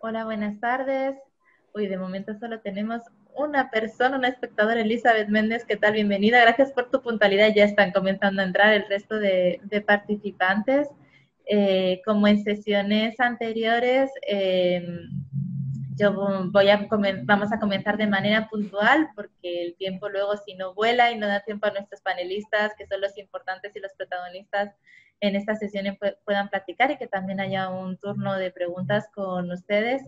Hola, buenas tardes. Hoy de momento solo tenemos una persona, una espectadora, Elizabeth Méndez. ¿Qué tal? Bienvenida. Gracias por tu puntualidad. Ya están comenzando a entrar el resto de, participantes. Eh, como en sesiones anteriores, eh, yo voy a vamos a comenzar de manera puntual porque el tiempo luego si no vuela y no da tiempo a nuestros panelistas, que son los importantes y los protagonistas en esta sesión, puedan platicar y que también haya un turno de preguntas con ustedes.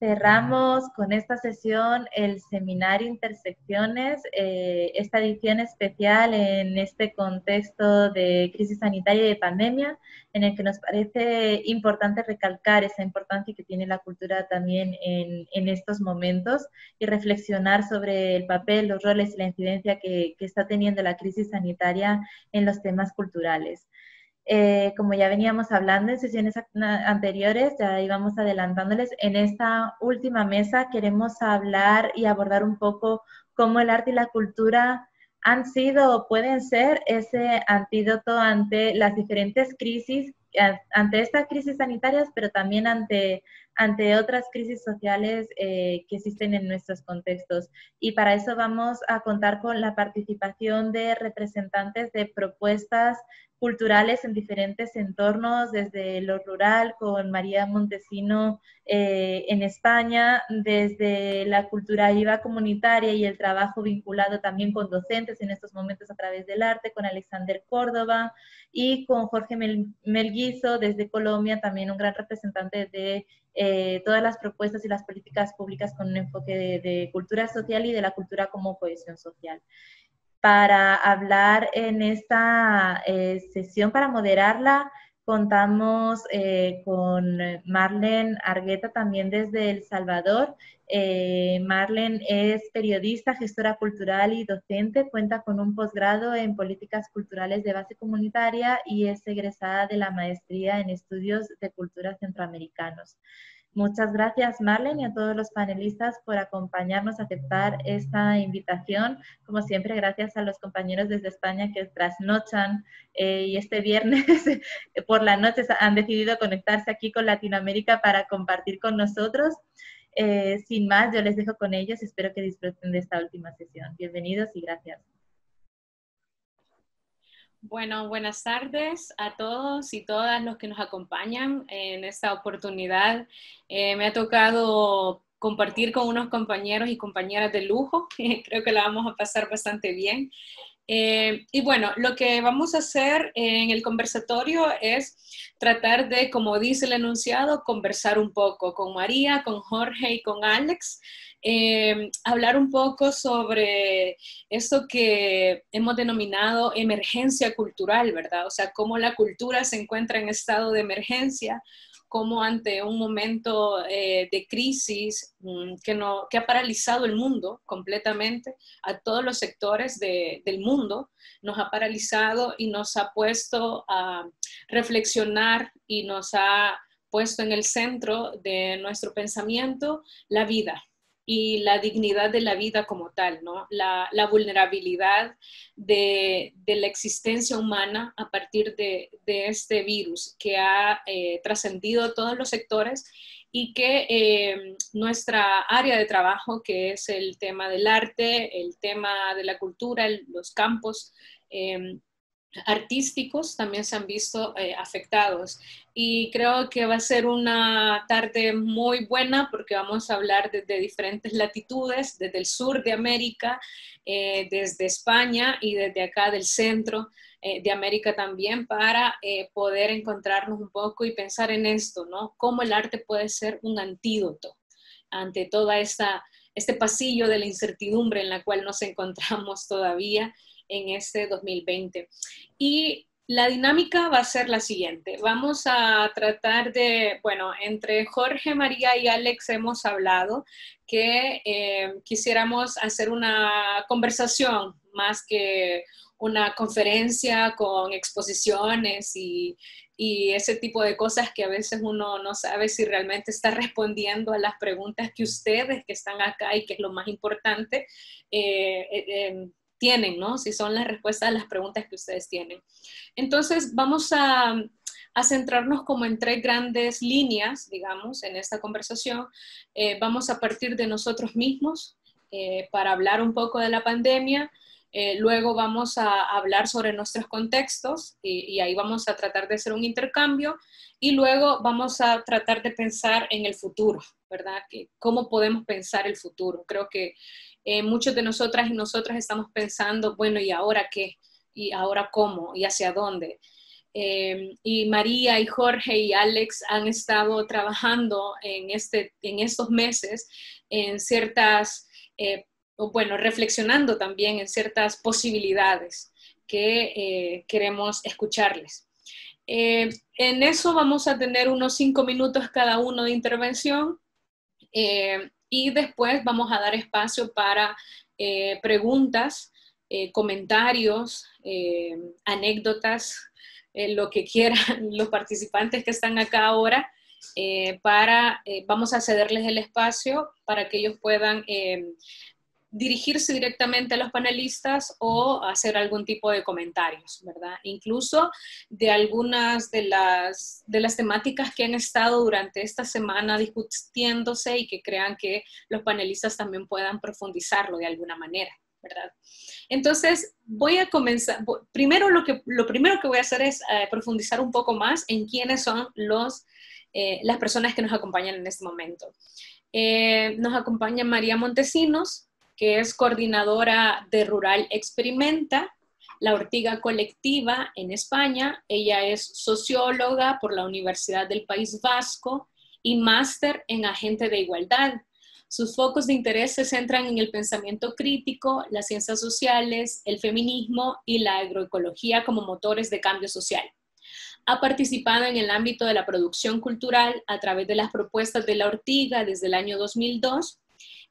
Cerramos con esta sesión el seminario Intersecciones, eh, esta edición especial en este contexto de crisis sanitaria y de pandemia, en el que nos parece importante recalcar esa importancia que tiene la cultura también en, en estos momentos y reflexionar sobre el papel, los roles y la incidencia que, que está teniendo la crisis sanitaria en los temas culturales. Eh, como ya veníamos hablando en sesiones anteriores, ya íbamos adelantándoles, en esta última mesa queremos hablar y abordar un poco cómo el arte y la cultura han sido o pueden ser ese antídoto ante las diferentes crisis, ante estas crisis sanitarias, pero también ante, ante otras crisis sociales eh, que existen en nuestros contextos. Y para eso vamos a contar con la participación de representantes de propuestas culturales en diferentes entornos, desde lo rural con María Montesino eh, en España, desde la cultura IVA comunitaria y el trabajo vinculado también con docentes en estos momentos a través del arte, con Alexander Córdoba y con Jorge Melguizo desde Colombia, también un gran representante de eh, todas las propuestas y las políticas públicas con un enfoque de, cultura social y de la cultura como cohesión social para hablar en esta eh, sesión, para moderarla. Contamos eh, con Marlene Argueta también desde El Salvador. Eh, Marlene es periodista, gestora cultural y docente. Cuenta con un posgrado en políticas culturales de base comunitaria y es egresada de la maestría en estudios de cultura centroamericanos. Muchas gracias, Marlene, y a todos los panelistas por acompañarnos a aceptar esta invitación. Como siempre, gracias a los compañeros desde España que trasnochan eh, y este viernes por la noche han decidido conectarse aquí con Latinoamérica para compartir con nosotros. Eh, sin más, yo les dejo con ellos. Espero que disfruten de esta última sesión. Bienvenidos y gracias. Bueno, buenas tardes a todos y todas los que nos acompañan en esta oportunidad. Eh, me ha tocado compartir con unos compañeros y compañeras de lujo. Creo que la vamos a pasar bastante bien. Eh, y bueno, lo que vamos a hacer en el conversatorio es tratar de, como dice el enunciado, conversar un poco con María, con Jorge y con Alex eh, hablar un poco sobre esto que hemos denominado emergencia cultural, ¿verdad? O sea, cómo la cultura se encuentra en estado de emergencia, cómo ante un momento eh, de crisis mm, que, no, que ha paralizado el mundo completamente, a todos los sectores del mundo, nos ha paralizado y nos ha puesto a reflexionar y nos ha puesto en el centro de nuestro pensamiento la vida, y la dignidad de la vida como tal, ¿no? la, vulnerabilidad de, la existencia humana a partir de, este virus que ha eh, trascendido todos los sectores y que eh, nuestra área de trabajo, que es el tema del arte, el tema de la cultura, los campos, eh, artísticos también se han visto eh, afectados. Y creo que va a ser una tarde muy buena porque vamos a hablar desde diferentes latitudes, desde el sur de América, eh, desde España y desde acá del centro eh, de América también, para poder encontrarnos un poco y pensar en esto, ¿no? Cómo el arte puede ser un antídoto ante toda esta este pasillo de la incertidumbre en la cual nos encontramos todavía en este 2020. Y la dinámica va a ser la siguiente. Vamos a tratar de, bueno, entre Jorge, María y Alex hemos hablado que eh, quisiéramos hacer una conversación más que una conferencia con exposiciones y, ese tipo de cosas que a veces uno no sabe si realmente está respondiendo a las preguntas que ustedes que están acá y que es lo más importante, eh, eh, tienen, ¿no? Si son las respuestas a las preguntas que ustedes tienen. Entonces, vamos a, centrarnos como en tres grandes líneas, digamos, en esta conversación. Eh, vamos a partir de nosotros mismos eh, para hablar un poco de la pandemia. Eh, luego vamos a hablar sobre nuestros contextos y, y, ahí vamos a tratar de hacer un intercambio y luego vamos a tratar de pensar en el futuro, ¿verdad? ¿Cómo podemos pensar el futuro? Creo que eh, muchos de nosotras y nosotras estamos pensando, bueno, ¿y ahora qué? ¿Y ahora cómo? ¿Y hacia dónde? Eh, y María y Jorge y Alex han estado trabajando en, este, en estos meses en ciertas, eh, bueno, reflexionando también en ciertas posibilidades que queremos escucharles. en eso vamos a tener unos cinco minutos cada uno de intervención y después vamos a dar espacio para eh, preguntas, eh, comentarios, eh, anécdotas, lo que quieran los participantes que están acá ahora, para, vamos a cederles el espacio para que ellos puedan dirigirse directamente a los panelistas o hacer algún tipo de comentarios, ¿verdad? Incluso de algunas de las, de las temáticas que han estado durante esta semana discutiéndose y que crean que los panelistas también puedan profundizarlo de alguna manera, ¿verdad? Entonces, voy a comenzar, primero lo, que, lo primero que voy a hacer es eh, profundizar un poco más en quiénes son los, eh, las personas que nos acompañan en este momento. Eh, nos acompaña María Montesinos, que es coordinadora de Rural Experimenta, la Ortiga Colectiva en España. Ella es socióloga por la Universidad del País Vasco y máster en agente de igualdad. Sus focos de interés se centran en el pensamiento crítico, las ciencias sociales, el feminismo y la agroecología como motores de cambio social. Ha participado en el ámbito de la producción cultural a través de las propuestas de la Ortiga desde el año 2002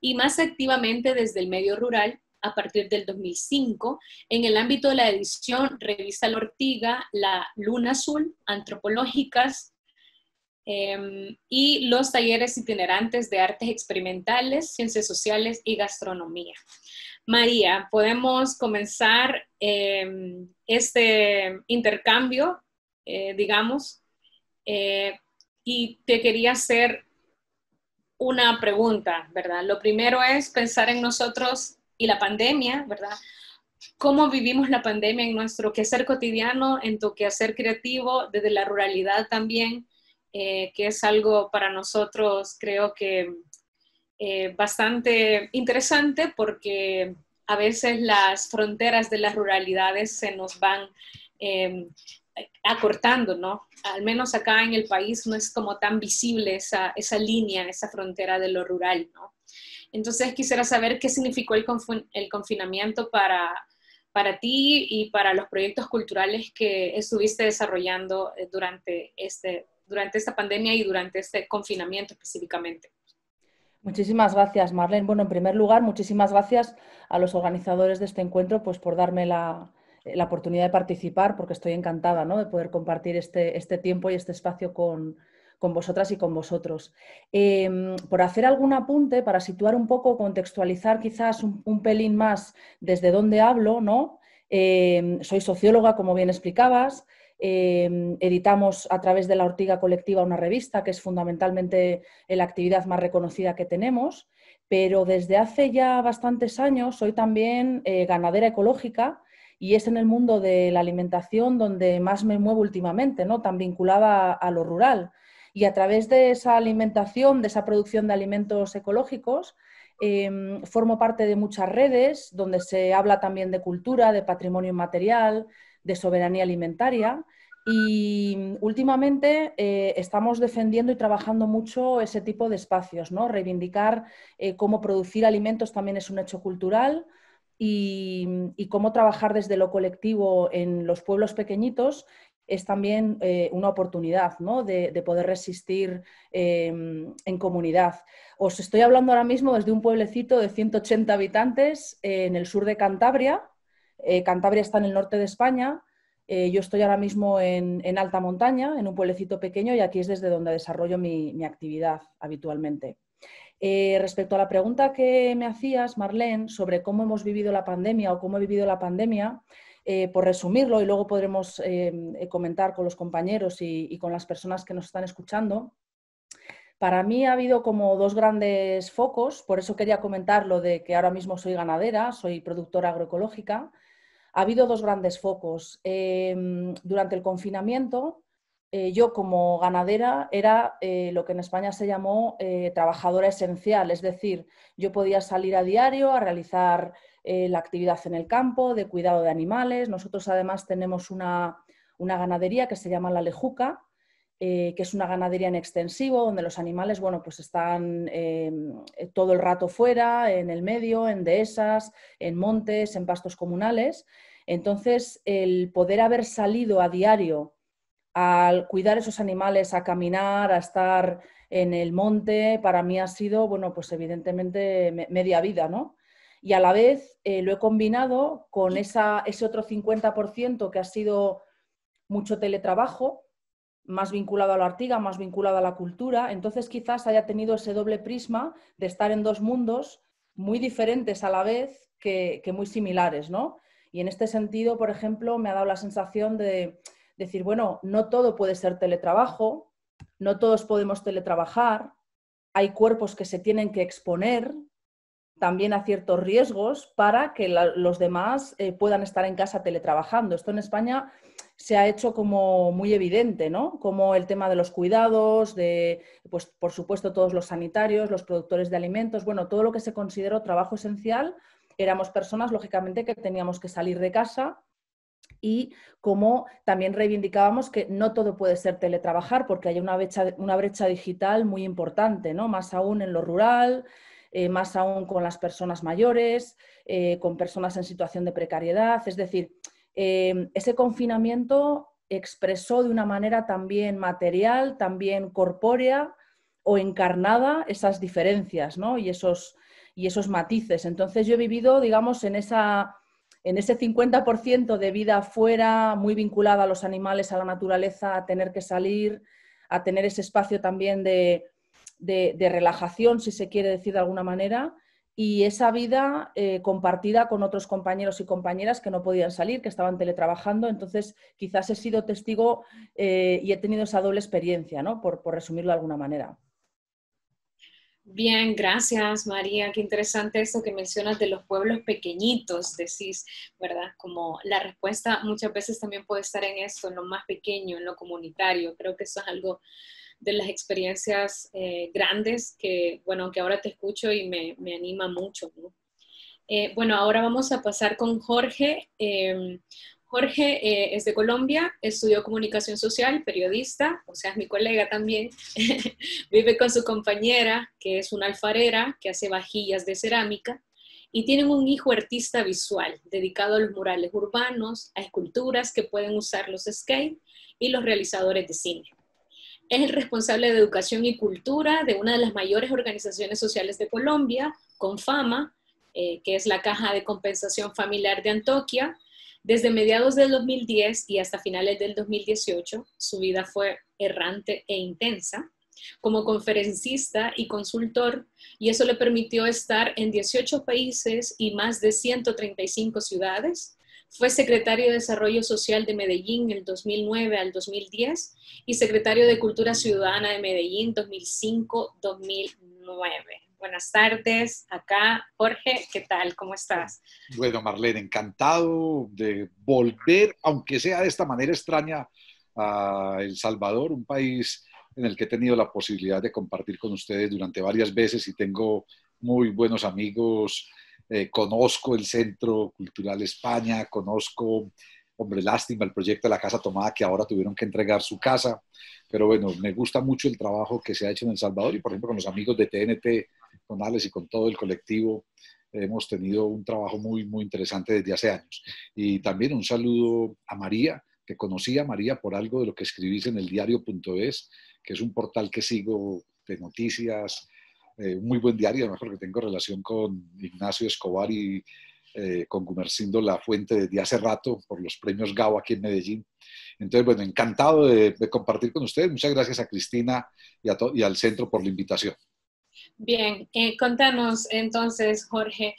y más activamente desde el medio rural a partir del 2005 en el ámbito de la edición Revista La Ortiga, La Luna Azul, Antropológicas em, y los talleres itinerantes de artes experimentales, ciencias sociales y gastronomía. María, podemos comenzar em, este intercambio, eh, digamos, eh, y te quería hacer una pregunta, ¿verdad? Lo primero es pensar en nosotros y la pandemia, ¿verdad? ¿Cómo vivimos la pandemia en nuestro quehacer cotidiano, en tu quehacer creativo, desde la ruralidad también, eh, que es algo para nosotros, creo que eh, bastante interesante porque a veces las fronteras de las ruralidades se nos van eh, acortando, ¿no? Al menos acá en el país no es como tan visible esa, esa línea, esa frontera de lo rural, ¿no? Entonces quisiera saber qué significó el, el confinamiento para, para ti y para los proyectos culturales que estuviste desarrollando eh, durante, este, durante esta pandemia y durante este confinamiento específicamente. Muchísimas gracias, Marlene. Bueno, en primer lugar, muchísimas gracias a los organizadores de este encuentro pues, por darme la, la oportunidad de participar porque estoy encantada ¿no? de poder compartir este, este tiempo y este espacio con, con vosotras y con vosotros. Em, por hacer algún apunte, para situar un poco, contextualizar quizás un, pelín más desde dónde hablo, ¿no? Em, soy socióloga, como bien explicabas. Em, editamos a través de la Ortiga Colectiva una revista que es fundamentalmente la actividad más reconocida que tenemos, pero desde hace ya bastantes años soy también eh, ganadera ecológica y es en el mundo de la alimentación donde más me muevo últimamente, ¿no? tan vinculada a lo rural. Y a través de esa alimentación, de esa producción de alimentos ecológicos, em, formo parte de muchas redes donde se habla también de cultura, de patrimonio inmaterial, de soberanía alimentaria. Y últimamente eh, estamos defendiendo y trabajando mucho ese tipo de espacios, ¿no? Reivindicar eh, cómo producir alimentos también es un hecho cultural, y, cómo trabajar desde lo colectivo en los pueblos pequeñitos es también eh, una oportunidad ¿no? de, poder resistir em, en comunidad. Os estoy hablando ahora mismo desde un pueblecito de 180 habitantes en el sur de Cantabria. Eh, Cantabria está en el norte de España. Eh, yo estoy ahora mismo en, alta montaña, en un pueblecito pequeño, y aquí es desde donde desarrollo mi actividad habitualmente. Eh, respecto a la pregunta que me hacías, Marlene, sobre cómo hemos vivido la pandemia o cómo he vivido la pandemia, eh, por resumirlo, y luego podremos eh, comentar con los compañeros y, con las personas que nos están escuchando, para mí ha habido como dos grandes focos, por eso quería comentar lo de que ahora mismo soy ganadera, soy productora agroecológica. Ha habido dos grandes focos. Durante el confinamiento, eh, yo como ganadera era eh, lo que en España se llamó eh, trabajadora esencial, es decir, yo podía salir a diario a realizar la actividad en el campo de cuidado de animales. Nosotros además tenemos una, ganadería que se llama La Lejuca, que es una ganadería en extensivo, donde los animales bueno, pues están todo el rato fuera, en el medio, en dehesas, en montes, en pastos comunales. Entonces, el poder haber salido a diario al cuidar esos animales, a caminar, a estar en el monte, para mí ha sido, bueno, pues evidentemente media vida, ¿no? Y a la vez eh, lo he combinado con esa, ese otro 50% que ha sido mucho teletrabajo, más vinculado a la artiga, más vinculado a la cultura. Entonces quizás haya tenido ese doble prisma de estar en dos mundos muy diferentes a la vez que, que muy similares, ¿no? Y en este sentido, por ejemplo, me ha dado la sensación de decir, bueno, no todo puede ser teletrabajo, no todos podemos teletrabajar, hay cuerpos que se tienen que exponer también a ciertos riesgos para que los demás eh, puedan estar en casa teletrabajando. Esto en España se ha hecho como muy evidente, ¿no? Como el tema de los cuidados, de, pues, por supuesto, todos los sanitarios, los productores de alimentos, bueno, todo lo que se consideró trabajo esencial, éramos personas, lógicamente, que teníamos que salir de casa y como también reivindicábamos que no todo puede ser teletrabajar porque hay una brecha, una brecha digital muy importante, ¿no? más aún en lo rural, eh, más aún con las personas mayores, eh, con personas en situación de precariedad. Es decir, eh, ese confinamiento expresó de una manera también material, también corpórea o encarnada esas diferencias ¿no? y, esos, y esos matices. Entonces yo he vivido, digamos, en esa en ese 50% de vida fuera, muy vinculada a los animales, a la naturaleza, a tener que salir, a tener ese espacio también de, relajación, si se quiere decir de alguna manera, y esa vida eh, compartida con otros compañeros y compañeras que no podían salir, que estaban teletrabajando. Entonces, quizás he sido testigo eh, y he tenido esa doble experiencia, ¿no? por resumirlo de alguna manera. Bien, gracias María. Qué interesante eso que mencionas de los pueblos pequeñitos, decís, ¿verdad? Como la respuesta muchas veces también puede estar en eso, en lo más pequeño, en lo comunitario. Creo que eso es algo de las experiencias eh, grandes que, bueno, que ahora te escucho y me, anima mucho. Eh, bueno, ahora vamos a pasar con Jorge. Em, Jorge eh, es de Colombia, estudió comunicación social, periodista, o sea, es mi colega también. Vive con su compañera, que es una alfarera, que hace vajillas de cerámica, y tienen un hijo artista visual, dedicado a los murales urbanos, a esculturas que pueden usar los skate y los realizadores de cine. Es el responsable de educación y cultura de una de las mayores organizaciones sociales de Colombia, con fama, eh, que es la Caja de Compensación Familiar de Antioquia, desde mediados del 2010 y hasta finales del 2018, su vida fue errante e intensa como conferencista y consultor, y eso le permitió estar en 18 países y más de 135 ciudades. Fue secretario de Desarrollo Social de Medellín del 2009 al 2010 y secretario de Cultura Ciudadana de Medellín 2005-2009. Buenas tardes, acá Jorge, ¿qué tal? ¿Cómo estás? Bueno, Marlene, encantado de volver, aunque sea de esta manera extraña, a El Salvador, un país en el que he tenido la posibilidad de compartir con ustedes durante varias veces y tengo muy buenos amigos. Eh, conozco el Centro Cultural España, conozco, hombre, lástima, el proyecto de la Casa Tomada que ahora tuvieron que entregar su casa. Pero bueno, me gusta mucho el trabajo que se ha hecho en El Salvador y, por ejemplo, con los amigos de TNT con Alex y con todo el colectivo hemos tenido un trabajo muy, muy interesante desde hace años. Y también un saludo a María, que conocí a María por algo de lo que escribís en el diario.es, que es un portal que sigo de noticias, eh, un muy buen diario, además porque tengo relación con Ignacio Escobar y eh, con Gumercindo La Fuente desde hace rato por los premios GAO aquí en Medellín. Entonces, bueno, encantado de, compartir con ustedes. Muchas gracias a Cristina y, a y al centro por la invitación. Bien, eh, contanos entonces, Jorge,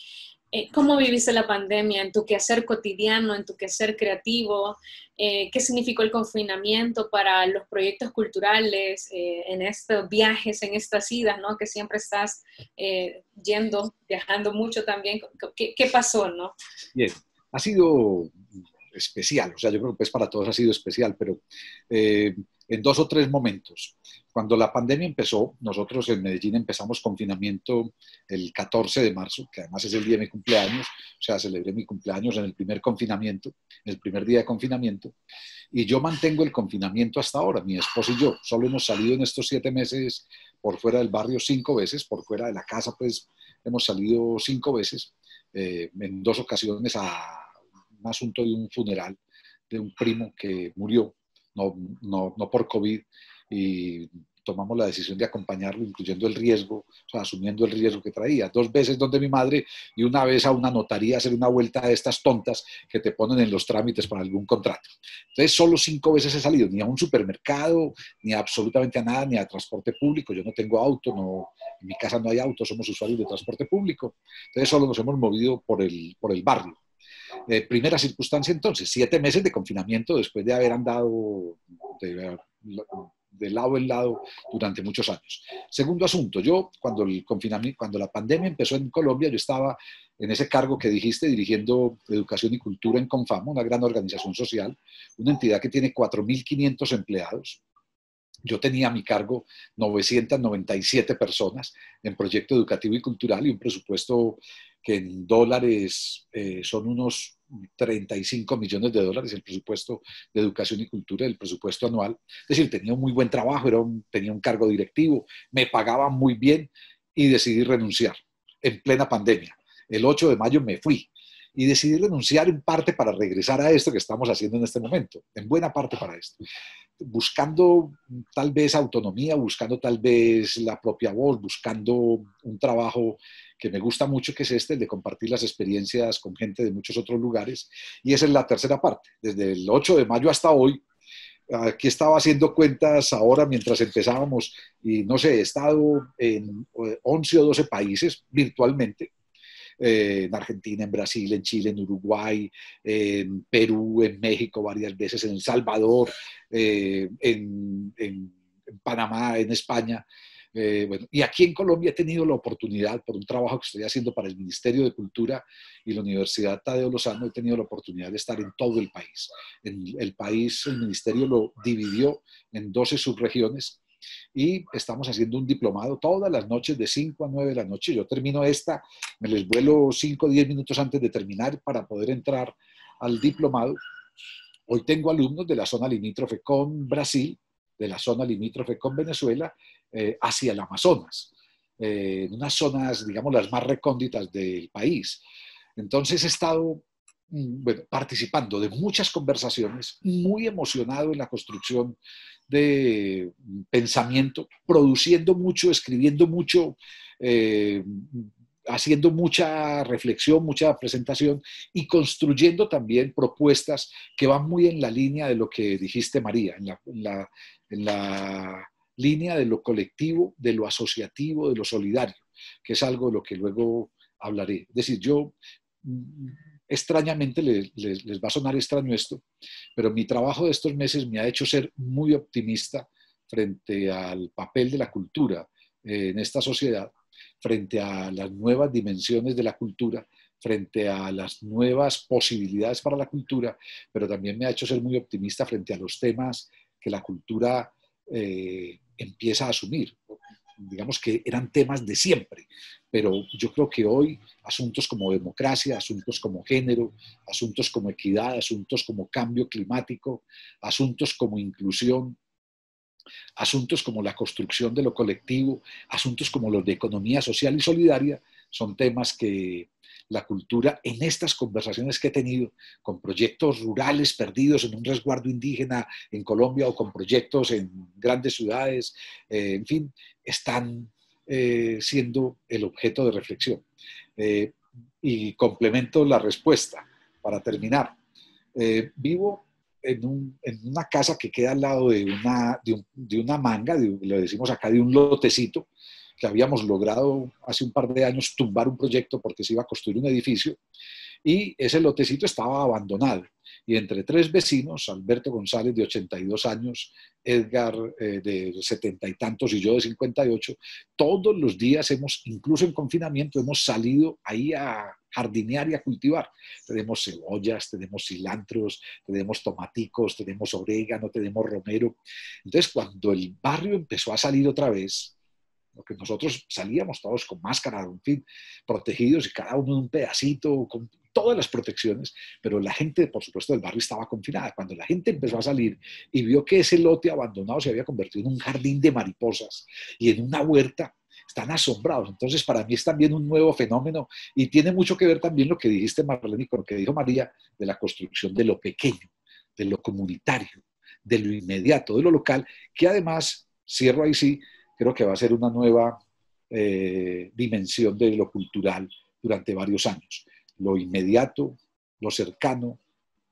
eh, ¿cómo viviste la pandemia en tu quehacer cotidiano, en tu quehacer creativo? Eh, ¿Qué significó el confinamiento para los proyectos culturales, eh, en estos viajes, en estas idas, ¿no? Que siempre estás yendo, viajando mucho también. ¿Qué, ¿Qué, pasó, no? Bien, ha sido especial, o sea, yo creo que pues para todos ha sido especial, pero en dos o tres momentos. Cuando la pandemia empezó, nosotros en Medellín empezamos confinamiento el 14 de marzo, que además es el día de mi cumpleaños, o sea, celebré mi cumpleaños en el primer confinamiento, en el primer día de confinamiento, y yo mantengo el confinamiento hasta ahora, mi esposo y yo. Solo hemos salido en estos siete meses por fuera del barrio cinco veces, por fuera de la casa, pues hemos salido cinco veces, eh, en dos ocasiones a un asunto de un funeral de un primo que murió no, no, por COVID, y tomamos la decisión de acompañarlo, incluyendo el riesgo, asumiendo el riesgo que traía. Dos veces donde mi madre y una vez a una notaría hacer una vuelta de estas tontas que te ponen en los trámites para algún contrato. Entonces, solo cinco veces he salido, ni a un supermercado, ni absolutamente a nada, ni a transporte público. Yo no tengo auto, no, en mi casa no hay auto, somos usuarios de transporte público. Entonces, solo nos hemos movido por el, por el barrio. Eh, primera circunstancia entonces, siete meses de confinamiento después de haber andado de, lado en lado durante muchos años. Segundo asunto, yo cuando el confinamiento, cuando la pandemia empezó en Colombia, yo estaba en ese cargo que dijiste, dirigiendo educación y cultura en Confama, una gran organización social, una entidad que tiene 4.500 empleados, yo tenía a mi cargo 997 personas en proyecto educativo y cultural y un presupuesto que en dólares eh, son unos 35 millones de dólares el presupuesto de educación y cultura, el presupuesto anual. Es decir, tenía un muy buen trabajo, era tenía un cargo directivo, me pagaba muy bien y decidí renunciar en plena pandemia. El 8 de mayo me fui y decidí renunciar en parte para regresar a esto que estamos haciendo en este momento, en buena parte para esto buscando tal vez autonomía, buscando tal vez la propia voz, buscando un trabajo que me gusta mucho, que es este, de compartir las experiencias con gente de muchos otros lugares. Y esa es la tercera parte. Desde el 8 de mayo hasta hoy, aquí estaba haciendo cuentas ahora mientras empezábamos y no sé, he estado en 11 eh, o 12 países virtualmente eh, en Argentina, en Brasil, en Chile, en Uruguay, en Perú, en México varias veces, en El Salvador, eh, en, Panamá, en España. Eh, y aquí en Colombia he tenido la oportunidad, por un trabajo que estoy haciendo para el Ministerio de Cultura y la Universidad Tadeo Lozano, he tenido la oportunidad de estar en todo el país. En el país, el Ministerio lo dividió en 12 subregiones y estamos haciendo un diplomado todas las noches de 5 a 9 de la noche. Yo termino esta, me les vuelo 5 o 10 minutos antes de terminar para poder entrar al diplomado. Hoy tengo alumnos de la zona limítrofe con Brasil, de la zona limítrofe con Venezuela, eh, hacia el Amazonas, eh, en unas zonas, digamos, las más recónditas del país. Entonces he estado bueno, participando de muchas conversaciones, muy emocionado en la construcción de pensamiento, produciendo mucho, escribiendo mucho, eh, haciendo mucha reflexión, mucha presentación y construyendo también propuestas que van muy en la línea de lo que dijiste, María, en la, en la línea de lo colectivo, de lo asociativo, de lo solidario, que es algo de lo que luego hablaré. Es decir, yo extrañamente les, va a sonar extraño esto, pero mi trabajo de estos meses me ha hecho ser muy optimista frente al papel de la cultura eh, en esta sociedad, frente a las nuevas dimensiones de la cultura, frente a las nuevas posibilidades para la cultura, pero también me ha hecho ser muy optimista frente a los temas que la cultura eh, empieza a asumir digamos que eran temas de siempre, pero yo creo que hoy asuntos como democracia, asuntos como género, asuntos como equidad, asuntos como cambio climático, asuntos como inclusión, asuntos como la construcción de lo colectivo, asuntos como los de economía social y solidaria, son temas que la cultura en estas conversaciones que he tenido con proyectos rurales perdidos en un resguardo indígena en Colombia o con proyectos en grandes ciudades, eh, en fin, están eh, siendo el objeto de reflexión. Eh, y complemento la respuesta para terminar. vivo en, una casa que queda al lado de una, de, una manga, lo decimos acá, de un lotecito, que habíamos logrado hace un par de años tumbar un proyecto porque se iba a construir un edificio y ese lotecito estaba abandonado. Y entre tres vecinos, Alberto González de 82 años, Edgar eh, de 70 y tantos y yo de 58, todos los días hemos, incluso en confinamiento, hemos salido ahí a jardinear y a cultivar. Tenemos cebollas, tenemos cilantros, tenemos tomaticos, tenemos orégano, tenemos romero. Entonces, cuando el barrio empezó a salir otra vez, porque nosotros salíamos todos con máscara, en fin, protegidos y cada uno un pedacito, con todas las protecciones, pero la gente, por supuesto, del barrio estaba confinada. Cuando la gente empezó a salir y vio que ese lote abandonado se había convertido en un jardín de mariposas y en una huerta, están asombrados. Entonces, para mí es también un nuevo fenómeno y tiene mucho que ver también lo que dijiste, Marlene, con lo que dijo María, de la construcción de lo pequeño, de lo comunitario, de lo inmediato, de lo local, que además, cierro ahí sí, creo que va a ser una nueva eh, dimensión de lo cultural durante varios años. Lo inmediato, lo cercano,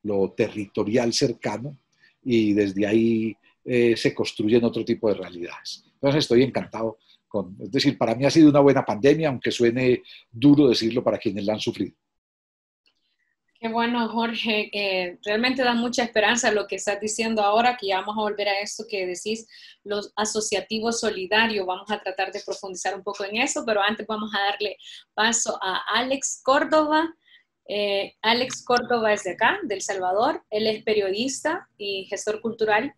lo territorial cercano, y desde ahí eh, se construyen otro tipo de realidades. Entonces estoy encantado con, es decir, para mí ha sido una buena pandemia, aunque suene duro decirlo para quienes la han sufrido. Qué bueno, Jorge. Eh, realmente da mucha esperanza lo que estás diciendo ahora, que ya vamos a volver a esto que decís, los asociativos solidarios. Vamos a tratar de profundizar un poco en eso, pero antes vamos a darle paso a Alex Córdoba. Eh, Alex Córdoba es de acá, del Salvador. Él es periodista y gestor cultural.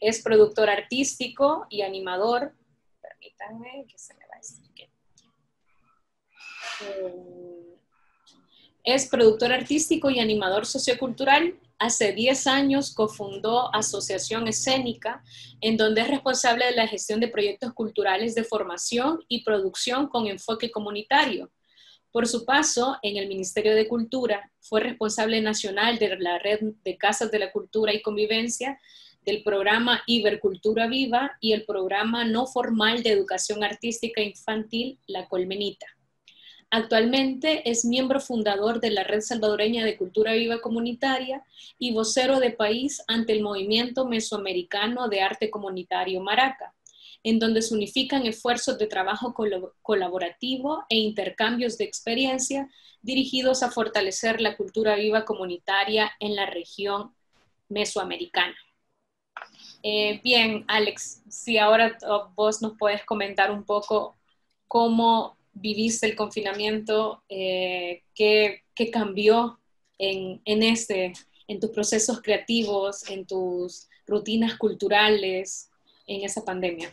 Es productor artístico y animador. Permítanme que se me va a decir que... Eh, es productor artístico y animador sociocultural. Hace 10 años cofundó Asociación Escénica, en donde es responsable de la gestión de proyectos culturales de formación y producción con enfoque comunitario. Por su paso en el Ministerio de Cultura, fue responsable nacional de la red de Casas de la Cultura y Convivencia, del programa Ibercultura Viva y el programa no formal de educación artística infantil La Colmenita. Actualmente es miembro fundador de la Red Salvadoreña de Cultura Viva Comunitaria y vocero de país ante el Movimiento Mesoamericano de Arte Comunitario Maraca, en donde se unifican esfuerzos de trabajo colaborativo e intercambios de experiencia dirigidos a fortalecer la cultura viva comunitaria en la región mesoamericana. Eh, bien, Alex, si ahora vos nos puedes comentar un poco cómo viviste el confinamiento? Eh, ¿qué, cambió en, en, este, en tus procesos creativos, en tus rutinas culturales en esa pandemia?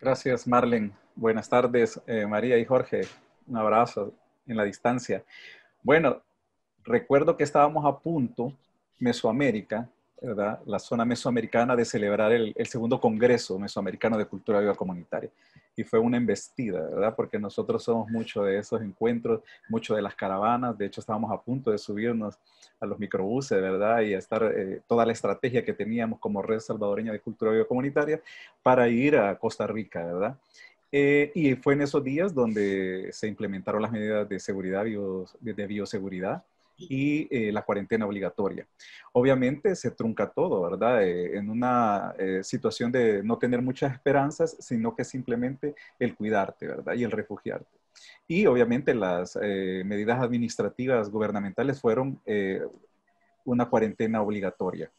Gracias, Marlen. Buenas tardes, eh, María y Jorge. Un abrazo en la distancia. Bueno, recuerdo que estábamos a punto, Mesoamérica, la zona mesoamericana, de celebrar el, segundo Congreso Mesoamericano de Cultura Viva Comunitaria y fue una embestida, ¿verdad? Porque nosotros somos mucho de esos encuentros, mucho de las caravanas, de hecho estábamos a punto de subirnos a los microbuses, ¿verdad? Y a estar eh, toda la estrategia que teníamos como Red Salvadoreña de Cultura Biocomunitaria para ir a Costa Rica, ¿verdad? Eh, y fue en esos días donde se implementaron las medidas de seguridad, de bioseguridad, y eh, la cuarentena obligatoria. Obviamente se trunca todo, ¿verdad? Eh, en una eh, situación de no tener muchas esperanzas, sino que simplemente el cuidarte, ¿verdad? Y el refugiarte. Y obviamente las medidas administrativas gubernamentales fueron una cuarentena obligatoria.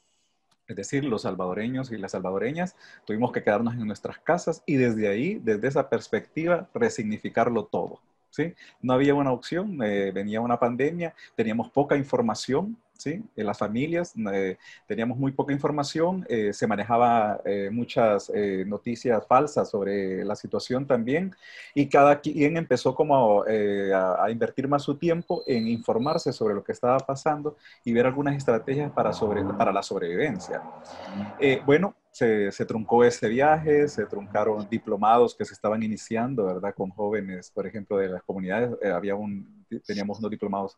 Es decir, los salvadoreños y las salvadoreñas tuvimos que quedarnos en nuestras casas y desde ahí, desde esa perspectiva, resignificarlo todo. ¿Sí? No había una opción, eh, venía una pandemia, teníamos poca información, ¿sí? En las familias eh, teníamos muy poca información, eh, se manejaba muchas noticias falsas sobre la situación también y cada quien empezó como a, invertir más su tiempo en informarse sobre lo que estaba pasando y ver algunas estrategias para, sobre, para la sobrevivencia. bueno, se, se, truncó ese viaje, se truncaron diplomados que se estaban iniciando, ¿verdad? Con jóvenes, por ejemplo, de las comunidades. Eh, había un, teníamos unos diplomados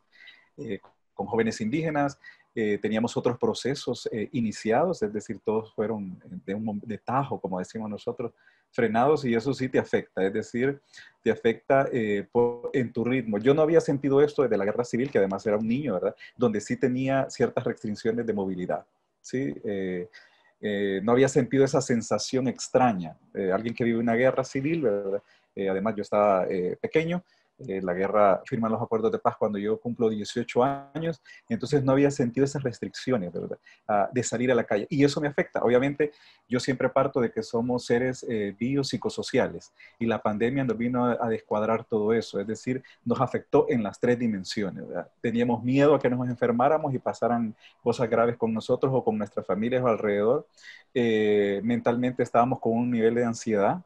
eh, con jóvenes indígenas, eh, teníamos otros procesos iniciados, es decir, todos fueron de un de tajo, como decimos nosotros, frenados y eso sí te afecta, es decir, te afecta en tu ritmo. Yo no había sentido esto desde la guerra civil, que además era un niño, ¿verdad? Donde sí tenía ciertas restricciones de movilidad, ¿sí? eh, no había sentido esa sensación extraña. alguien que vive una guerra civil, ¿verdad? además yo estaba pequeño, eh, la guerra firma los acuerdos de paz cuando yo cumplo 18 años, entonces no había sentido esas restricciones ¿verdad? Ah, de salir a la calle. Y eso me afecta. Obviamente, yo siempre parto de que somos seres eh, biopsicosociales y la pandemia nos vino a, descuadrar todo eso, es decir, nos afectó en las tres dimensiones. Teníamos miedo a que nos enfermáramos y pasaran cosas graves con nosotros o con nuestras familias o alrededor. Eh, mentalmente estábamos con un nivel de ansiedad,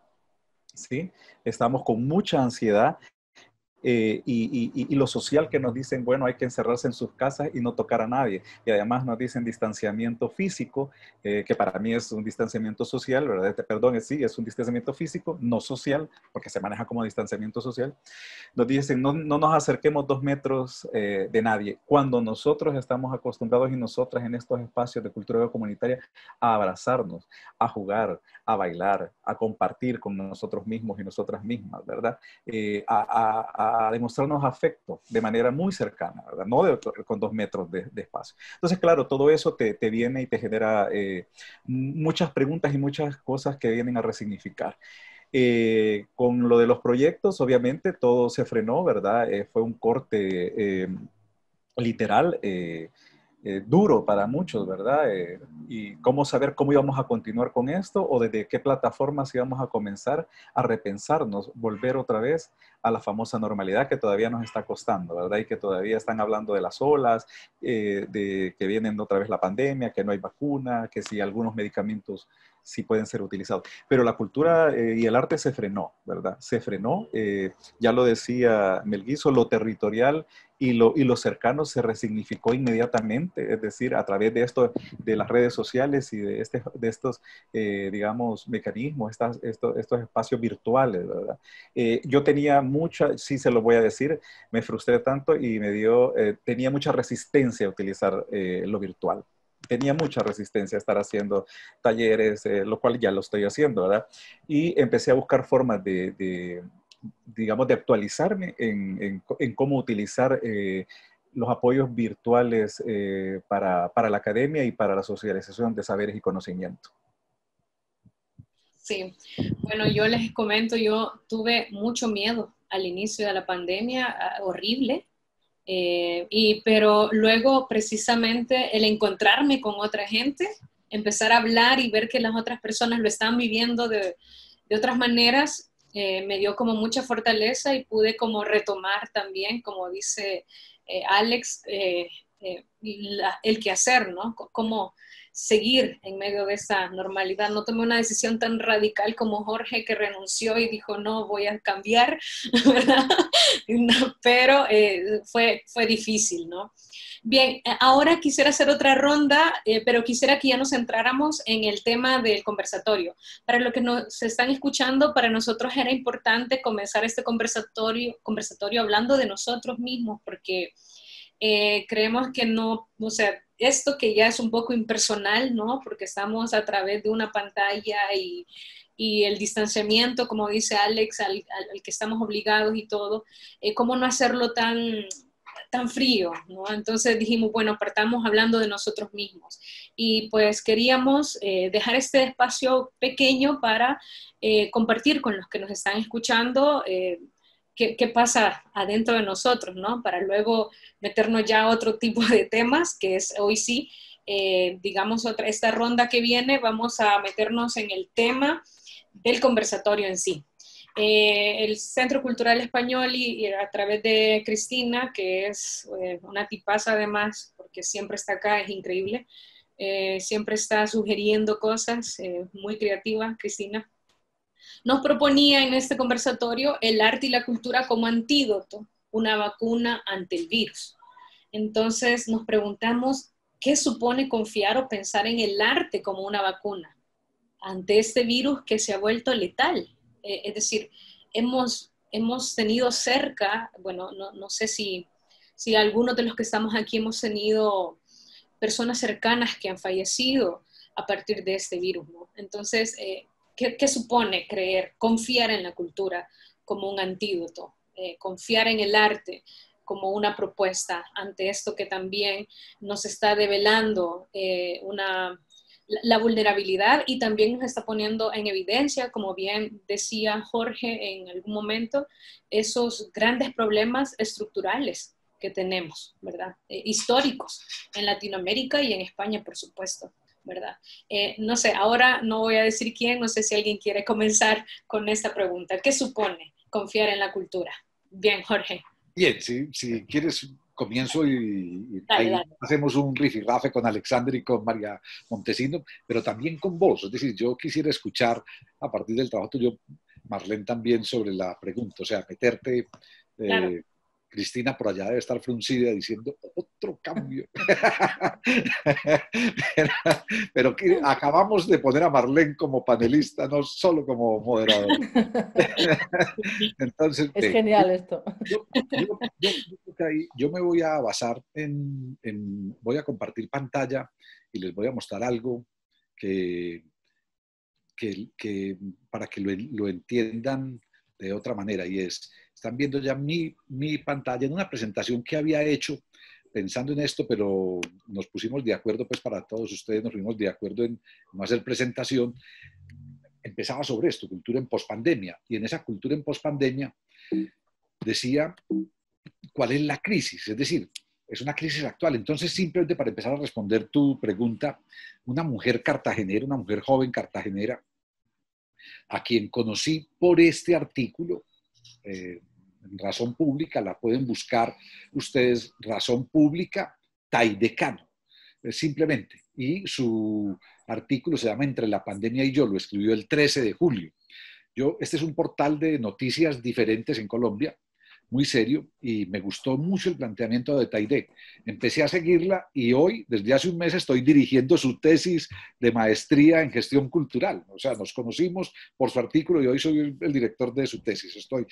¿sí? Estábamos con mucha ansiedad eh, y, lo social que nos dicen, bueno, hay que encerrarse en sus casas y no tocar a nadie. Y además nos dicen distanciamiento físico, eh, que para mí es un distanciamiento social, ¿verdad? Este, perdón, sí, es un distanciamiento físico, no social, porque se maneja como distanciamiento social. Nos dicen, no, no nos acerquemos dos metros eh, de nadie, cuando nosotros estamos acostumbrados y nosotras en estos espacios de cultura comunitaria a abrazarnos, a jugar, a bailar, a compartir con nosotros mismos y nosotras mismas, ¿verdad? a a demostrarnos afecto de manera muy cercana, ¿verdad? No con dos metros de, espacio. Entonces, claro, todo eso te, viene y te genera eh, muchas preguntas y muchas cosas que vienen a resignificar. Eh, con lo de los proyectos, obviamente, todo se frenó, ¿verdad? Eh, fue un corte literal. Eh, duro para muchos, ¿verdad? Eh, y cómo saber cómo íbamos a continuar con esto o desde qué plataformas íbamos a comenzar a repensarnos, volver otra vez a la famosa normalidad que todavía nos está costando, ¿verdad? Y que todavía están hablando de las olas, eh, de que vienen otra vez la pandemia, que no hay vacuna, que si algunos medicamentos sí pueden ser utilizados. Pero la cultura y el arte se frenó, ¿verdad? Se frenó, ya lo decía Melguizo, lo territorial y lo, y lo cercano se resignificó inmediatamente, es decir, a través de esto, de las redes sociales y de, este, de estos, eh, digamos, mecanismos, estas, estos, estos espacios virtuales, ¿verdad? Eh, yo tenía mucha, sí se lo voy a decir, me frustré tanto y me dio, eh, tenía mucha resistencia a utilizar lo virtual tenía mucha resistencia a estar haciendo talleres, lo cual ya lo estoy haciendo, ¿verdad? Y empecé a buscar formas de, digamos, de actualizarme en, cómo utilizar eh, los apoyos virtuales eh, para, la academia y para la socialización de saberes y conocimiento. Sí, bueno, yo les comento, yo tuve mucho miedo al inicio de la pandemia, ah, horrible, eh, y, pero luego precisamente el encontrarme con otra gente, empezar a hablar y ver que las otras personas lo están viviendo de, de otras maneras, eh, me dio como mucha fortaleza y pude como retomar también, como dice eh, Alex, eh, el que hacer, ¿no? Cómo seguir en medio de esa normalidad. No tomé una decisión tan radical como Jorge que renunció y dijo, no, voy a cambiar, ¿verdad? pero fue, fue difícil, ¿no? Bien, eh, ahora quisiera hacer otra ronda, eh, pero quisiera que ya nos centráramos en el tema del conversatorio. Para los que nos están escuchando, para nosotros era importante comenzar este conversatorio, conversatorio hablando de nosotros mismos, porque eh, creemos que no, o sea, esto que ya es un poco impersonal, ¿no? Porque estamos a través de una pantalla y, y el distanciamiento, como dice Alex, al, al, que estamos obligados y todo, ¿cómo no hacerlo tan tan frío, ¿no? Entonces dijimos, bueno, partamos hablando de nosotros mismos. Y pues queríamos eh, dejar este espacio pequeño para eh, compartir con los que nos están escuchando eh, qué, qué, pasa adentro de nosotros, ¿no? Para luego meternos ya a otro tipo de temas, que es hoy sí, digamos, otra, esta ronda que viene, vamos a meternos en el tema del conversatorio en sí. Eh, el Centro Cultural Español y, a través de Cristina, que es eh, una tipaza además, porque siempre está acá, es increíble, eh, siempre está sugiriendo cosas, muy creativa, Cristina. Nos proponía en este conversatorio el arte y la cultura como antídoto, una vacuna ante el virus. Entonces nos preguntamos, ¿qué supone confiar o pensar en el arte como una vacuna ante este virus que se ha vuelto letal? Eh, es decir, hemos, hemos tenido cerca, bueno, no, sé si, si algunos de los que estamos aquí hemos tenido personas cercanas que han fallecido a partir de este virus, ¿no? Entonces, eh, ¿qué, supone creer, confiar en la cultura como un antídoto, eh, confiar en el arte como una propuesta ante esto que también nos está develando una la vulnerabilidad y también nos está poniendo en evidencia, como bien decía Jorge en algún momento, esos grandes problemas estructurales que tenemos, ¿verdad? Eh, históricos en Latinoamérica y en España, por supuesto, ¿verdad? Eh, no sé, ahora no voy a decir quién, no sé si alguien quiere comenzar con esta pregunta. ¿Qué supone confiar en la cultura? Bien, Jorge. Bien, si, si quieres comienzo y, hacemos un rifirrafe con Alexander y con María Montesino, pero también con vos. Es decir, yo quisiera escuchar a partir del trabajo tuyo, Marlene, también sobre la pregunta, o sea, meterte eh, Cristina por allá debe estar fruncida diciendo otro cambio. pero, que acabamos de poner a Marlene como panelista, no solo como moderador. Entonces, es genial esto. Yo, me voy a basar en, voy a compartir pantalla y les voy a mostrar algo que, que, para que lo, lo entiendan de otra manera y es están viendo ya mi, pantalla en una presentación que había hecho pensando en esto, pero nos pusimos de acuerdo, pues para todos ustedes nos fuimos de acuerdo en no hacer presentación. Empezaba sobre esto, cultura en pospandemia. Y en esa cultura en pospandemia decía cuál es la crisis, es decir, es una crisis actual. Entonces, simplemente para empezar a responder tu pregunta, una mujer cartagenera, una mujer joven cartagenera, a quien conocí por este artículo, eh, razón pública, la pueden buscar ustedes, razón pública, Taidecano, eh, simplemente. Y su artículo se llama Entre la pandemia y yo, lo escribió el 13 de julio. Yo, este es un portal de noticias diferentes en Colombia, muy serio, y me gustó mucho el planteamiento de Taide. Empecé a seguirla y hoy, desde hace un mes, estoy dirigiendo su tesis de maestría en gestión cultural. O sea, nos conocimos por su artículo y hoy soy el director de su tesis. Estoy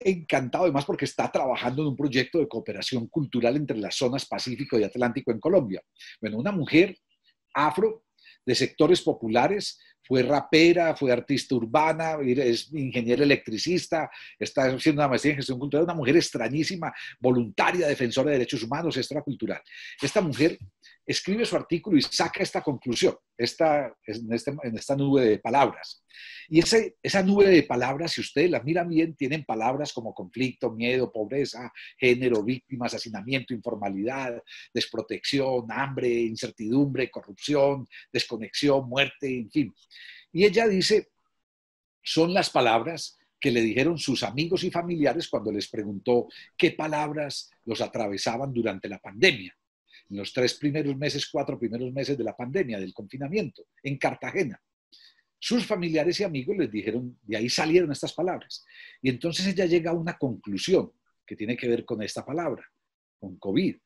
encantado además porque está trabajando en un proyecto de cooperación cultural entre las zonas Pacífico y Atlántico en Colombia. Bueno, una mujer afro de sectores populares, fue rapera, fue artista urbana, es ingeniera electricista, está haciendo una maestría en gestión cultural, una mujer extrañísima, voluntaria, defensora de derechos humanos, extracultural. Esta mujer escribe su artículo y saca esta conclusión, esta, en, este, en esta nube de palabras. Y esa nube de palabras, si ustedes la miran bien, tienen palabras como conflicto, miedo, pobreza, género, víctima, asesinamiento, informalidad, desprotección, hambre, incertidumbre, corrupción, desconexión, muerte, en fin. Y ella dice, son las palabras que le dijeron sus amigos y familiares cuando les preguntó qué palabras los atravesaban durante la pandemia los tres primeros meses, cuatro primeros meses de la pandemia, del confinamiento, en Cartagena. Sus familiares y amigos les dijeron, de ahí salieron estas palabras. Y entonces ella llega a una conclusión que tiene que ver con esta palabra, con COVID.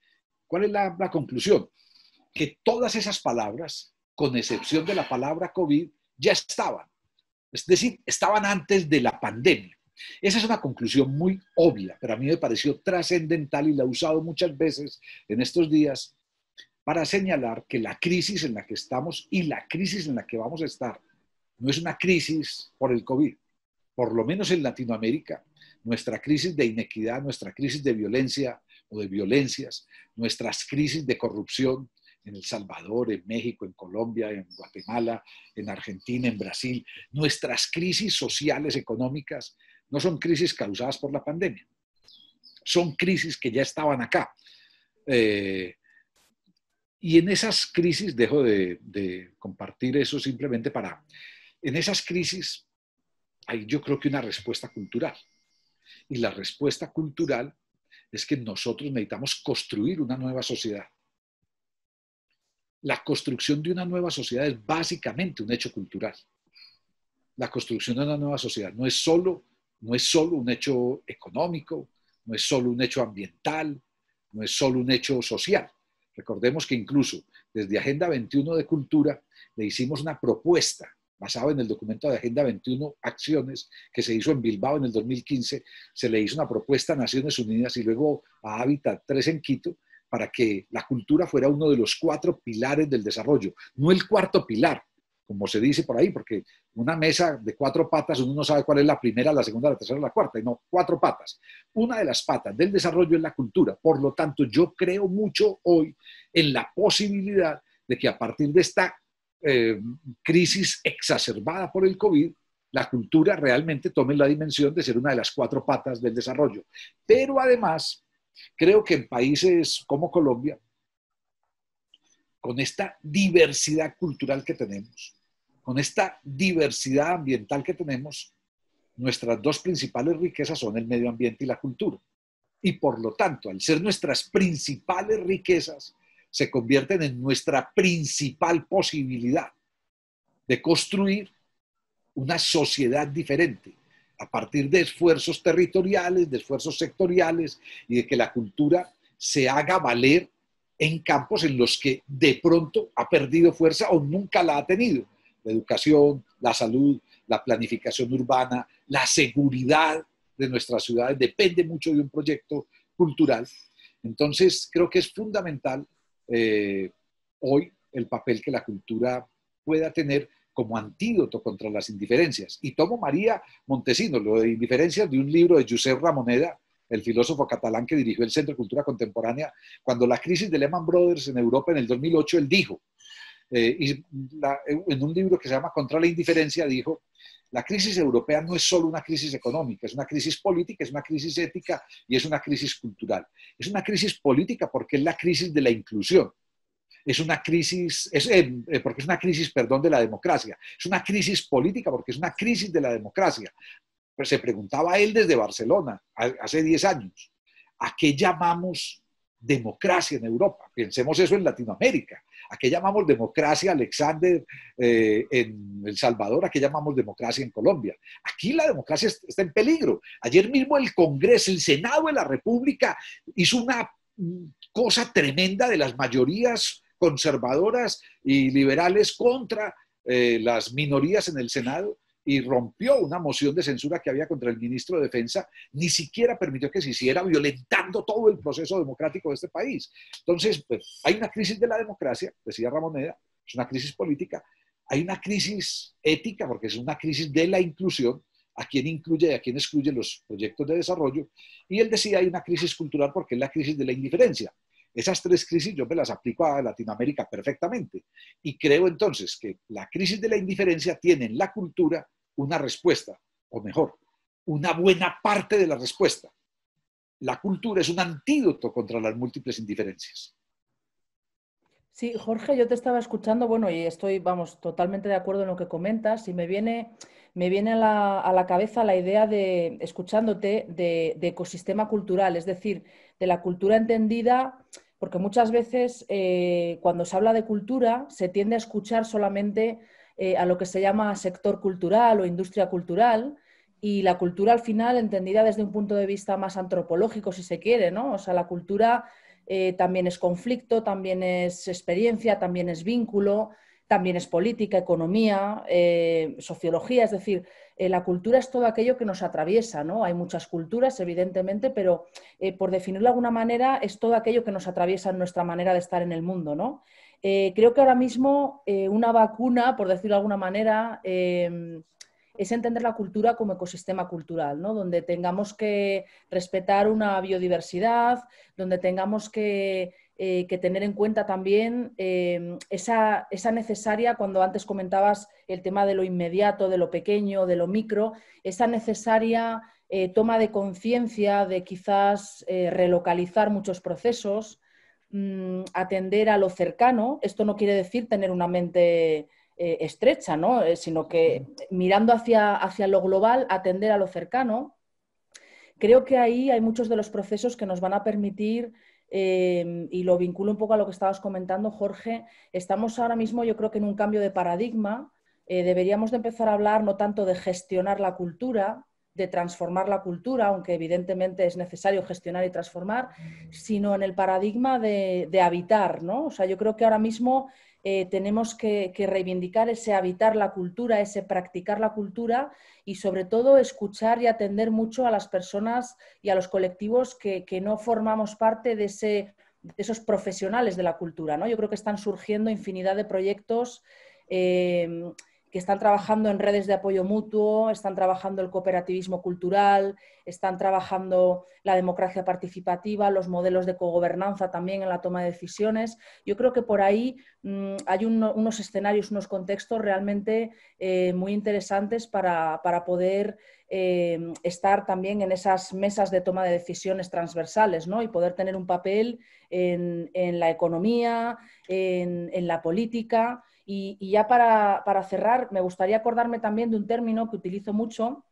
¿Cuál es la, la conclusión? Que todas esas palabras, con excepción de la palabra COVID, ya estaban. Es decir, estaban antes de la pandemia. Esa es una conclusión muy obvia, pero a mí me pareció trascendental y la he usado muchas veces en estos días para señalar que la crisis en la que estamos y la crisis en la que vamos a estar no es una crisis por el COVID. Por lo menos en Latinoamérica, nuestra crisis de inequidad, nuestra crisis de violencia o de violencias, nuestras crisis de corrupción en El Salvador, en México, en Colombia, en Guatemala, en Argentina, en Brasil, nuestras crisis sociales, económicas, no son crisis causadas por la pandemia, son crisis que ya estaban acá. Eh, y en esas crisis, dejo de, compartir eso simplemente para, en esas crisis hay yo creo que una respuesta cultural. Y la respuesta cultural es que nosotros necesitamos construir una nueva sociedad. La construcción de una nueva sociedad es básicamente un hecho cultural. La construcción de una nueva sociedad no es solo no es solo un hecho económico, no es solo un hecho ambiental, no es solo un hecho social. Recordemos que incluso desde Agenda 21 de Cultura le hicimos una propuesta basada en el documento de Agenda 21 Acciones que se hizo en Bilbao en el 2015, se le hizo una propuesta a Naciones Unidas y luego a Habitat 3 en Quito para que la cultura fuera uno de los cuatro pilares del desarrollo, no el cuarto pilar, como se dice por ahí, porque una mesa de cuatro patas, uno no sabe cuál es la primera, la segunda, la tercera, la cuarta, y no, cuatro patas. Una de las patas del desarrollo es la cultura. Por lo tanto, yo creo mucho hoy en la posibilidad de que a partir de esta eh, crisis exacerbada por el COVID, la cultura realmente tome la dimensión de ser una de las cuatro patas del desarrollo. Pero además, creo que en países como Colombia, con esta diversidad cultural que tenemos, con esta diversidad ambiental que tenemos, nuestras dos principales riquezas son el medio ambiente y la cultura. Y por lo tanto, al ser nuestras principales riquezas, se convierten en nuestra principal posibilidad de construir una sociedad diferente a partir de esfuerzos territoriales, de esfuerzos sectoriales y de que la cultura se haga valer en campos en los que de pronto ha perdido fuerza o nunca la ha tenido. La educación, la salud, la planificación urbana, la seguridad de nuestras ciudades depende mucho de un proyecto cultural. Entonces, creo que es fundamental eh, hoy el papel que la cultura pueda tener como antídoto contra las indiferencias. Y tomo María Montesino, lo de indiferencias, de un libro de Josep Ramoneda, el filósofo catalán que dirigió el Centro de Cultura Contemporánea, cuando la crisis de Lehman Brothers en Europa en el 2008, él dijo, eh, y en un libro que se llama Contra la Indiferencia, dijo, la crisis europea no es solo una crisis económica, es una crisis política, es una crisis ética y es una crisis cultural. Es una crisis política porque es la crisis de la inclusión. Es una crisis, es, eh, eh, porque es una crisis, perdón, de la democracia. Es una crisis política porque es una crisis de la democracia. Pues se preguntaba él desde Barcelona, hace 10 años, ¿a qué llamamos democracia en Europa? Pensemos eso en Latinoamérica. ¿A qué llamamos democracia, Alexander, eh, en El Salvador? ¿A qué llamamos democracia en Colombia? Aquí la democracia está en peligro. Ayer mismo el Congreso, el Senado de la República hizo una mm, cosa tremenda de las mayorías conservadoras y liberales contra eh, las minorías en el Senado y rompió una moción de censura que había contra el ministro de Defensa, ni siquiera permitió que se hiciera, violentando todo el proceso democrático de este país. Entonces, pues, hay una crisis de la democracia, decía Ramoneda, es una crisis política, hay una crisis ética, porque es una crisis de la inclusión, a quién incluye y a quién excluye los proyectos de desarrollo, y él decía, hay una crisis cultural porque es la crisis de la indiferencia. Esas tres crisis yo me las aplico a Latinoamérica perfectamente. Y creo entonces que la crisis de la indiferencia tiene en la cultura una respuesta, o mejor, una buena parte de la respuesta. La cultura es un antídoto contra las múltiples indiferencias. Sí, Jorge, yo te estaba escuchando, bueno, y estoy, vamos, totalmente de acuerdo en lo que comentas, y me viene, me viene a, la, cabeza la idea de, escuchándote, de, ecosistema cultural, es decir, de la cultura entendida, porque muchas veces eh, cuando se habla de cultura se tiende a escuchar solamente eh, a lo que se llama sector cultural o industria cultural, y la cultura al final entendida desde un punto de vista más antropológico, si se quiere, ¿no? O sea, la cultura eh, también es conflicto, también es experiencia, también es vínculo, también es política, economía, eh, sociología, es decir, la cultura es todo aquello que nos atraviesa, ¿no? Hay muchas culturas, evidentemente, pero por definirlo de alguna manera, es todo aquello que nos atraviesa en nuestra manera de estar en el mundo, ¿no? Eh, creo que ahora mismo eh, una vacuna, por decirlo de alguna manera, eh, es entender la cultura como ecosistema cultural, ¿no? donde tengamos que respetar una biodiversidad, donde tengamos que, tener en cuenta también esa, esa, necesaria, cuando antes comentabas el tema de lo inmediato, de lo pequeño, de lo micro, esa necesaria toma de conciencia de quizás relocalizar muchos procesos, Mm, atender a lo cercano. Esto no quiere decir tener una mente eh, estrecha, ¿no? Eh, sino que mirando hacia, hacia lo global, atender a lo cercano. Creo que ahí hay muchos de los procesos que nos van a permitir em, y lo vinculo un poco a lo que estabas comentando, Jorge, estamos ahora mismo yo creo que en un cambio de paradigma. Eh, deberíamos de empezar a hablar no tanto de gestionar la cultura, de transformar la cultura, aunque evidentemente es necesario gestionar y transformar, sino en el paradigma de, habitar, ¿no? O sea, yo creo que ahora mismo eh, tenemos que, reivindicar ese habitar la cultura, ese practicar la cultura y sobre todo escuchar y atender mucho a las personas y a los colectivos que, no formamos parte de, ese, esos profesionales de la cultura, ¿no? Yo creo que están surgiendo infinidad de proyectos. Eh, que están trabajando en redes de apoyo mutuo, están trabajando el cooperativismo cultural, están trabajando la democracia participativa, los modelos de cogobernanza también en la toma de decisiones. Yo creo que por ahí mm, hay unos escenarios, unos contextos realmente eh, muy interesantes para, poder eh, estar también en esas mesas de toma de decisiones transversales ¿no? y poder tener un papel en, la economía, en la política. Y, ya para, cerrar, me gustaría acordarme también de un término que utilizo mucho.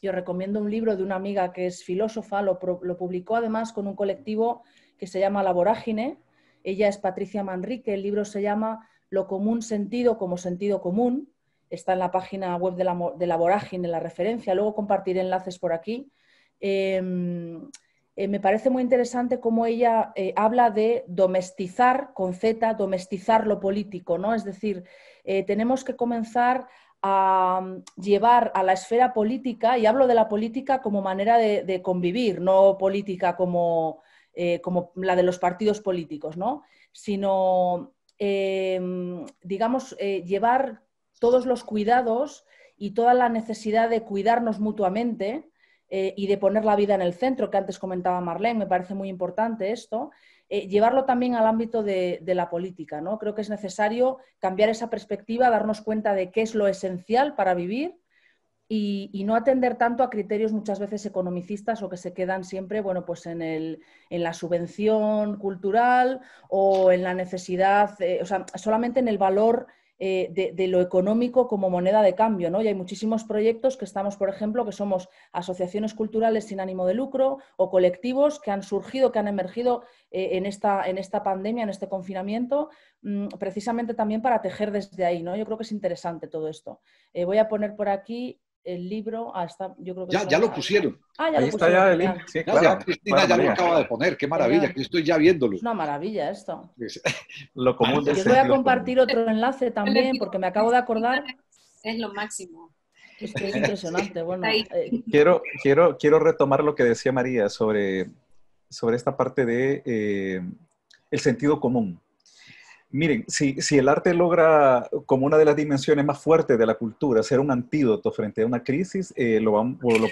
Yo recomiendo un libro de una amiga que es filósofa, lo, publicó además con un colectivo que se llama La Vorágine. Ella es Patricia Manrique, el libro se llama Lo común sentido como sentido común. Está en la página web de la, de la Vorágine la referencia, luego compartiré enlaces por aquí. Em, eh, me parece muy interesante cómo ella eh, habla de domestizar, con Z, domestizar lo político, ¿no? Es decir, eh, tenemos que comenzar a mm, llevar a la esfera política, y hablo de la política como manera de, convivir, no política como, como, la de los partidos políticos, ¿no? sino, digamos, llevar todos los cuidados y toda la necesidad de cuidarnos mutuamente eh, y de poner la vida en el centro, que antes comentaba Marlene, me parece muy importante esto, eh, llevarlo también al ámbito de, la política. ¿no? Creo que es necesario cambiar esa perspectiva, darnos cuenta de qué es lo esencial para vivir y, no atender tanto a criterios muchas veces economicistas o que se quedan siempre bueno, pues en, el, en la subvención cultural o en la necesidad, eh, o sea, solamente en el valor eh, de, lo económico como moneda de cambio. ¿no? Y hay muchísimos proyectos que estamos, por ejemplo, que somos asociaciones culturales sin ánimo de lucro o colectivos que han surgido, que han emergido eh, en, esta, en esta pandemia, en este confinamiento, mm, precisamente también para tejer desde ahí. ¿no? Yo creo que es interesante todo esto. Eh, voy a poner por aquí el libro. Ah, yo creo que ya, ya lo pusieron. Ah, ya Ahí lo está ya el link. Sí, claro. Cristina ya lo acaba de poner. Qué maravilla, que estoy ya viéndolo. Es una maravilla esto. lo común Yo voy a compartir otro enlace también porque me acabo de acordar. Es lo máximo. Es que es impresionante. Bueno, eh, quiero, quiero, quiero retomar lo que decía María sobre, sobre esta parte de eh, el sentido común. Miren, si, el arte logra, como una de las dimensiones más fuertes de la cultura, ser un antídoto frente a una crisis, eh, lo,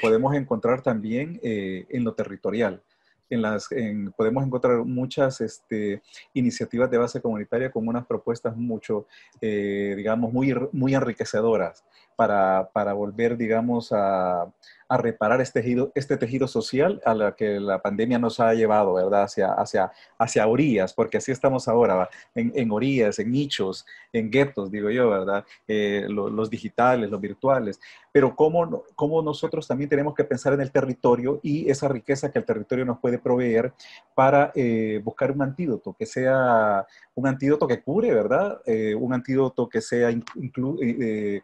podemos encontrar también eh, en lo territorial. En las, podemos encontrar muchas este, iniciativas de base comunitaria con unas propuestas mucho, eh, digamos, muy, enriquecedoras para volver, digamos, a, a reparar este tejido, este tejido social a la que la pandemia nos ha llevado, ¿verdad? Hacia, hacia, hacia orillas, porque así estamos ahora, en, en orillas, en nichos, en guetos, digo yo, ¿verdad? Eh, los digitales, los virtuales. Pero cómo, cómo nosotros también tenemos que pensar en el territorio y esa riqueza que el territorio nos puede proveer para eh, buscar un antídoto, que sea un antídoto que cure, ¿verdad? Eh, un antídoto que sea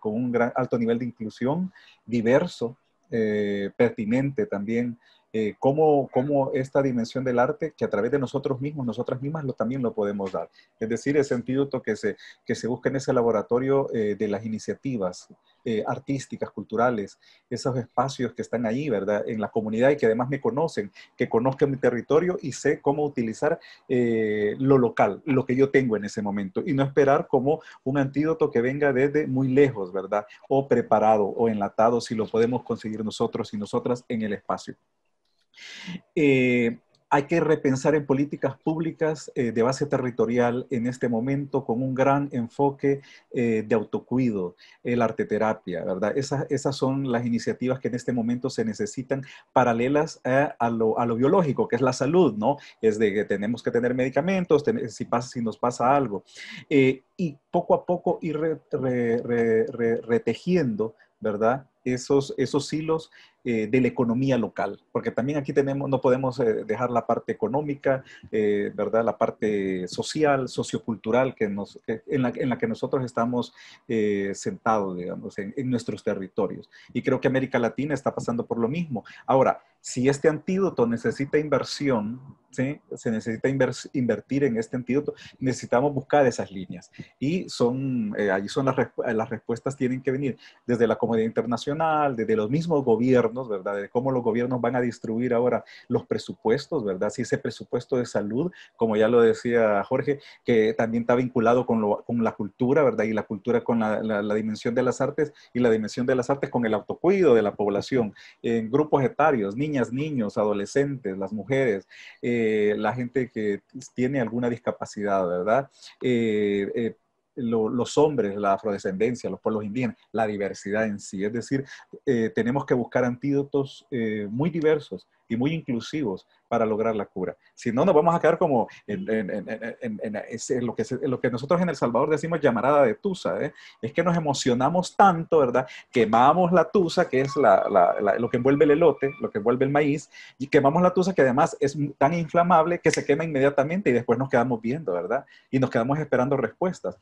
con un gran, alto nivel de inclusión, diverso, eh, pertinente también, eh, cómo, esta dimensión del arte, que a través de nosotros mismos, nosotras mismas, lo, también lo podemos dar. Es decir, ese antídoto que se, que se busca en ese laboratorio eh, de las iniciativas artísticas, culturales, esos espacios que están ahí, ¿verdad? En la comunidad y que además me conocen, que conozcan mi territorio y sé cómo utilizar lo local, lo que yo tengo en ese momento, y no esperar como un antídoto que venga desde muy lejos, ¿verdad? O preparado o enlatado si lo podemos conseguir nosotros y nosotras en el espacio. Eh, hay que repensar en políticas públicas eh, de base territorial en este momento con un gran enfoque eh, de autocuido, el arteterapia, ¿verdad? Esas, esas son las iniciativas que en este momento se necesitan paralelas a, lo, biológico, que es la salud, ¿no? Es de que tenemos que tener medicamentos si, pasa, si nos pasa algo. y poco a poco ir retejiendo, ¿verdad? Esos, esos hilos eh, de la economía local, porque también aquí tenemos, no podemos eh, dejar la parte económica, eh, ¿verdad? La parte social, sociocultural que nos, en, la, en, la, que nosotros estamos sentados, digamos, en, en, nuestros territorios. Y creo que América Latina está pasando por lo mismo. Ahora, si este antídoto necesita inversión, ¿sí? se necesita invertir en este antídoto, necesitamos buscar esas líneas. Y son, allí son las, las respuestas tienen que venir desde la comunidad internacional, desde los mismos gobiernos, ¿verdad? De cómo los gobiernos van a distribuir ahora los presupuestos, ¿verdad? Si ese presupuesto de salud, como ya lo decía Jorge, que también está vinculado con, lo, con la cultura, ¿verdad? Y la cultura con la, la, dimensión de las artes y la dimensión de las artes con el autocuido de la población, en grupos etarios, niñas, niños, adolescentes, las mujeres, eh, la gente que tiene alguna discapacidad, ¿verdad? Eh, eh, los hombres, la afrodescendencia, los pueblos indígenas, la diversidad en sí. Es decir, eh, tenemos que buscar antídotos eh, muy diversos y muy inclusivos para lograr la cura. Si no, nos vamos a quedar como en, lo, que, nosotros en El Salvador decimos llamarada de tusa. ¿eh? Es que nos emocionamos tanto, ¿verdad? Quemamos la tusa, que es lo que envuelve el elote, lo que envuelve el maíz, y quemamos la tusa que además es tan inflamable que se quema inmediatamente y después nos quedamos viendo, ¿verdad? Y nos quedamos esperando respuestas.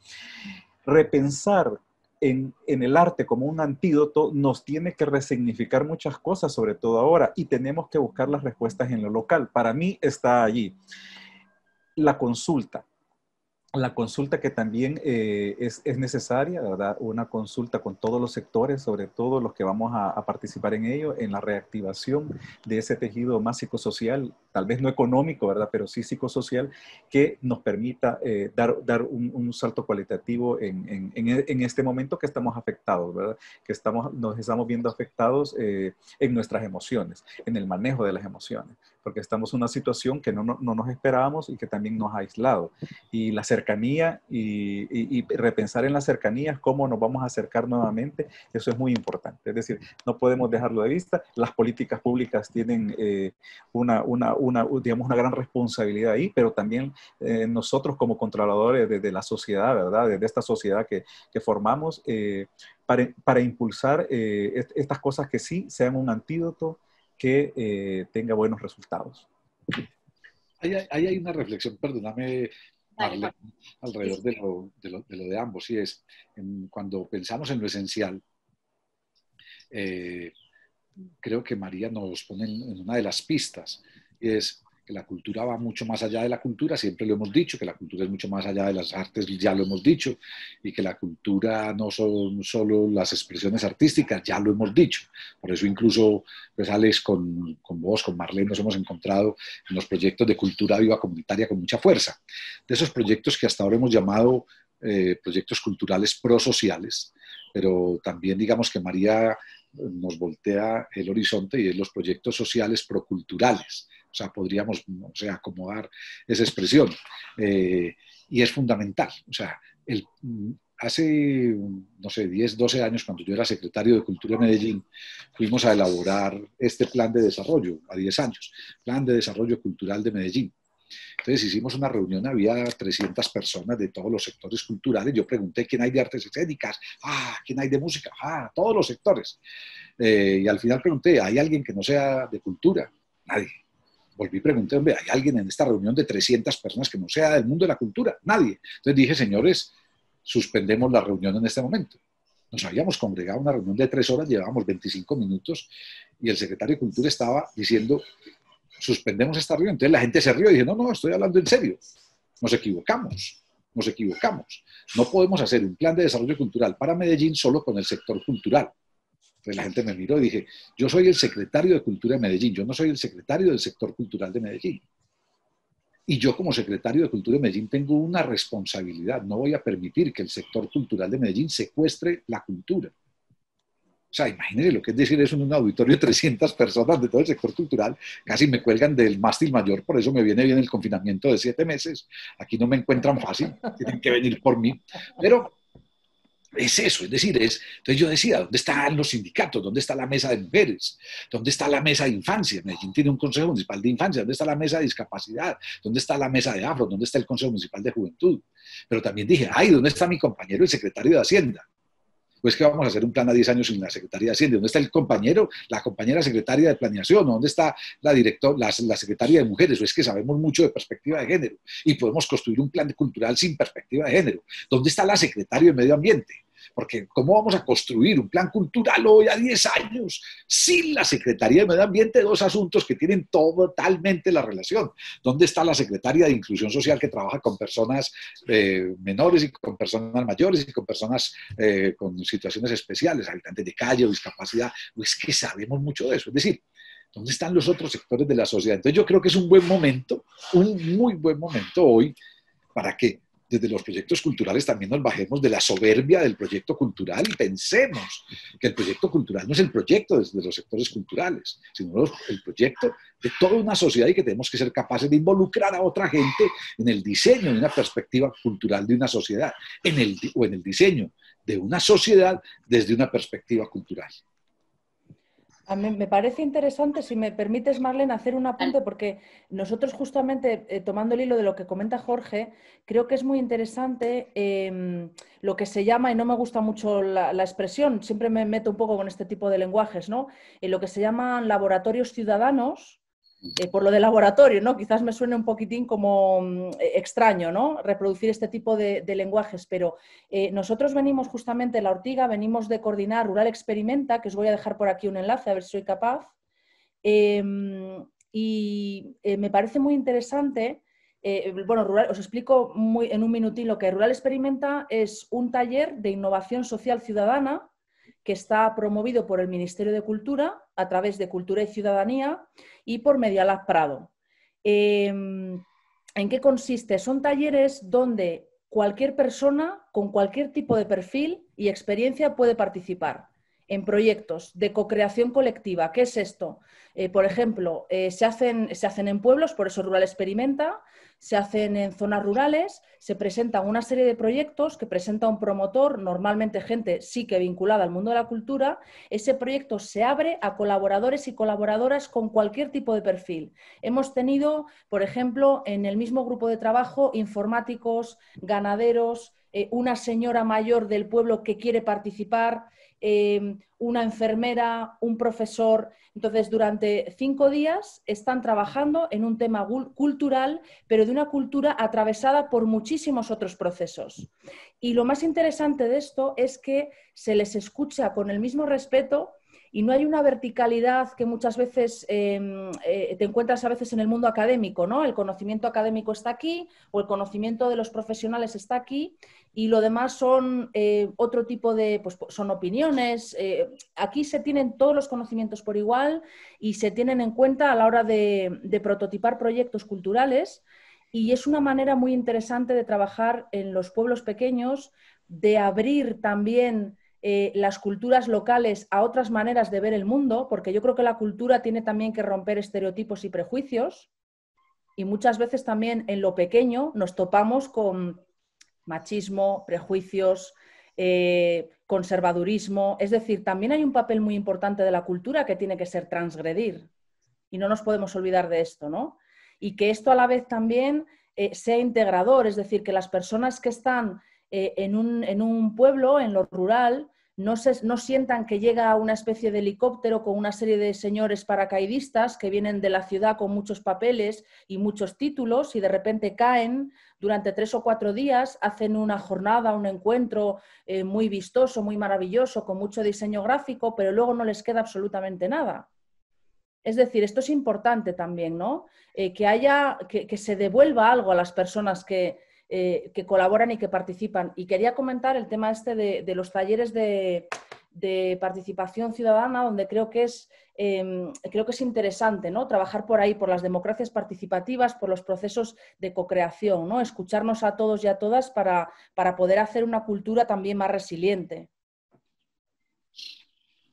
Repensar en, el arte como un antídoto nos tiene que resignificar muchas cosas, sobre todo ahora, y tenemos que buscar las respuestas en lo local. Para mí está allí. La consulta la consulta que también eh, es, necesaria, ¿verdad? Una consulta con todos los sectores, sobre todo los que vamos a, participar en ello, en la reactivación de ese tejido más psicosocial, tal vez no económico, ¿verdad? Pero sí psicosocial, que nos permita eh, dar, dar un, salto cualitativo en, en, este momento que estamos afectados, ¿verdad? Que estamos, nos estamos viendo afectados eh, en nuestras emociones, en el manejo de las emociones, porque estamos en una situación que no, no, no nos esperábamos y que también nos ha aislado. Y la cercanía y, repensar en las cercanías, cómo nos vamos a acercar nuevamente, eso es muy importante. Es decir, no podemos dejarlo de vista. Las políticas públicas tienen eh, una, una, una, digamos, una gran responsabilidad ahí, pero también eh, nosotros como controladores de, la sociedad, ¿verdad? De, esta sociedad que, que formamos, eh, para, para, impulsar estas cosas que sí sean un antídoto que tenga buenos resultados. Ahí hay, hay, una reflexión, perdóname, alrededor de lo, de, lo, de, lo, de ambos, y es cuando pensamos en lo esencial, eh, creo que María nos pone en, una de las pistas, y es la cultura va mucho más allá de la cultura, siempre lo hemos dicho, que la cultura es mucho más allá de las artes, ya lo hemos dicho, y que la cultura no son solo las expresiones artísticas, ya lo hemos dicho. Por eso incluso, pues con, con vos, con Marlene, nos hemos encontrado en los proyectos de cultura viva comunitaria con mucha fuerza. De esos proyectos que hasta ahora hemos llamado eh, proyectos culturales prosociales, pero también digamos que María nos voltea el horizonte y es los proyectos sociales proculturales o sea, podríamos o sea, acomodar esa expresión. Eh, y es fundamental. O sea, el, hace, no sé, 10, 12 años, cuando yo era secretario de Cultura de Medellín, fuimos a elaborar este plan de desarrollo, a 10 años, Plan de Desarrollo Cultural de Medellín. Entonces hicimos una reunión, había 300 personas de todos los sectores culturales. Yo pregunté quién hay de artes escénicas, ah, quién hay de música, ah, todos los sectores. Eh, y al final pregunté, ¿hay alguien que no sea de cultura? Nadie volví y pregunté, hombre, ¿hay alguien en esta reunión de 300 personas que no sea del mundo de la cultura? Nadie. Entonces dije, señores, suspendemos la reunión en este momento. Nos habíamos congregado una reunión de tres horas, llevábamos 25 minutos y el secretario de Cultura estaba diciendo, suspendemos esta reunión. Entonces la gente se rió y dije, no, no, estoy hablando en serio. Nos equivocamos, nos equivocamos. No podemos hacer un plan de desarrollo cultural para Medellín solo con el sector cultural. La gente me miró y dije, yo soy el secretario de Cultura de Medellín, yo no soy el secretario del sector cultural de Medellín. Y yo como secretario de Cultura de Medellín tengo una responsabilidad, no voy a permitir que el sector cultural de Medellín secuestre la cultura. O sea, imagínense lo que es decir eso en un auditorio de 300 personas de todo el sector cultural, casi me cuelgan del mástil mayor, por eso me viene bien el confinamiento de siete meses. Aquí no me encuentran fácil, tienen que venir por mí. Pero es eso, es decir, es, entonces yo decía, ¿dónde están los sindicatos? ¿Dónde está la mesa de mujeres? ¿Dónde está la mesa de infancia? Medellín tiene un consejo municipal de infancia, ¿dónde está la mesa de discapacidad? ¿Dónde está la mesa de afro? ¿Dónde está el consejo municipal de juventud? Pero también dije, ay, ¿dónde está mi compañero, el secretario de Hacienda? Pues que vamos a hacer un plan a 10 años sin la Secretaría de Hacienda. ¿Dónde está el compañero, la compañera secretaria de Planeación? ¿Dónde está la, director, la, la Secretaría de Mujeres? O es que sabemos mucho de perspectiva de género y podemos construir un plan cultural sin perspectiva de género. ¿Dónde está la Secretaria de Medio Ambiente? Porque ¿cómo vamos a construir un plan cultural hoy a 10 años sin la Secretaría de Medio Ambiente? Dos asuntos que tienen totalmente la relación. ¿Dónde está la Secretaría de Inclusión Social que trabaja con personas eh, menores y con personas mayores y con personas eh, con situaciones especiales, habitantes de calle o discapacidad? Pues que sabemos mucho de eso. Es decir, ¿Dónde están los otros sectores de la sociedad? Entonces yo creo que es un buen momento, un muy buen momento hoy para que desde los proyectos culturales también nos bajemos de la soberbia del proyecto cultural y pensemos que el proyecto cultural no es el proyecto desde los sectores culturales, sino el proyecto de toda una sociedad y que tenemos que ser capaces de involucrar a otra gente en el diseño de una perspectiva cultural de una sociedad, o en el diseño de una sociedad desde una perspectiva cultural. A mí me parece interesante, si me permites, Marlene, hacer un apunte, porque nosotros justamente, eh, tomando el hilo de lo que comenta Jorge, creo que es muy interesante em, lo que se llama, y no me gusta mucho la, expresión, siempre me meto un poco con este tipo de lenguajes, ¿no? En lo que se llaman laboratorios ciudadanos, eh, por lo de laboratorio, ¿no? Quizás me suene un poquitín como mm, e, extraño, ¿no? Reproducir este tipo de, lenguajes, pero eh, nosotros venimos justamente, la Ortiga, venimos de coordinar Rural Experimenta, que os voy a dejar por aquí un enlace, a ver si soy capaz. Em, y eh, me parece muy interesante, bueno, os explico muy, en un minutín lo que Rural Experimenta es un taller de innovación social ciudadana que está promovido por el Ministerio de Cultura a través de Cultura y Ciudadanía y por Medialab Prado. Em, ¿En qué consiste? Son talleres donde cualquier persona con cualquier tipo de perfil y experiencia puede participar en proyectos de co-creación colectiva. ¿Qué es esto? Eh, por ejemplo, eh, se, hacen, se hacen en pueblos, por eso Rural Experimenta, se hacen en zonas rurales, se presentan una serie de proyectos que presenta un promotor, normalmente gente sí que vinculada al mundo de la cultura. Ese proyecto se abre a colaboradores y colaboradoras con cualquier tipo de perfil. Hemos tenido, por ejemplo, en el mismo grupo de trabajo, informáticos, ganaderos, eh, una señora mayor del pueblo que quiere participar, eh, una enfermera, un profesor. Entonces, durante cinco días están trabajando en un tema cultural, pero de una cultura atravesada por muchísimos otros procesos. Y lo más interesante de esto es que se les escucha con el mismo respeto y no hay una verticalidad que muchas veces em, eh, te encuentras a veces en el mundo académico, ¿no? El conocimiento académico está aquí o el conocimiento de los profesionales está aquí y lo demás son eh, otro tipo de, pues son opiniones. Eh, aquí se tienen todos los conocimientos por igual y se tienen en cuenta a la hora de, de prototipar proyectos culturales y es una manera muy interesante de trabajar en los pueblos pequeños, de abrir también eh, las culturas locales a otras maneras de ver el mundo, porque yo creo que la cultura tiene también que romper estereotipos y prejuicios. Y muchas veces también en lo pequeño nos topamos con machismo, prejuicios, eh, conservadurismo. Es decir, también hay un papel muy importante de la cultura que tiene que ser transgredir. Y no nos podemos olvidar de esto, ¿no? Y que esto a la vez también eh, sea integrador, es decir, que las personas que están eh, en, un, pueblo, en lo rural, no, se, no sientan que llega una especie de helicóptero con una serie de señores paracaidistas que vienen de la ciudad con muchos papeles y muchos títulos y de repente caen durante tres o cuatro días, hacen una jornada, un encuentro eh, muy vistoso, muy maravilloso, con mucho diseño gráfico, pero luego no les queda absolutamente nada. Es decir, esto es importante también, ¿no? Eh, que haya, que se devuelva algo a las personas que, eh, que colaboran y que participan. Y quería comentar el tema este de, los talleres de, participación ciudadana, donde creo que es, em, creo que es interesante ¿no? trabajar por ahí, por las democracias participativas, por los procesos de co-creación, ¿no? escucharnos a todos y a todas para, para poder hacer una cultura también más resiliente.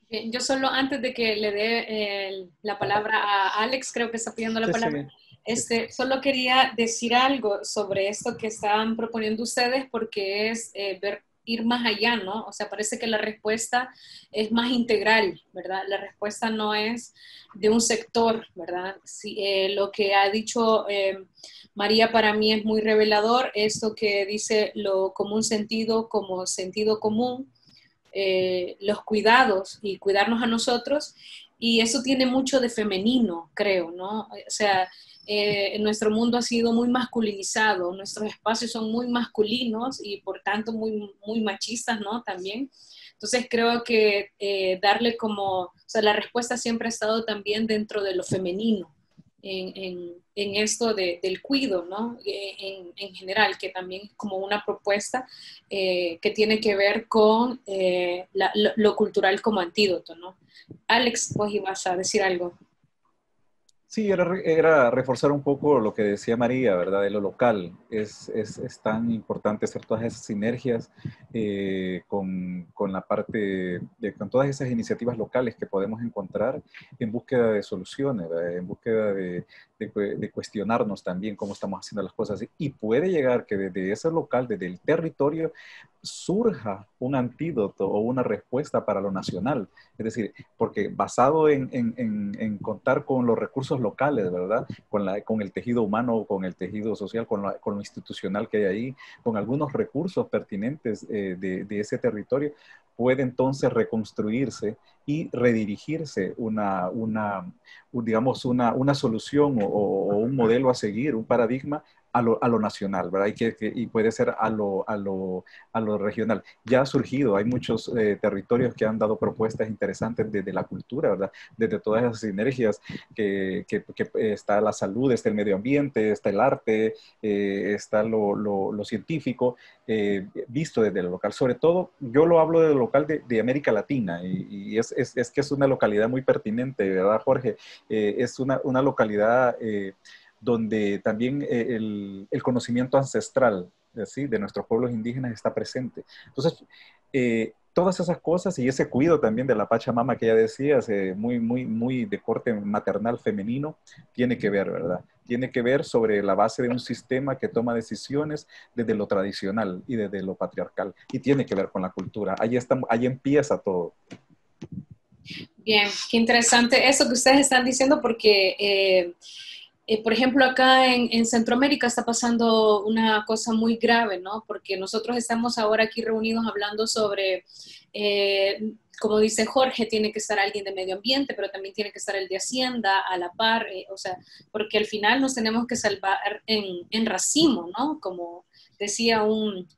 Yo solo antes de que le dé eh, la palabra a Alex, creo que está pidiendo la palabra. Este, solo quería decir algo sobre esto que están proponiendo ustedes porque es eh, ver, ir más allá, ¿no? O sea, parece que la respuesta es más integral, ¿verdad? La respuesta no es de un sector, ¿verdad? Si, eh, lo que ha dicho eh, María para mí es muy revelador, esto que dice lo común sentido como sentido común, los cuidados y cuidarnos a nosotros, y eso tiene mucho de femenino, creo, ¿no? O sea, eh, nuestro mundo ha sido muy masculinizado, nuestros espacios son muy masculinos y por tanto muy, muy machistas, ¿no? También. Entonces creo que eh, darle como, o sea, la respuesta siempre ha estado también dentro de lo femenino, en, en, esto de, del cuido, ¿no? Eh, en, en, general, que también es como una propuesta eh, que tiene que ver con lo, lo, cultural como antídoto, ¿no? Alex, vos ibas a decir algo. Sí, era, era, reforzar un poco lo que decía María, ¿verdad? De lo local. Es, es, tan importante hacer todas esas sinergias eh, con, con, la parte, de, con todas esas iniciativas locales que podemos encontrar en búsqueda de soluciones, ¿verdad? en búsqueda de, de, cuestionarnos también cómo estamos haciendo las cosas. Y puede llegar que desde ese local, desde el territorio, surja un antídoto o una respuesta para lo nacional. Es decir, porque basado en, en, en, contar con los recursos locales, ¿verdad? Con, la, con el tejido humano, con el tejido social, con, con, lo institucional que hay ahí, con algunos recursos pertinentes eh, de, de ese territorio, puede entonces reconstruirse y redirigirse una, una digamos, una, una solución o, o, un modelo a seguir, un paradigma a lo, a lo nacional, ¿verdad? Y, que, que, y puede ser a lo, a, lo, a lo regional. Ya ha surgido, hay muchos eh, territorios que han dado propuestas interesantes desde la cultura, ¿verdad? Desde todas esas sinergias que, que, está la salud, está el medio ambiente, está el arte, eh, está lo, lo, lo científico, eh, visto desde lo local. Sobre todo, yo lo hablo de lo local de, de América Latina y, y es, es, es, que es una localidad muy pertinente, ¿verdad, Jorge? Eh, es una, una localidad eh, donde también eh, el, conocimiento ancestral ¿sí? de nuestros pueblos indígenas está presente. Entonces, eh, todas esas cosas y ese cuidado también de la Pachamama que ya decías, eh, muy, muy, muy de corte maternal femenino, tiene que ver, ¿verdad? Tiene que ver sobre la base de un sistema que toma decisiones desde lo tradicional y desde lo patriarcal. Y tiene que ver con la cultura. Ahí, está, ahí empieza todo. Bien, qué interesante eso que ustedes están diciendo porque... Eh, eh, por ejemplo, acá en, en, Centroamérica está pasando una cosa muy grave, ¿no? Porque nosotros estamos ahora aquí reunidos hablando sobre, eh, como dice Jorge, tiene que estar alguien de medio ambiente, pero también tiene que estar el de Hacienda a la par, eh, o sea, porque al final nos tenemos que salvar en racimo, ¿no? Como decía un,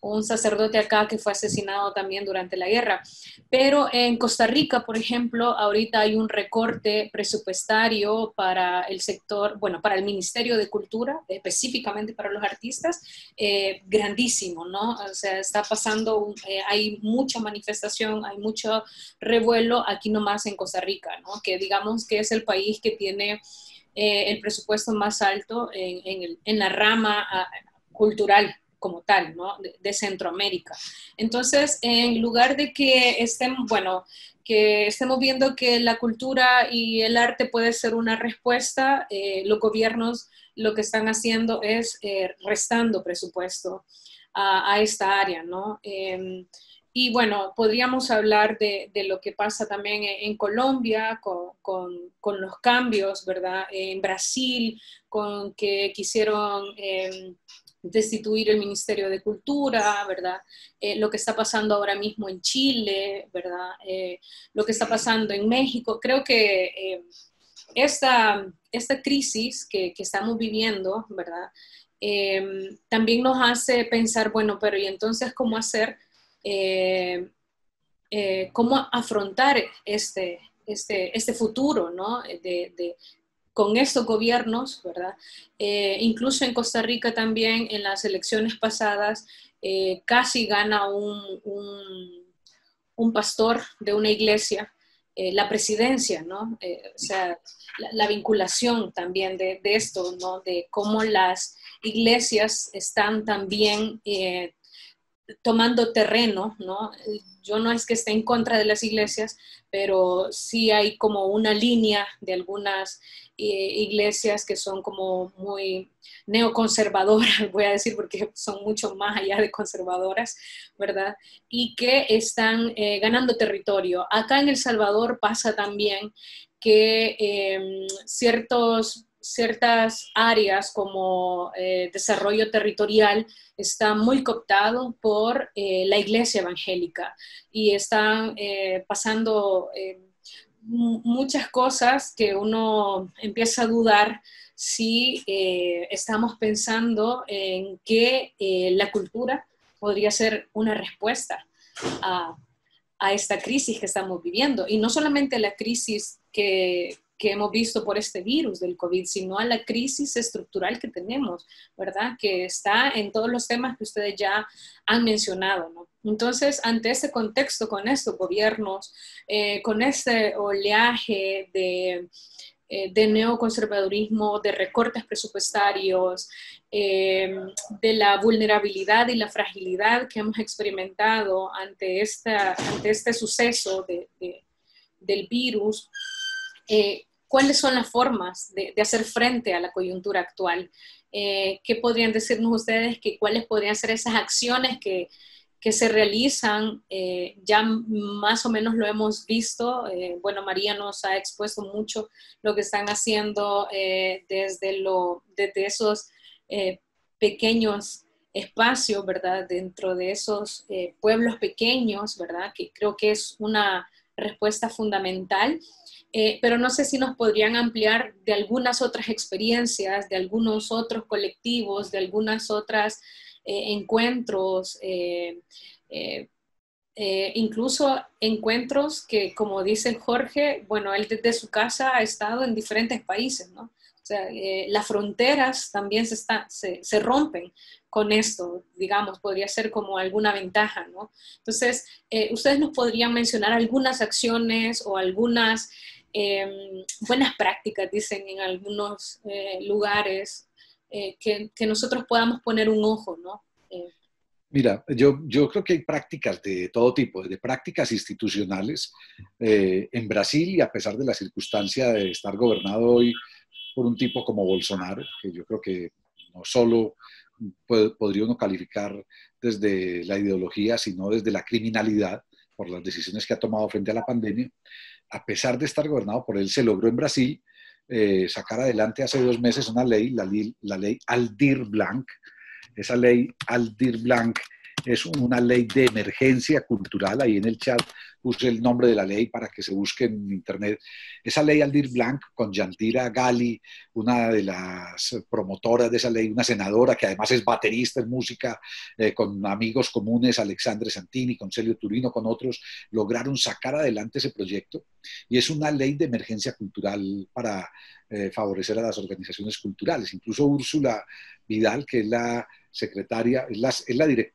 un sacerdote acá que fue asesinado también durante la guerra. Pero en Costa Rica, por ejemplo, ahorita hay un recorte presupuestario para el sector, bueno, para el Ministerio de Cultura, específicamente para los artistas, eh, grandísimo, ¿no? O sea, está pasando, eh, hay mucha manifestación, hay mucho revuelo aquí nomás en Costa Rica, ¿no? Que digamos que es el país que tiene... Eh, el presupuesto más alto en, en, la rama uh, cultural como tal, ¿no? De, de, Centroamérica. Entonces, en lugar de que estén, bueno, que estemos viendo que la cultura y el arte puede ser una respuesta, eh, los gobiernos lo que están haciendo es eh, restando presupuesto a, a, esta área, ¿no? Eh, y bueno, podríamos hablar de, de, lo que pasa también en Colombia con, con, con, los cambios, ¿verdad? En Brasil, con que quisieron eh, destituir el Ministerio de Cultura, ¿verdad? Eh, lo que está pasando ahora mismo en Chile, ¿verdad? Eh, lo que está pasando en México. Creo que eh, esta, esta crisis que, estamos viviendo, ¿verdad? También nos hace pensar, bueno, pero ¿y entonces cómo hacer, cómo afrontar este, este, este futuro, ¿no? Con estos gobiernos, ¿verdad? Eh, incluso en Costa Rica también en las elecciones pasadas eh, casi gana un, un, pastor de una iglesia eh, la presidencia, ¿no? O sea, la, la, vinculación también de, de, esto, ¿no? De cómo las iglesias están también tomando terreno, ¿no? Yo no es que esté en contra de las iglesias, pero sí hay como una línea de algunas eh, iglesias que son como muy neoconservadoras, voy a decir, porque son mucho más allá de conservadoras, ¿verdad? Y que están eh, ganando territorio. Acá en El Salvador pasa también que eh, ciertos ciertas áreas como eh, desarrollo territorial está muy cooptado por eh, la iglesia evangélica y están eh, pasando muchas cosas que uno empieza a dudar si estamos pensando en que la cultura podría ser una respuesta a, a, esta crisis que estamos viviendo. Y no solamente la crisis que, que hemos visto por este virus del COVID, sino a la crisis estructural que tenemos, ¿verdad? Que está en todos los temas que ustedes ya han mencionado, ¿no? Entonces, ante ese contexto, con estos gobiernos, eh, con este oleaje de, eh, de neoconservadurismo, de recortes presupuestarios, eh, de la vulnerabilidad y la fragilidad que hemos experimentado ante, esta, ante este suceso de, del virus, cuáles son las formas de, hacer frente a la coyuntura actual. Eh, ¿Qué podrían decirnos ustedes? Que, ¿Cuáles podrían ser esas acciones que, que se realizan? Eh, ya más o menos lo hemos visto. Eh, bueno, María nos ha expuesto mucho lo que están haciendo desde, lo, desde esos pequeños espacios, ¿verdad? Dentro de esos pueblos pequeños, ¿verdad? Que creo que es una respuesta fundamental. Eh, pero no sé si nos podrían ampliar de algunas otras experiencias, de algunos otros colectivos, de algunas otras eh, encuentros, eh, incluso encuentros que, como dice Jorge, bueno, él desde su casa ha estado en diferentes países, ¿no? O sea, las fronteras también se, se, se rompen con esto, digamos, podría ser como alguna ventaja, ¿no? Entonces, ustedes nos podrían mencionar algunas acciones o algunas Em, buenas prácticas, dicen en algunos eh, lugares, eh, que, que, nosotros podamos poner un ojo, ¿no? Eh, Mira, yo, yo creo que hay prácticas de todo tipo, de prácticas institucionales. en Brasil, y a pesar de la circunstancia de estar gobernado hoy por un tipo como Bolsonaro, que yo creo que no solo podría uno calificar desde la ideología, sino desde la criminalidad por las decisiones que ha tomado frente a la pandemia, a pesar de estar gobernado por él, se logró en Brasil eh, sacar adelante hace dos meses una ley, la, la ley Aldir Blanc. Esa ley Aldir Blanc es una ley de emergencia cultural. Ahí en el chat puse el nombre de la ley para que se busque en internet. Esa ley Aldir Blanc con Yantira Gali, una de las promotoras de esa ley, una senadora que además es baterista en música, eh, con amigos comunes, Alexandre Santini, con Celio Turino, con otros, lograron sacar adelante ese proyecto. Y es una ley de emergencia cultural para eh, favorecer a las organizaciones culturales. Incluso Úrsula Vidal, que es la secretaria, es la,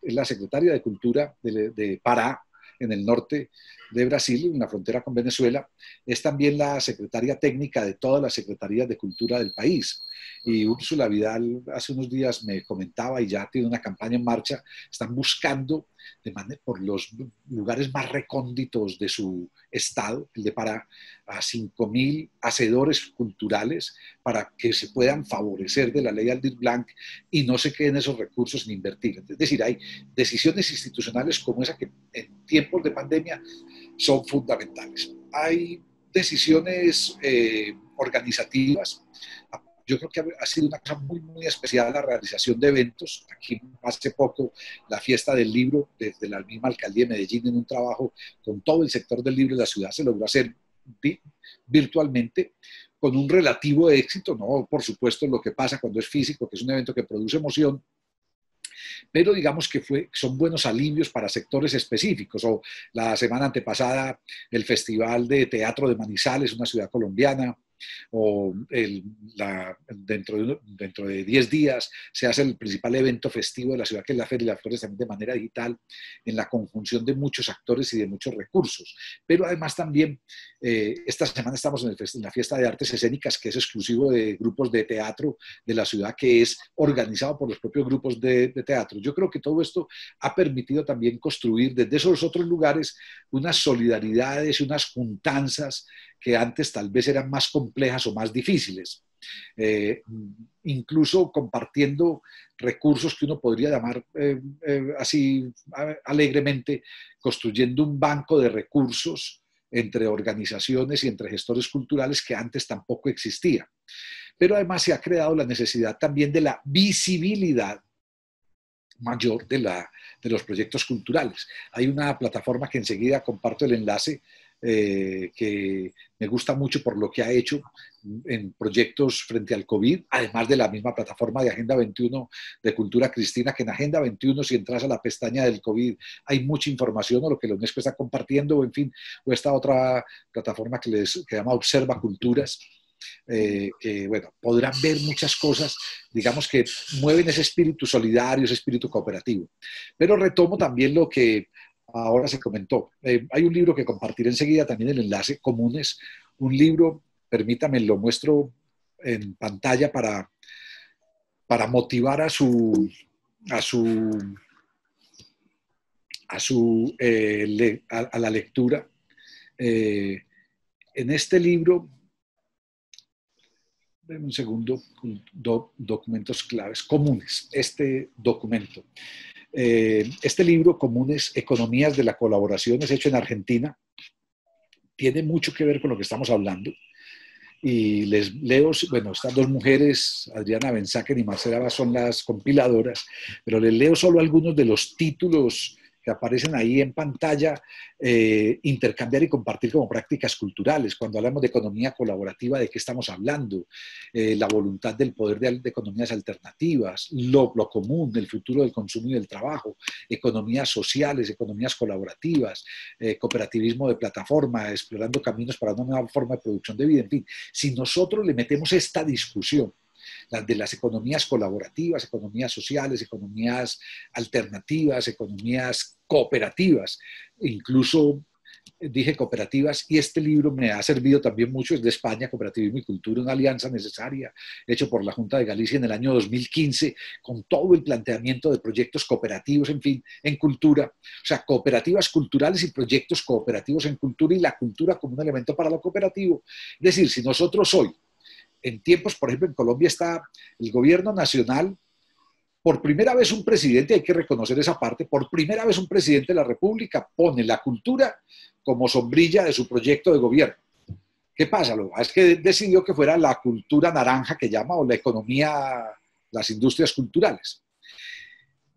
la, secretaria de Cultura de, de Pará, en el norte de Brasil, en la frontera con Venezuela, es también la secretaria técnica de todas las secretarías de cultura del país. Y Úrsula Vidal hace unos días me comentaba y ya tiene una campaña en marcha, están buscando de por los lugares más recónditos de su estado, el de para a 5.000 hacedores culturales para que se puedan favorecer de la ley Aldir Blanc y no se queden esos recursos sin invertir. Es decir, hay decisiones institucionales como esa que en tiempos de pandemia son fundamentales. Hay decisiones eh, organizativas. Yo creo que ha sido una cosa muy, muy especial la realización de eventos. Aquí hace poco la fiesta del libro desde la misma alcaldía de Medellín en un trabajo con todo el sector del libro de la ciudad se logró hacer virtualmente con un relativo éxito, no por supuesto lo que pasa cuando es físico, que es un evento que produce emoción, pero digamos que fue, son buenos alivios para sectores específicos. O la semana antepasada, el Festival de Teatro de Manizales, una ciudad colombiana, o la, dentro, de, dentro de 10 días se hace el principal evento festivo de la ciudad, que es la Feria de las Flores, también de manera digital, en la conjunción de muchos actores y de muchos recursos. Pero además también, eh, esta semana estamos en, la Fiesta de Artes Escénicas, que es exclusivo de grupos de teatro de la ciudad, que es organizado por los propios grupos de, de teatro. Yo creo que todo esto ha permitido también construir desde esos otros lugares unas solidaridades, unas juntanzas que antes tal vez eran más complejas o más difíciles. Eh, incluso compartiendo recursos que uno podría llamar eh, eh, así alegremente, construyendo un banco de recursos entre organizaciones y entre gestores culturales que antes tampoco existía. Pero además se ha creado la necesidad también de la visibilidad mayor de, la, de los proyectos culturales. Hay una plataforma que enseguida comparto el enlace eh, que me gusta mucho por lo que ha hecho en proyectos frente al COVID, además de la misma plataforma de Agenda 21 de Cultura Cristina, que en Agenda 21, si entras a la pestaña del COVID, hay mucha información o lo que la UNESCO está compartiendo, o en fin, o esta otra plataforma que, les, que llama Observa Culturas. Eh, que bueno, podrán ver muchas cosas, digamos que mueven ese espíritu solidario, ese espíritu cooperativo. Pero retomo también lo que ahora se comentó. Eh, hay un libro que compartiré enseguida, también el enlace, Comunes, un libro, permítame, lo muestro en pantalla para, para motivar a su, a su, a, su, eh, a, la lectura. Eh, en este libro, un segundo, documentos claves, comunes, este documento. Eh, este libro, Comunes Economías de la Colaboración, es hecho en Argentina. Tiene mucho que ver con lo que estamos hablando. Y les leo, bueno, estas dos mujeres, Adriana Benzaken y Marcela son las compiladoras, pero les leo solo algunos de los títulos que aparecen ahí en pantalla, eh, intercambiar y compartir como prácticas culturales. Cuando hablamos de economía colaborativa, ¿de qué estamos hablando? Eh, la voluntad del poder de, economías alternativas, lo, común, el futuro del consumo y del trabajo, economías sociales, economías colaborativas, eh, cooperativismo de plataforma, explorando caminos para una nueva forma de producción de vida. En fin, si nosotros le metemos esta discusión, las de las economías colaborativas, economías sociales, economías alternativas, economías cooperativas, incluso eh, dije cooperativas y este libro me ha servido también mucho, es de España, Cooperativismo y Cultura, una alianza necesaria hecho por la Junta de Galicia en el año 2015 con todo el planteamiento de proyectos cooperativos, en fin, en cultura, o sea, cooperativas culturales y proyectos cooperativos en cultura y la cultura como un elemento para lo cooperativo. Es decir, si nosotros hoy en tiempos, por ejemplo, en Colombia está el gobierno nacional, por primera vez un presidente, hay que reconocer esa parte, por primera vez un presidente de la República pone la cultura como sombrilla de su proyecto de gobierno. ¿Qué pasa? Lo es que decidió que fuera la cultura naranja que llama o la economía, las industrias culturales.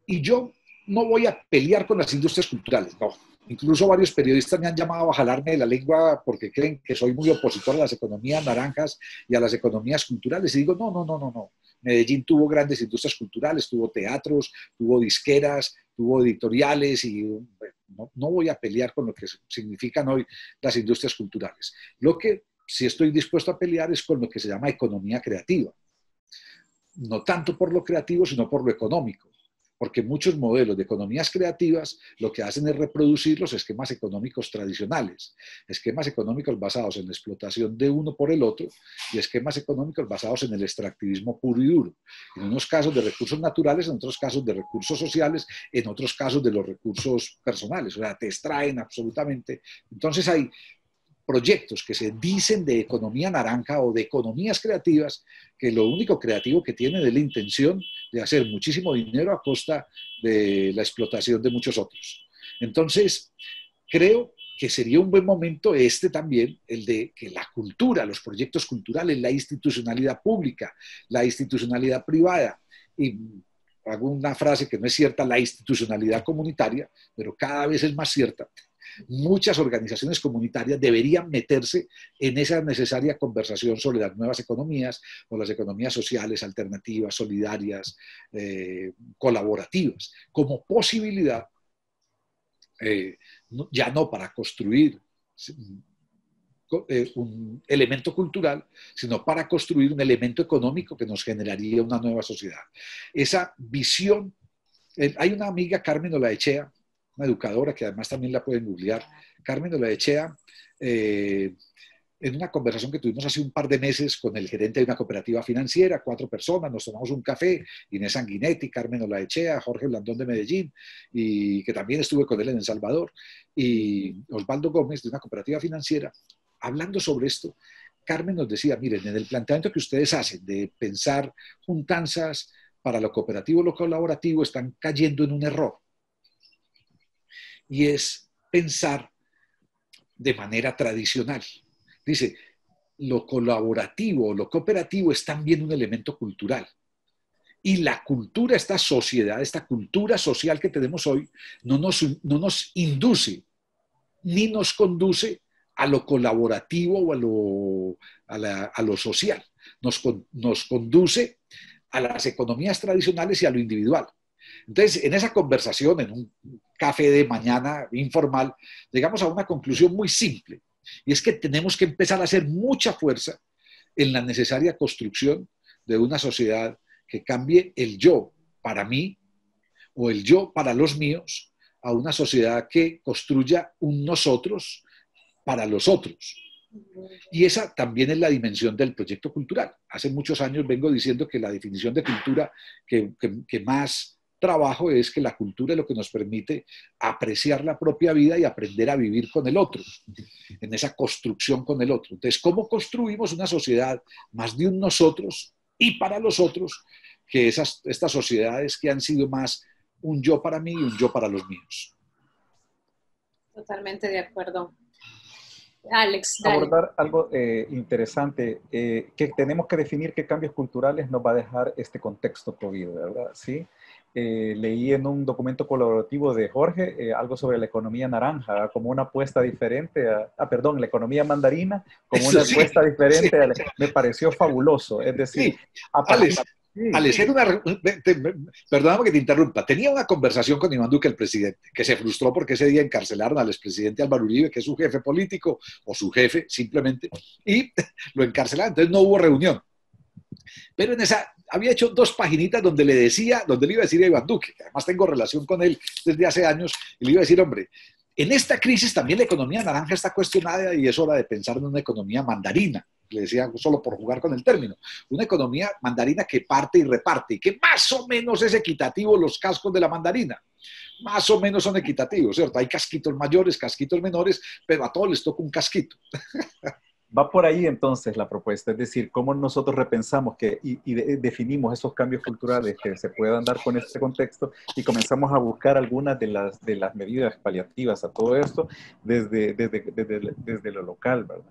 Y yo no voy a pelear con las industrias culturales, no. Incluso varios periodistas me han llamado a jalarme de la lengua porque creen que soy muy opositor a las economías naranjas y a las economías culturales. Y digo, no, no, no, no, no. Medellín tuvo grandes industrias culturales, tuvo teatros, tuvo disqueras, tuvo editoriales y no, no, voy a pelear con lo que significan hoy las industrias culturales. Lo que sí estoy dispuesto a pelear es con lo que se llama economía creativa. No tanto por lo creativo, sino por lo económico porque muchos modelos de economías creativas lo que hacen es reproducir los esquemas económicos tradicionales, esquemas económicos basados en la explotación de uno por el otro y esquemas económicos basados en el extractivismo puro y duro, en unos casos de recursos naturales, en otros casos de recursos sociales, en otros casos de los recursos personales, o sea, te extraen absolutamente. Entonces hay proyectos que se dicen de economía naranja o de economías creativas, que lo único creativo que tienen es la intención de hacer muchísimo dinero a costa de la explotación de muchos otros. Entonces, creo que sería un buen momento este también, el de que la cultura, los proyectos culturales, la institucionalidad pública, la institucionalidad privada, y hago una frase que no es cierta, la institucionalidad comunitaria, pero cada vez es más cierta, muchas organizaciones comunitarias deberían meterse en esa necesaria conversación sobre las nuevas economías o las economías sociales, alternativas, solidarias, eh, colaborativas, como posibilidad, eh, ya no para construir eh, un elemento cultural, sino para construir un elemento económico que nos generaría una nueva sociedad. Esa visión, hay una amiga, Carmen Olaechea, una educadora que además también la pueden googlear, Carmen Olaechea, eh, en una conversación que tuvimos hace un par de meses con el gerente de una cooperativa financiera, cuatro personas, nos tomamos un café, Inés Sanguinetti, Carmen Olaechea, Jorge Blandón de Medellín, y que también estuve con él en El Salvador, y Osvaldo Gómez de una cooperativa financiera, hablando sobre esto, Carmen nos decía, miren, en el planteamiento que ustedes hacen de pensar juntanzas para lo cooperativo, lo colaborativo, están cayendo en un error y es pensar de manera tradicional. Dice, lo colaborativo, lo cooperativo es también un elemento cultural. Y la cultura, esta sociedad, esta cultura social que tenemos hoy, no nos, no nos induce ni nos conduce a lo colaborativo o a lo, a lo social, nos, nos conduce a las economías tradicionales y a lo individual. Entonces, en esa conversación, en un café de mañana informal, llegamos a una conclusión muy simple, y es que tenemos que empezar a hacer mucha fuerza en la necesaria construcción de una sociedad que cambie el yo para mí o el yo para los míos a una sociedad que construya un nosotros para los otros. Y esa también es la dimensión del proyecto cultural. Hace muchos años vengo diciendo que la definición de cultura que, más trabajo es que la cultura es lo que nos permite apreciar la propia vida y aprender a vivir con el otro, en esa construcción con el otro. Entonces, ¿cómo construimos una sociedad más de un nosotros y para los otros que esas, estas sociedades que han sido más un yo para mí y un yo para los míos? Totalmente de acuerdo. Alex, abordar algo eh, interesante, eh, que tenemos que definir qué cambios culturales nos va a dejar este contexto COVID, ¿verdad? Sí. Eh, leí en un documento colaborativo de Jorge algo sobre la economía naranja, como una apuesta diferente, a, ah, perdón, la economía mandarina, como una apuesta diferente, me pareció fabuloso. Es decir, al ser una, perdóname que te interrumpa, tenía una conversación con Iván Duque, el presidente, que se frustró porque ese día encarcelaron al expresidente Álvaro Uribe, que es su jefe político, o su jefe simplemente, y lo encarcelaron, entonces no hubo reunión. Pero en esa, había hecho dos paginitas donde le decía, donde le iba a decir a Iván Duque, que además tengo relación con él desde hace años, y le iba a decir, hombre, en esta crisis también la economía naranja está cuestionada y es hora de pensar en una economía mandarina le decía solo por jugar con el término, una economía mandarina que parte y reparte y que más o menos es equitativo los cascos de la mandarina. Más o menos son equitativos, ¿cierto? Hay casquitos mayores, casquitos menores, pero a todos les toca un casquito. Va por ahí entonces la propuesta, es decir, cómo nosotros repensamos que, y, definimos esos cambios culturales que se puedan dar con este contexto y comenzamos a buscar algunas de las, de las medidas paliativas a todo esto desde, desde, desde, desde lo local, ¿verdad?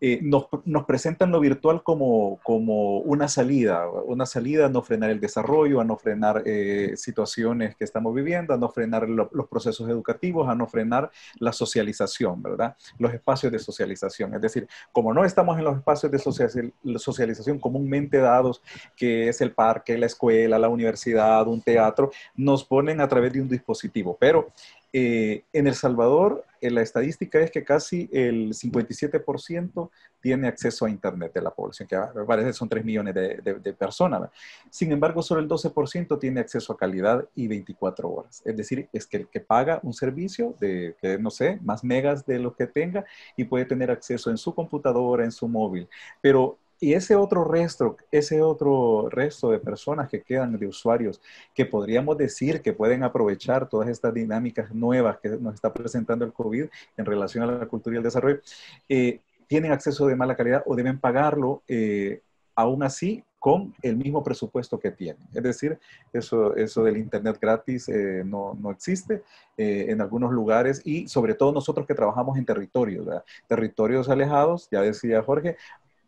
Eh, nos, presentan lo virtual como, como una salida, una salida a no frenar el desarrollo, a no frenar eh, situaciones que estamos viviendo, a no frenar los procesos educativos, a no frenar la socialización, ¿verdad? Los espacios de socialización. Es decir, como no estamos en los espacios de socialización comúnmente dados, que es el parque, la escuela, la universidad, un teatro, nos ponen a través de un dispositivo. Pero eh, en El Salvador, eh, la estadística es que casi el 57% tiene acceso a Internet de la población, que me parece son 3 millones de, personas. Sin embargo, solo el 12% tiene acceso a calidad y 24 horas. Es decir, es que el que paga un servicio de, que no sé, más megas de lo que tenga y puede tener acceso en su computadora, en su móvil. Pero y ese otro resto, ese otro resto de personas que quedan, de usuarios, que podríamos decir que pueden aprovechar todas estas dinámicas nuevas que nos está presentando el COVID en relación a la cultura y el desarrollo, eh, tienen acceso de mala calidad o deben pagarlo eh, aún así con el mismo presupuesto que tienen. Es decir, eso, eso del Internet gratis eh, no, no, existe en algunos lugares y sobre todo nosotros que trabajamos en territorios, territorios alejados, ya decía Jorge,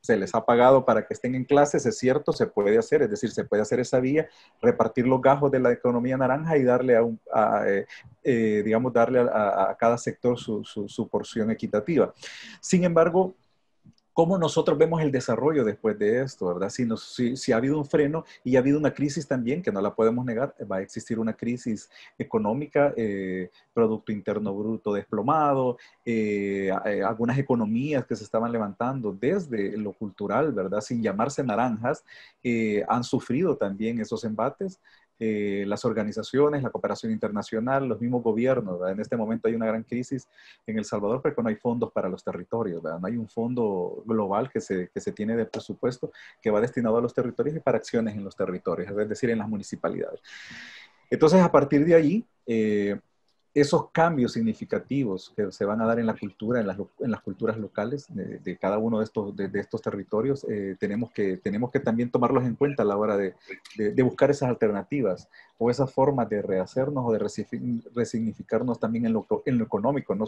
se les ha pagado para que estén en clases, es cierto, se puede hacer, es decir, se puede hacer esa vía, repartir los gajos de la economía naranja y darle a, un, eh, eh, digamos, darle a, cada sector su, su porción equitativa. Sin embargo, cómo nosotros vemos el desarrollo después de esto, ¿verdad? Si, ha habido un freno y ha habido una crisis también, que no la podemos negar, va a existir una crisis económica, eh, Producto Interno Bruto desplomado, eh, eh, algunas economías que se estaban levantando desde lo cultural, ¿verdad? Sin llamarse naranjas, han sufrido también esos embates. Eh, las organizaciones, la cooperación internacional, los mismos gobiernos. En este momento hay una gran crisis en El Salvador porque no hay fondos para los territorios, no hay un fondo global que se, que se tiene de presupuesto que va destinado a los territorios y para acciones en los territorios, es decir, en las municipalidades. Entonces, a partir de ahí, eh, esos cambios significativos que se van a dar en la cultura, en las, en las culturas locales de, cada uno de estos, de, estos territorios, eh, tenemos, que, tenemos que también tomarlos en cuenta a la hora de, de buscar esas alternativas o esas formas de rehacernos o de resignificarnos también en lo, en lo económico, no,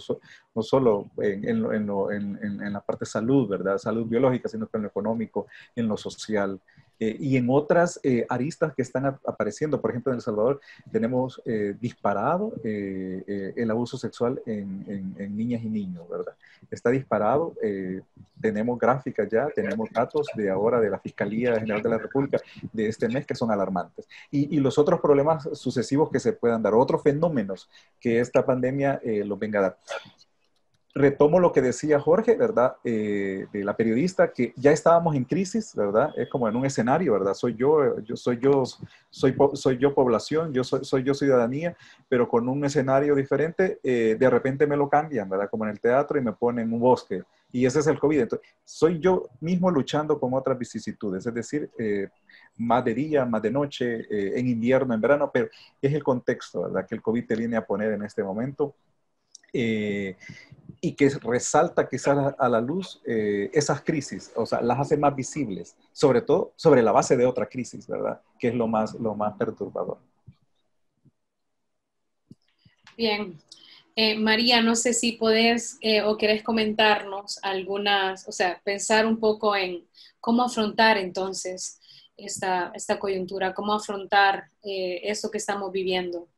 no solo en, en, en, la parte salud, ¿verdad? Salud biológica, sino que en lo económico, en lo social Eh, y en otras eh, aristas que están apareciendo, por ejemplo, en El Salvador tenemos eh, disparado el abuso sexual en, en, niñas y niños, ¿verdad? Está disparado, tenemos gráficas ya, tenemos datos de ahora de la Fiscalía General de la República de este mes que son alarmantes. Y, y los otros problemas sucesivos que se puedan dar, otros fenómenos que esta pandemia los venga a dar retomo lo que decía Jorge, ¿verdad? Eh, de la periodista, que ya estábamos en crisis, ¿verdad? Es como en un escenario, ¿verdad? Soy yo, yo soy yo, soy, soy yo población, yo soy, soy yo ciudadanía, pero con un escenario diferente, eh, de repente me lo cambian, ¿verdad? Como en el teatro y me ponen un bosque. Y ese es el COVID. Entonces, soy yo mismo luchando con otras vicisitudes, es decir, eh, más de día, más de noche, en invierno, en verano, pero es el contexto, ¿verdad? Que el COVID te viene a poner en este momento. Eh, y que resalta quizás a la luz eh, esas crisis, o sea, las hace más visibles, sobre todo sobre la base de otra crisis, ¿verdad? Que es lo más, lo más perturbador. Bien. Eh, María, no sé si podés eh, o querés comentarnos algunas, o sea, pensar un poco en cómo afrontar entonces esta, esta coyuntura, cómo afrontar eso que estamos viviendo.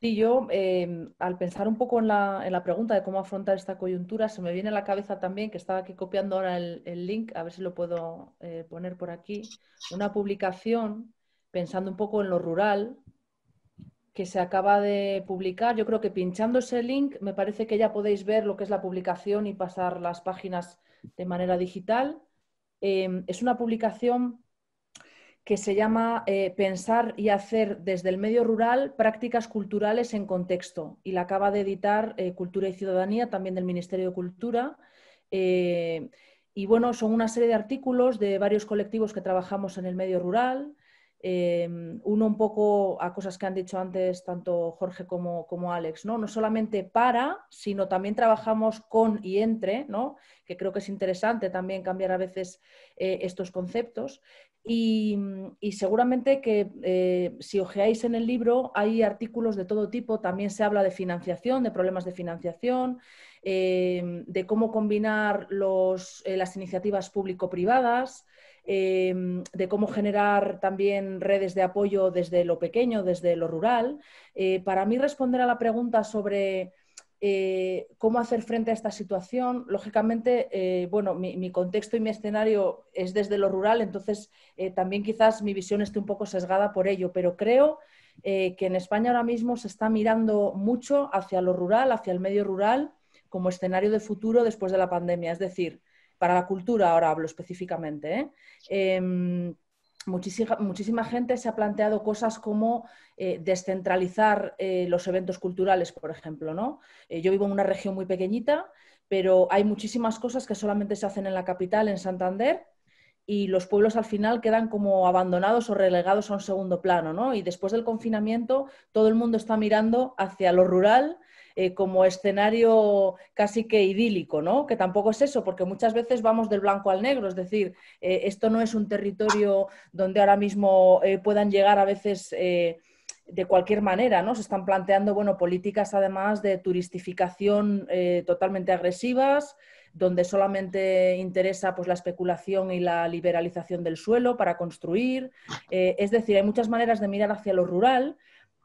Sí, yo em, al pensar un poco en la, pregunta de cómo afrontar esta coyuntura, se me viene a la cabeza también, que estaba aquí copiando ahora el, link, a ver si lo puedo eh, poner por aquí, una publicación pensando un poco en lo rural que se acaba de publicar. Yo creo que pinchando ese link me parece que ya podéis ver lo que es la publicación y pasar las páginas de manera digital. Em, es una publicación que se llama eh, Pensar y hacer desde el medio rural prácticas culturales en contexto y la acaba de editar eh, Cultura y Ciudadanía, también del Ministerio de Cultura. Eh, y bueno, son una serie de artículos de varios colectivos que trabajamos en el medio rural, uno un poco a cosas que han dicho antes tanto Jorge como, como, Alex, ¿no? No solamente para, sino también trabajamos con y entre, ¿no? Que creo que es interesante también cambiar a veces estos conceptos. Y, seguramente que eh, si ojeáis en el libro hay artículos de todo tipo, también se habla de financiación, de problemas de financiación, eh, de cómo combinar eh, las iniciativas público-privadas, de cómo generar también redes de apoyo desde lo pequeño, desde lo rural. para mí responder a la pregunta sobre eh, cómo hacer frente a esta situación. Lógicamente, eh, bueno, mi, contexto y mi escenario es desde lo rural, entonces eh, también quizás mi visión esté un poco sesgada por ello, pero creo que en España ahora mismo se está mirando mucho hacia lo rural, hacia el medio rural, como escenario de futuro después de la pandemia. Es decir, para la cultura ahora hablo específicamente. Muchísima, muchísima gente se ha planteado cosas como eh, descentralizar eh, los eventos culturales, por ejemplo. ¿no? Eh, yo vivo en una región muy pequeñita, pero hay muchísimas cosas que solamente se hacen en la capital, en Santander, y los pueblos al final quedan como abandonados o relegados a un segundo plano. ¿no? Y después del confinamiento, todo el mundo está mirando hacia lo rural eh, como escenario casi que idílico, ¿no? Que tampoco es eso, porque muchas veces vamos del blanco al negro, es decir, eh, esto no es un territorio donde ahora mismo eh, puedan llegar a veces de cualquier manera, ¿no? Se están planteando, bueno, políticas además de turistificación totalmente agresivas, donde solamente interesa pues, la especulación y la liberalización del suelo para construir. es decir, hay muchas maneras de mirar hacia lo rural,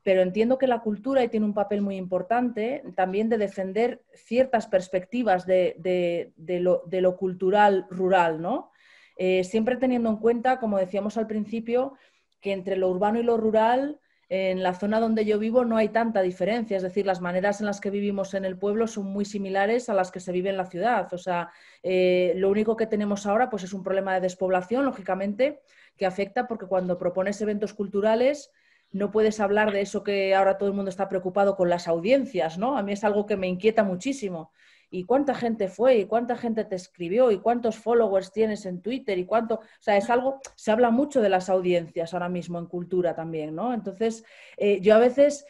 pero entiendo que la cultura tiene un papel muy importante también de defender ciertas perspectivas de, lo, cultural rural, ¿no? Eh, siempre teniendo en cuenta, como decíamos al principio, que entre lo urbano y lo rural, en la zona donde yo vivo no hay tanta diferencia, es decir, las maneras en las que vivimos en el pueblo son muy similares a las que se vive en la ciudad. O sea, eh, lo único que tenemos ahora pues, es un problema de despoblación, lógicamente, que afecta porque cuando propones eventos culturales no puedes hablar de eso que ahora todo el mundo está preocupado con las audiencias, ¿no? A mí es algo que me inquieta muchísimo. ¿Y cuánta gente fue? ¿Y cuánta gente te escribió? ¿Y cuántos followers tienes en Twitter? ¿Y cuánto? O sea, es algo, se habla mucho de las audiencias ahora mismo en cultura también, ¿no? Entonces, eh, yo a veces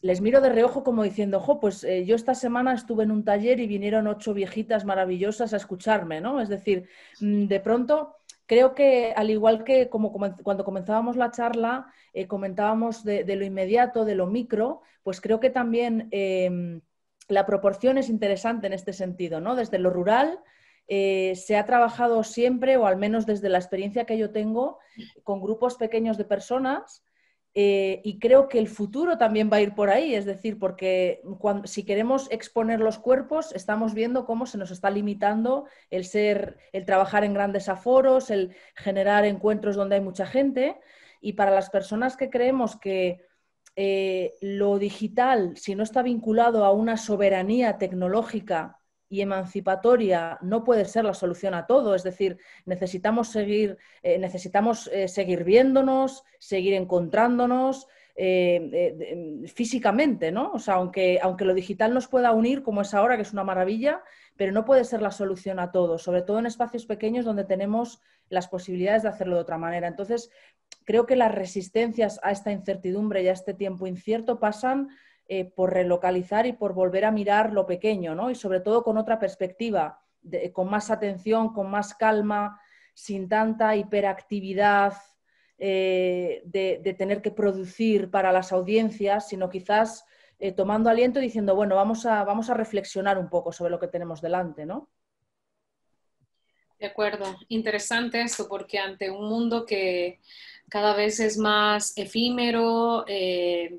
les miro de reojo como diciendo, jo, pues eh, yo esta semana estuve en un taller y vinieron ocho viejitas maravillosas a escucharme, ¿no? Es decir, mm, de pronto creo que al igual que como, cuando comenzábamos la charla, eh, comentábamos de, lo inmediato, de lo micro, pues creo que también em, la proporción es interesante en este sentido, ¿no? Desde lo rural, eh, se ha trabajado siempre, o al menos desde la experiencia que yo tengo, con grupos pequeños de personas. Eh, y creo que el futuro también va a ir por ahí, es decir, porque si queremos exponer los cuerpos, estamos viendo cómo se nos está limitando el ser, el trabajar en grandes aforos, el generar encuentros donde hay mucha gente. Y para las personas que creemos que eh, lo digital, si no está vinculado a una soberanía tecnológica y emancipatoria no puede ser la solución a todo. Es decir, necesitamos seguir, eh, necesitamos, eh, seguir viéndonos, seguir encontrándonos eh, físicamente, ¿no? O sea, aunque, aunque lo digital nos pueda unir, como es ahora, que es una maravilla, pero no puede ser la solución a todo, sobre todo en espacios pequeños donde tenemos las posibilidades de hacerlo de otra manera. Entonces, creo que las resistencias a esta incertidumbre y a este tiempo incierto pasan eh, por relocalizar y por volver a mirar lo pequeño, ¿no? Y sobre todo con otra perspectiva, con más atención, con más calma, sin tanta hiperactividad eh, de, tener que producir para las audiencias, sino quizás eh, tomando aliento y diciendo, bueno, vamos a, vamos a reflexionar un poco sobre lo que tenemos delante, ¿no? De acuerdo, interesante esto, porque ante un mundo que cada vez es más efímero,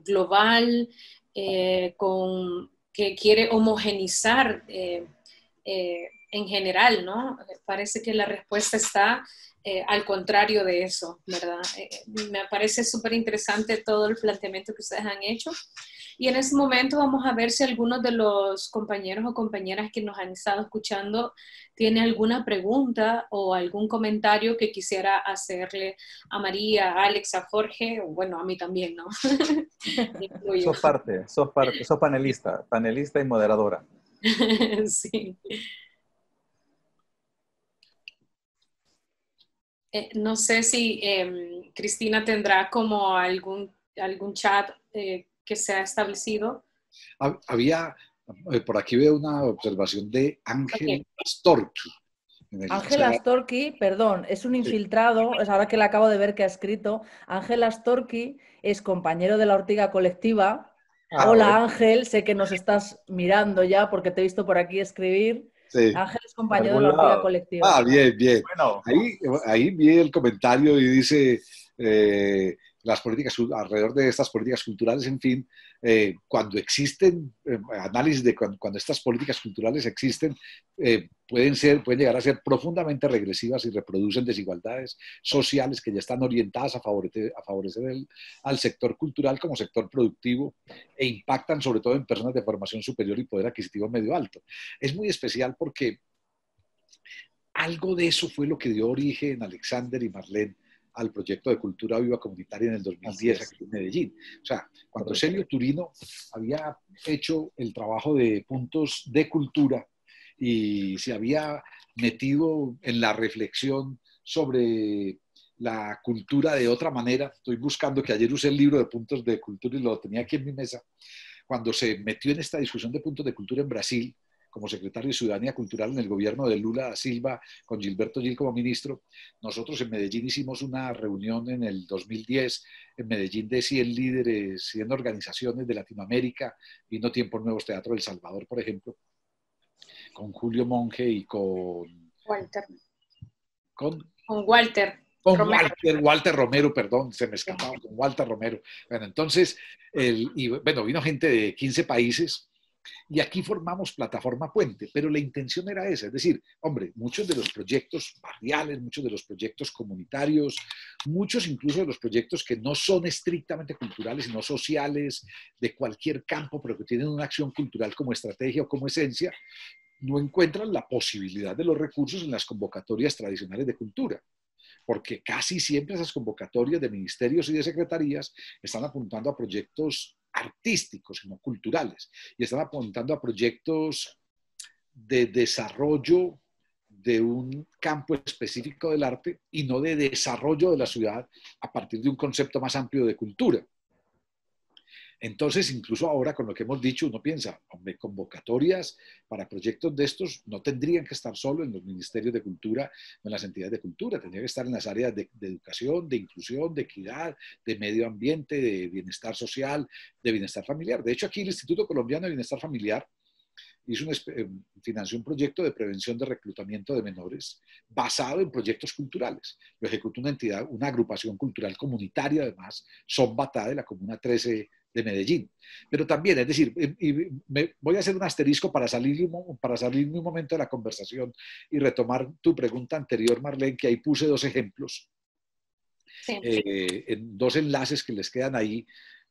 global, eh, con, que quiere homogenizar eh, eh, en general, ¿no? Parece que la respuesta está al contrario de eso, ¿verdad? me parece súper interesante todo el planteamiento que ustedes han hecho. Y en este momento vamos a ver si algunos de los compañeros o compañeras que nos han estado escuchando tiene alguna pregunta o algún comentario que quisiera hacerle a María, a Alex, a Jorge, o bueno, a mí también, ¿no? sos parte, sos parte, sos panelista, panelista y moderadora. sí. Eh, no sé si em, Cristina tendrá como algún, algún chat eh, que se ha establecido. Había, por aquí veo una observación de Ángel Storky. Ángel Astorqui, perdón, es un infiltrado, es ahora que le acabo de ver que ha escrito. Ángel Astorqui es compañero de la Ortiga Colectiva. Ah, Hola Ángel, sé que nos estás mirando ya porque te he visto por aquí escribir. Ángel es compañero de la Ortiga Colectiva. Ah, bien, bien. Ahí, ahí vi el comentario y dice, eh, las políticas, alrededor de estas políticas culturales, en fin, eh, cuando existen eh, análisis de cuando, estas políticas culturales existen, eh, pueden, ser, pueden llegar a ser profundamente regresivas y reproducen desigualdades sociales que ya están orientadas a favorecer, a favorecer al sector cultural como sector productivo e impactan sobre todo en personas de formación superior y poder adquisitivo medio alto. Es muy especial porque algo de eso fue lo que dio origen a Alexander y Marlene al proyecto de cultura viva comunitaria en el 2010 aquí en Medellín. O sea, cuando Celio Turino había hecho el trabajo de puntos de cultura y se había metido en la reflexión sobre la cultura de otra manera, estoy buscando que ayer usé el libro de puntos de cultura y lo tenía aquí en mi mesa, cuando se metió en esta discusión de puntos de cultura en Brasil, como secretario de Ciudadanía Cultural en el gobierno de Lula Silva, con Gilberto Gil como ministro. Nosotros en Medellín hicimos una reunión en el 2010, en Medellín de 100 líderes, 100 organizaciones de Latinoamérica, vino Tiempo Nuevos Teatro del Salvador, por ejemplo, con Julio Monge y con... Walter. Con, con Walter. Con Walter, Walter Romero, perdón, se me escapaba, con Walter Romero. Bueno, entonces, el, y, bueno, vino gente de 15 países y aquí formamos plataforma puente, pero la intención era esa, es decir, hombre, muchos de los proyectos barriales, muchos de los proyectos comunitarios, muchos incluso de los proyectos que no son estrictamente culturales, sino sociales, de cualquier campo, pero que tienen una acción cultural como estrategia o como esencia, no encuentran la posibilidad de los recursos en las convocatorias tradicionales de cultura porque casi siempre esas convocatorias de ministerios y de secretarías están apuntando a proyectos artísticos, sino culturales. Y están apuntando a proyectos de desarrollo de un campo específico del arte y no de desarrollo de la ciudad a partir de un concepto más amplio de cultura. Entonces, incluso ahora con lo que hemos dicho, uno piensa, hombre, convocatorias para proyectos de estos no tendrían que estar solo en los ministerios de cultura o en las entidades de cultura, tendrían que estar en las áreas de, educación, de inclusión, de equidad, de medio ambiente, de bienestar social, de bienestar familiar. De hecho, aquí el Instituto Colombiano de Bienestar Familiar hizo un, eh, financió un proyecto de prevención de reclutamiento de menores basado en proyectos culturales. Lo ejecutó una entidad, una agrupación cultural comunitaria, además, Son Batá de la Comuna 13 de Medellín. Pero también, es decir, y me, voy a hacer un asterisco para salir, para salir un momento de la conversación y retomar tu pregunta anterior, Marlene, que ahí puse dos ejemplos, eh, en dos enlaces que les quedan ahí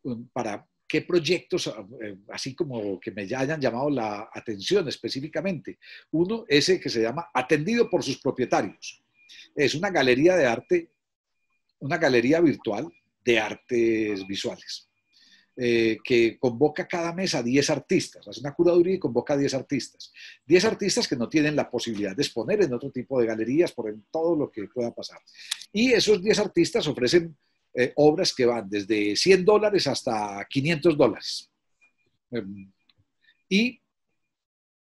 um, para qué proyectos, eh, así como que me hayan llamado la atención específicamente. Uno, ese que se llama Atendido por sus propietarios. Es una galería de arte, una galería virtual de artes visuales. Eh, que convoca cada mes a 10 artistas, hace una curaduría y convoca a 10 artistas. 10 artistas que no tienen la posibilidad de exponer en otro tipo de galerías por todo lo que pueda pasar. Y esos 10 artistas ofrecen eh, obras que van desde 100 dólares hasta 500 dólares. Em, y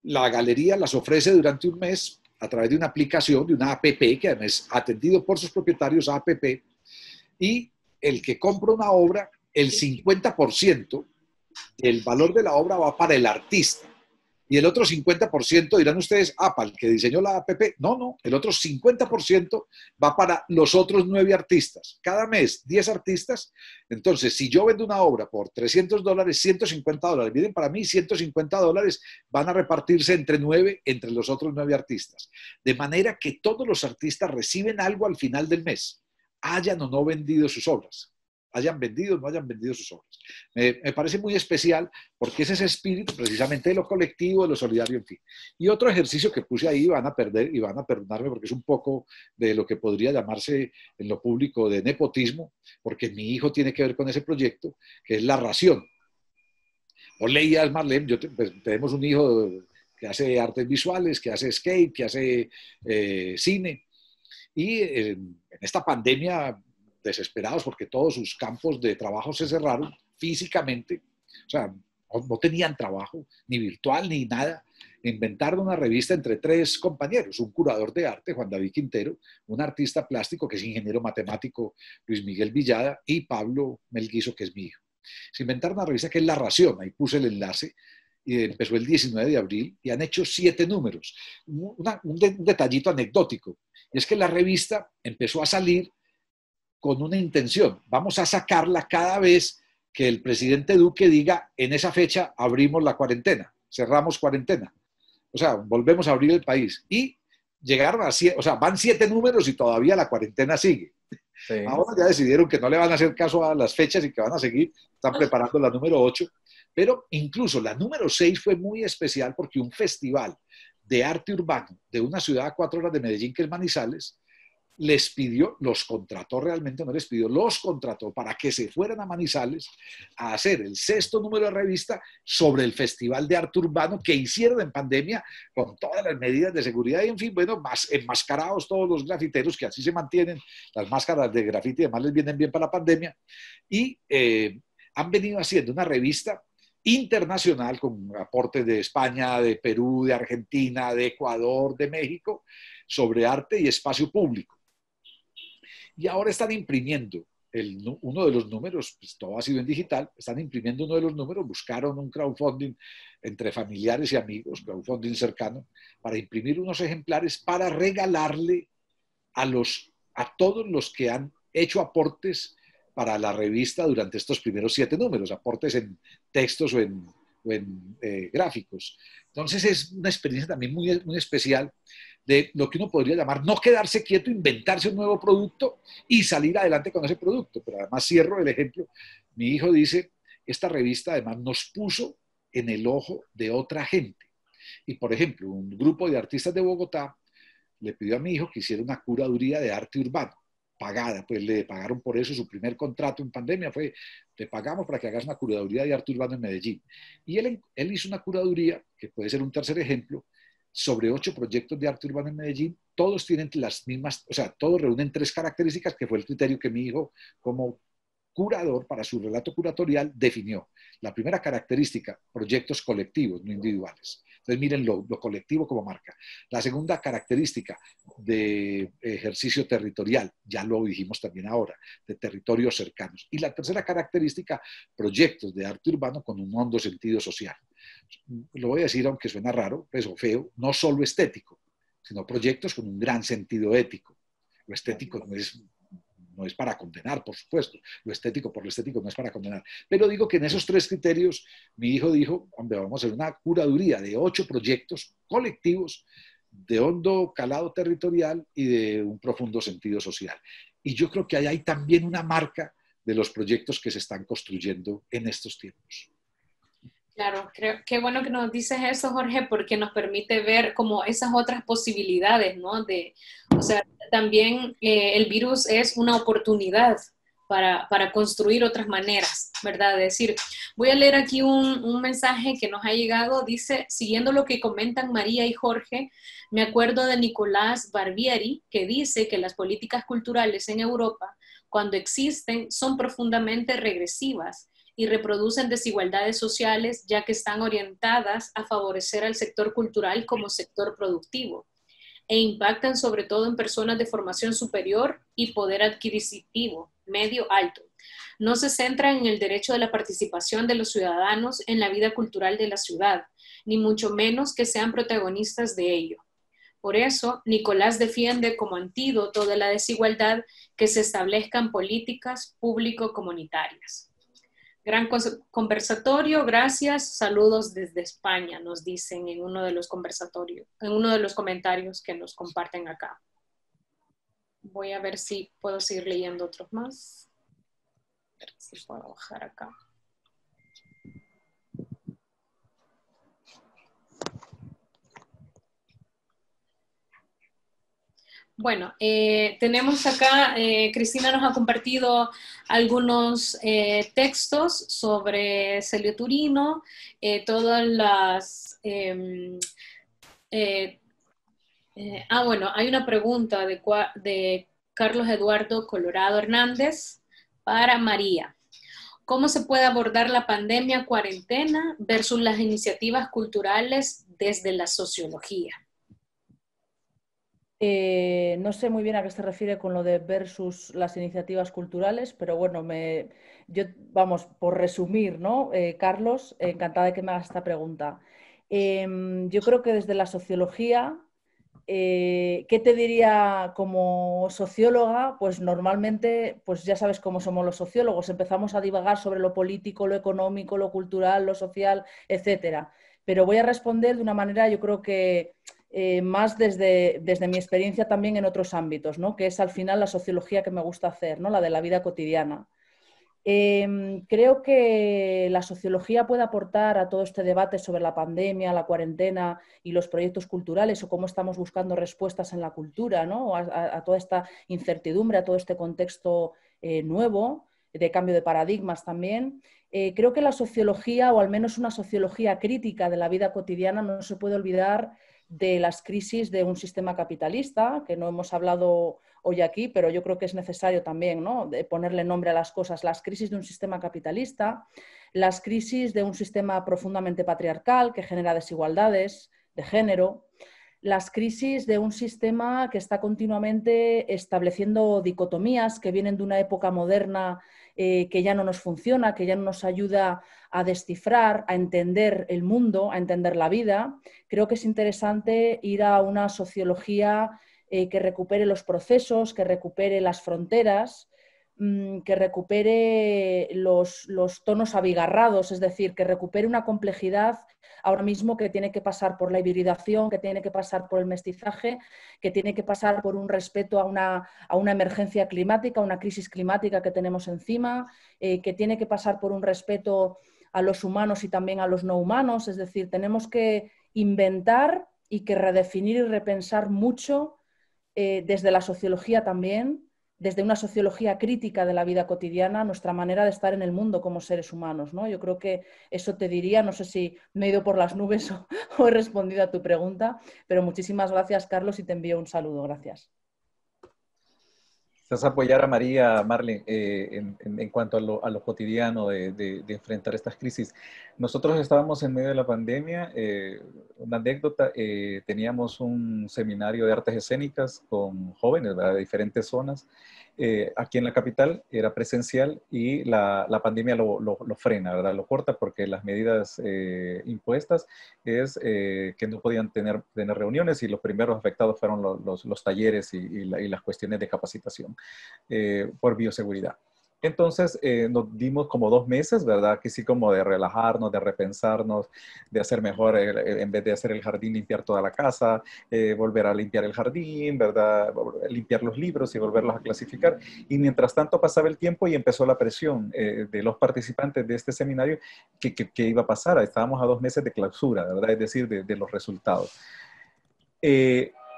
la galería las ofrece durante un mes a través de una aplicación, de una app, que además es atendido por sus propietarios app, y el que compra una obra el 50% del valor de la obra va para el artista. Y el otro 50% dirán ustedes, ah, para el que diseñó la app. No, no, el otro 50% va para los otros nueve artistas. Cada mes, 10 artistas. Entonces, si yo vendo una obra por 300 dólares, 150 dólares, miren, para mí 150 dólares van a repartirse entre nueve, entre los otros nueve artistas. De manera que todos los artistas reciben algo al final del mes, hayan o no vendido sus obras hayan vendido o no hayan vendido sus obras. Me, parece muy especial porque es ese espíritu precisamente de lo colectivo, de lo solidario, en fin. Y otro ejercicio que puse ahí, van a perder y van a perdonarme porque es un poco de lo que podría llamarse en lo público de nepotismo, porque mi hijo tiene que ver con ese proyecto, que es la ración. O leías, Marlene, yo pues, tenemos un hijo que hace artes visuales, que hace skate, que hace eh, cine. Y en esta pandemia desesperados porque todos sus campos de trabajo se cerraron físicamente, o sea, no tenían trabajo, ni virtual, ni nada. Inventaron una revista entre tres compañeros, un curador de arte, Juan David Quintero, un artista plástico, que es ingeniero matemático, Luis Miguel Villada, y Pablo Melguizo, que es mi hijo. Se inventaron una revista que es La Ración, ahí puse el enlace, y empezó el 19 de abril, y han hecho siete números. un, un detallito anecdótico, es que la revista empezó a salir con una intención. Vamos a sacarla cada vez que el presidente Duque diga, en esa fecha abrimos la cuarentena, cerramos cuarentena. O sea, volvemos a abrir el país. Y llegaron a siete, o sea, van siete números y todavía la cuarentena sigue. Ahora ya decidieron que no le van a hacer caso a las fechas y que van a seguir, están preparando la número ocho. Pero incluso la número seis fue muy especial porque un festival de arte urbano de una ciudad a cuatro horas de Medellín, que es Manizales, les pidió, los contrató realmente, no les pidió, los contrató para que se fueran a Manizales a hacer el sexto número de revista sobre el Festival de Arte Urbano que hicieron en pandemia con todas las medidas de seguridad y, en fin, bueno, más enmascarados todos los grafiteros que así se mantienen, las máscaras de grafite y demás les vienen bien para la pandemia, y eh, han venido haciendo una revista internacional con aportes de España, de Perú, de Argentina, de Ecuador, de México, sobre arte y espacio público. Y ahora están imprimiendo uno de los números, pues todo ha sido en digital, están imprimiendo uno de los números, buscaron un crowdfunding entre familiares y amigos, crowdfunding cercano, para imprimir unos ejemplares para regalarle a, los, a todos los que han hecho aportes para la revista durante estos primeros siete números, aportes en textos o en, eh, gráficos. Entonces es una experiencia también muy, muy especial de lo que uno podría llamar no quedarse quieto, inventarse un nuevo producto y salir adelante con ese producto. Pero además cierro el ejemplo. Mi hijo dice, esta revista además nos puso en el ojo de otra gente. Y por ejemplo, un grupo de artistas de Bogotá le pidió a mi hijo que hiciera una curaduría de arte urbano, pagada, pues le pagaron por eso su primer contrato en pandemia, fue, te pagamos para que hagas una curaduría de arte urbano en Medellín. Y él, él hizo una curaduría, que puede ser un tercer ejemplo, sobre ocho proyectos de arte urbano en Medellín, todos tienen las mismas, o sea, todos reúnen tres características que fue el criterio que mi hijo como curador para su relato curatorial definió. La primera característica, proyectos colectivos, no individuales. Entonces miren lo, colectivo como marca. La segunda característica de ejercicio territorial, ya lo dijimos también ahora, de territorios cercanos. Y la tercera característica, proyectos de arte urbano con un hondo sentido social. Lo voy a decir aunque suena raro, pues, feo, no solo estético, sino proyectos con un gran sentido ético. Lo estético no es, no es para condenar, por supuesto, lo estético por lo estético no es para condenar. Pero digo que en esos tres criterios, mi hijo dijo, hombre, vamos a hacer una curaduría de ocho proyectos colectivos de hondo calado territorial y de un profundo sentido social. Y yo creo que hay, hay también una marca de los proyectos que se están construyendo en estos tiempos. Claro, creo, qué bueno que nos dices eso, Jorge, porque nos permite ver como esas otras posibilidades, ¿no? De, o sea, también eh, el virus es una oportunidad para, para, construir otras maneras, ¿verdad? De decir, voy a leer aquí un, un, mensaje que nos ha llegado, dice, siguiendo lo que comentan María y Jorge, me acuerdo de Nicolás Barbieri, que dice que las políticas culturales en Europa, cuando existen, son profundamente regresivas y reproducen desigualdades sociales ya que están orientadas a favorecer al sector cultural como sector productivo e impactan sobre todo en personas de formación superior y poder adquisitivo medio alto. No se centran en el derecho de la participación de los ciudadanos en la vida cultural de la ciudad, ni mucho menos que sean protagonistas de ello. Por eso, Nicolás defiende como antídoto de la desigualdad que se establezcan políticas público-comunitarias. Gran conversatorio, gracias. Saludos desde España, nos dicen en uno de los conversatorios, en uno de los comentarios que nos comparten acá. Voy a ver si puedo seguir leyendo otros más. A ver si puedo bajar acá. Bueno, eh, tenemos acá, eh, Cristina nos ha compartido algunos eh, textos sobre Celio Turino, todas las... Em, ah, bueno, hay una pregunta de, de Carlos Eduardo Colorado Hernández para María. ¿Cómo se puede abordar la pandemia cuarentena versus las iniciativas culturales desde la sociología? Eh, no sé muy bien a qué se refiere con lo de versus las iniciativas culturales, pero bueno, yo, vamos, por resumir, ¿no? Eh, Carlos, encantada de que me hagas esta pregunta. Em, yo creo que desde la sociología, eh, ¿qué te diría como socióloga? Pues normalmente, pues ya sabes cómo somos los sociólogos, empezamos a divagar sobre lo político, lo económico, lo cultural, lo social, etcétera. Pero voy a responder de una manera, yo creo que eh, más desde, desde, mi experiencia también en otros ámbitos, ¿no? que es al final la sociología que me gusta hacer, ¿no? la de la vida cotidiana. Em, creo que la sociología puede aportar a todo este debate sobre la pandemia, la cuarentena y los proyectos culturales o cómo estamos buscando respuestas en la cultura, ¿no? a, toda esta incertidumbre, a todo este contexto eh, nuevo de cambio de paradigmas también. Eh, creo que la sociología, o al menos una sociología crítica de la vida cotidiana, no se puede olvidar de las crisis de un sistema capitalista, que no hemos hablado hoy aquí, pero yo creo que es necesario también ¿no? de ponerle nombre a las cosas, las crisis de un sistema capitalista, las crisis de un sistema profundamente patriarcal que genera desigualdades de género, las crisis de un sistema que está continuamente estableciendo dicotomías que vienen de una época moderna eh, que ya no nos funciona, que ya no nos ayuda a descifrar, a entender el mundo, a entender la vida. Creo que es interesante ir a una sociología eh, que recupere los procesos, que recupere las fronteras, mm, que recupere los, los, tonos abigarrados, es decir, que recupere una complejidad ahora mismo que tiene que pasar por la hibridación, que tiene que pasar por el mestizaje, que tiene que pasar por un respeto a una, a una emergencia climática, una crisis climática que tenemos encima, eh, que tiene que pasar por un respeto a los humanos y también a los no humanos. Es decir, tenemos que inventar y que redefinir y repensar mucho eh, desde la sociología también desde una sociología crítica de la vida cotidiana, nuestra manera de estar en el mundo como seres humanos. ¿no? Yo creo que eso te diría, no sé si me he ido por las nubes o, he respondido a tu pregunta, pero muchísimas gracias, Carlos, y te envío un saludo. Gracias. Estás apoyar a María, Marlene, eh, en, cuanto a lo, cotidiano de, enfrentar estas crisis. Nosotros estábamos en medio de la pandemia. Eh, una anécdota, eh, teníamos un seminario de artes escénicas con jóvenes de diferentes zonas. Eh, aquí en la capital era presencial y la, la pandemia lo, lo, frena, ¿verdad? Lo corta porque las medidas impuestas es que no podían tener, tener reuniones y los primeros afectados fueron los, los, talleres y, y, y, las cuestiones de capacitación por bioseguridad. Entonces eh, nos dimos como dos meses, ¿verdad? Que sí como de relajarnos, de repensarnos, de hacer mejor, en vez de hacer el jardín, limpiar toda la casa, eh, volver a limpiar el jardín, ¿verdad? Limpiar los libros y volverlos a clasificar. Y mientras tanto pasaba el tiempo y empezó la presión eh, de los participantes de este seminario que, iba a pasar. Estábamos a dos meses de clausura, ¿verdad? Es decir, de, de los resultados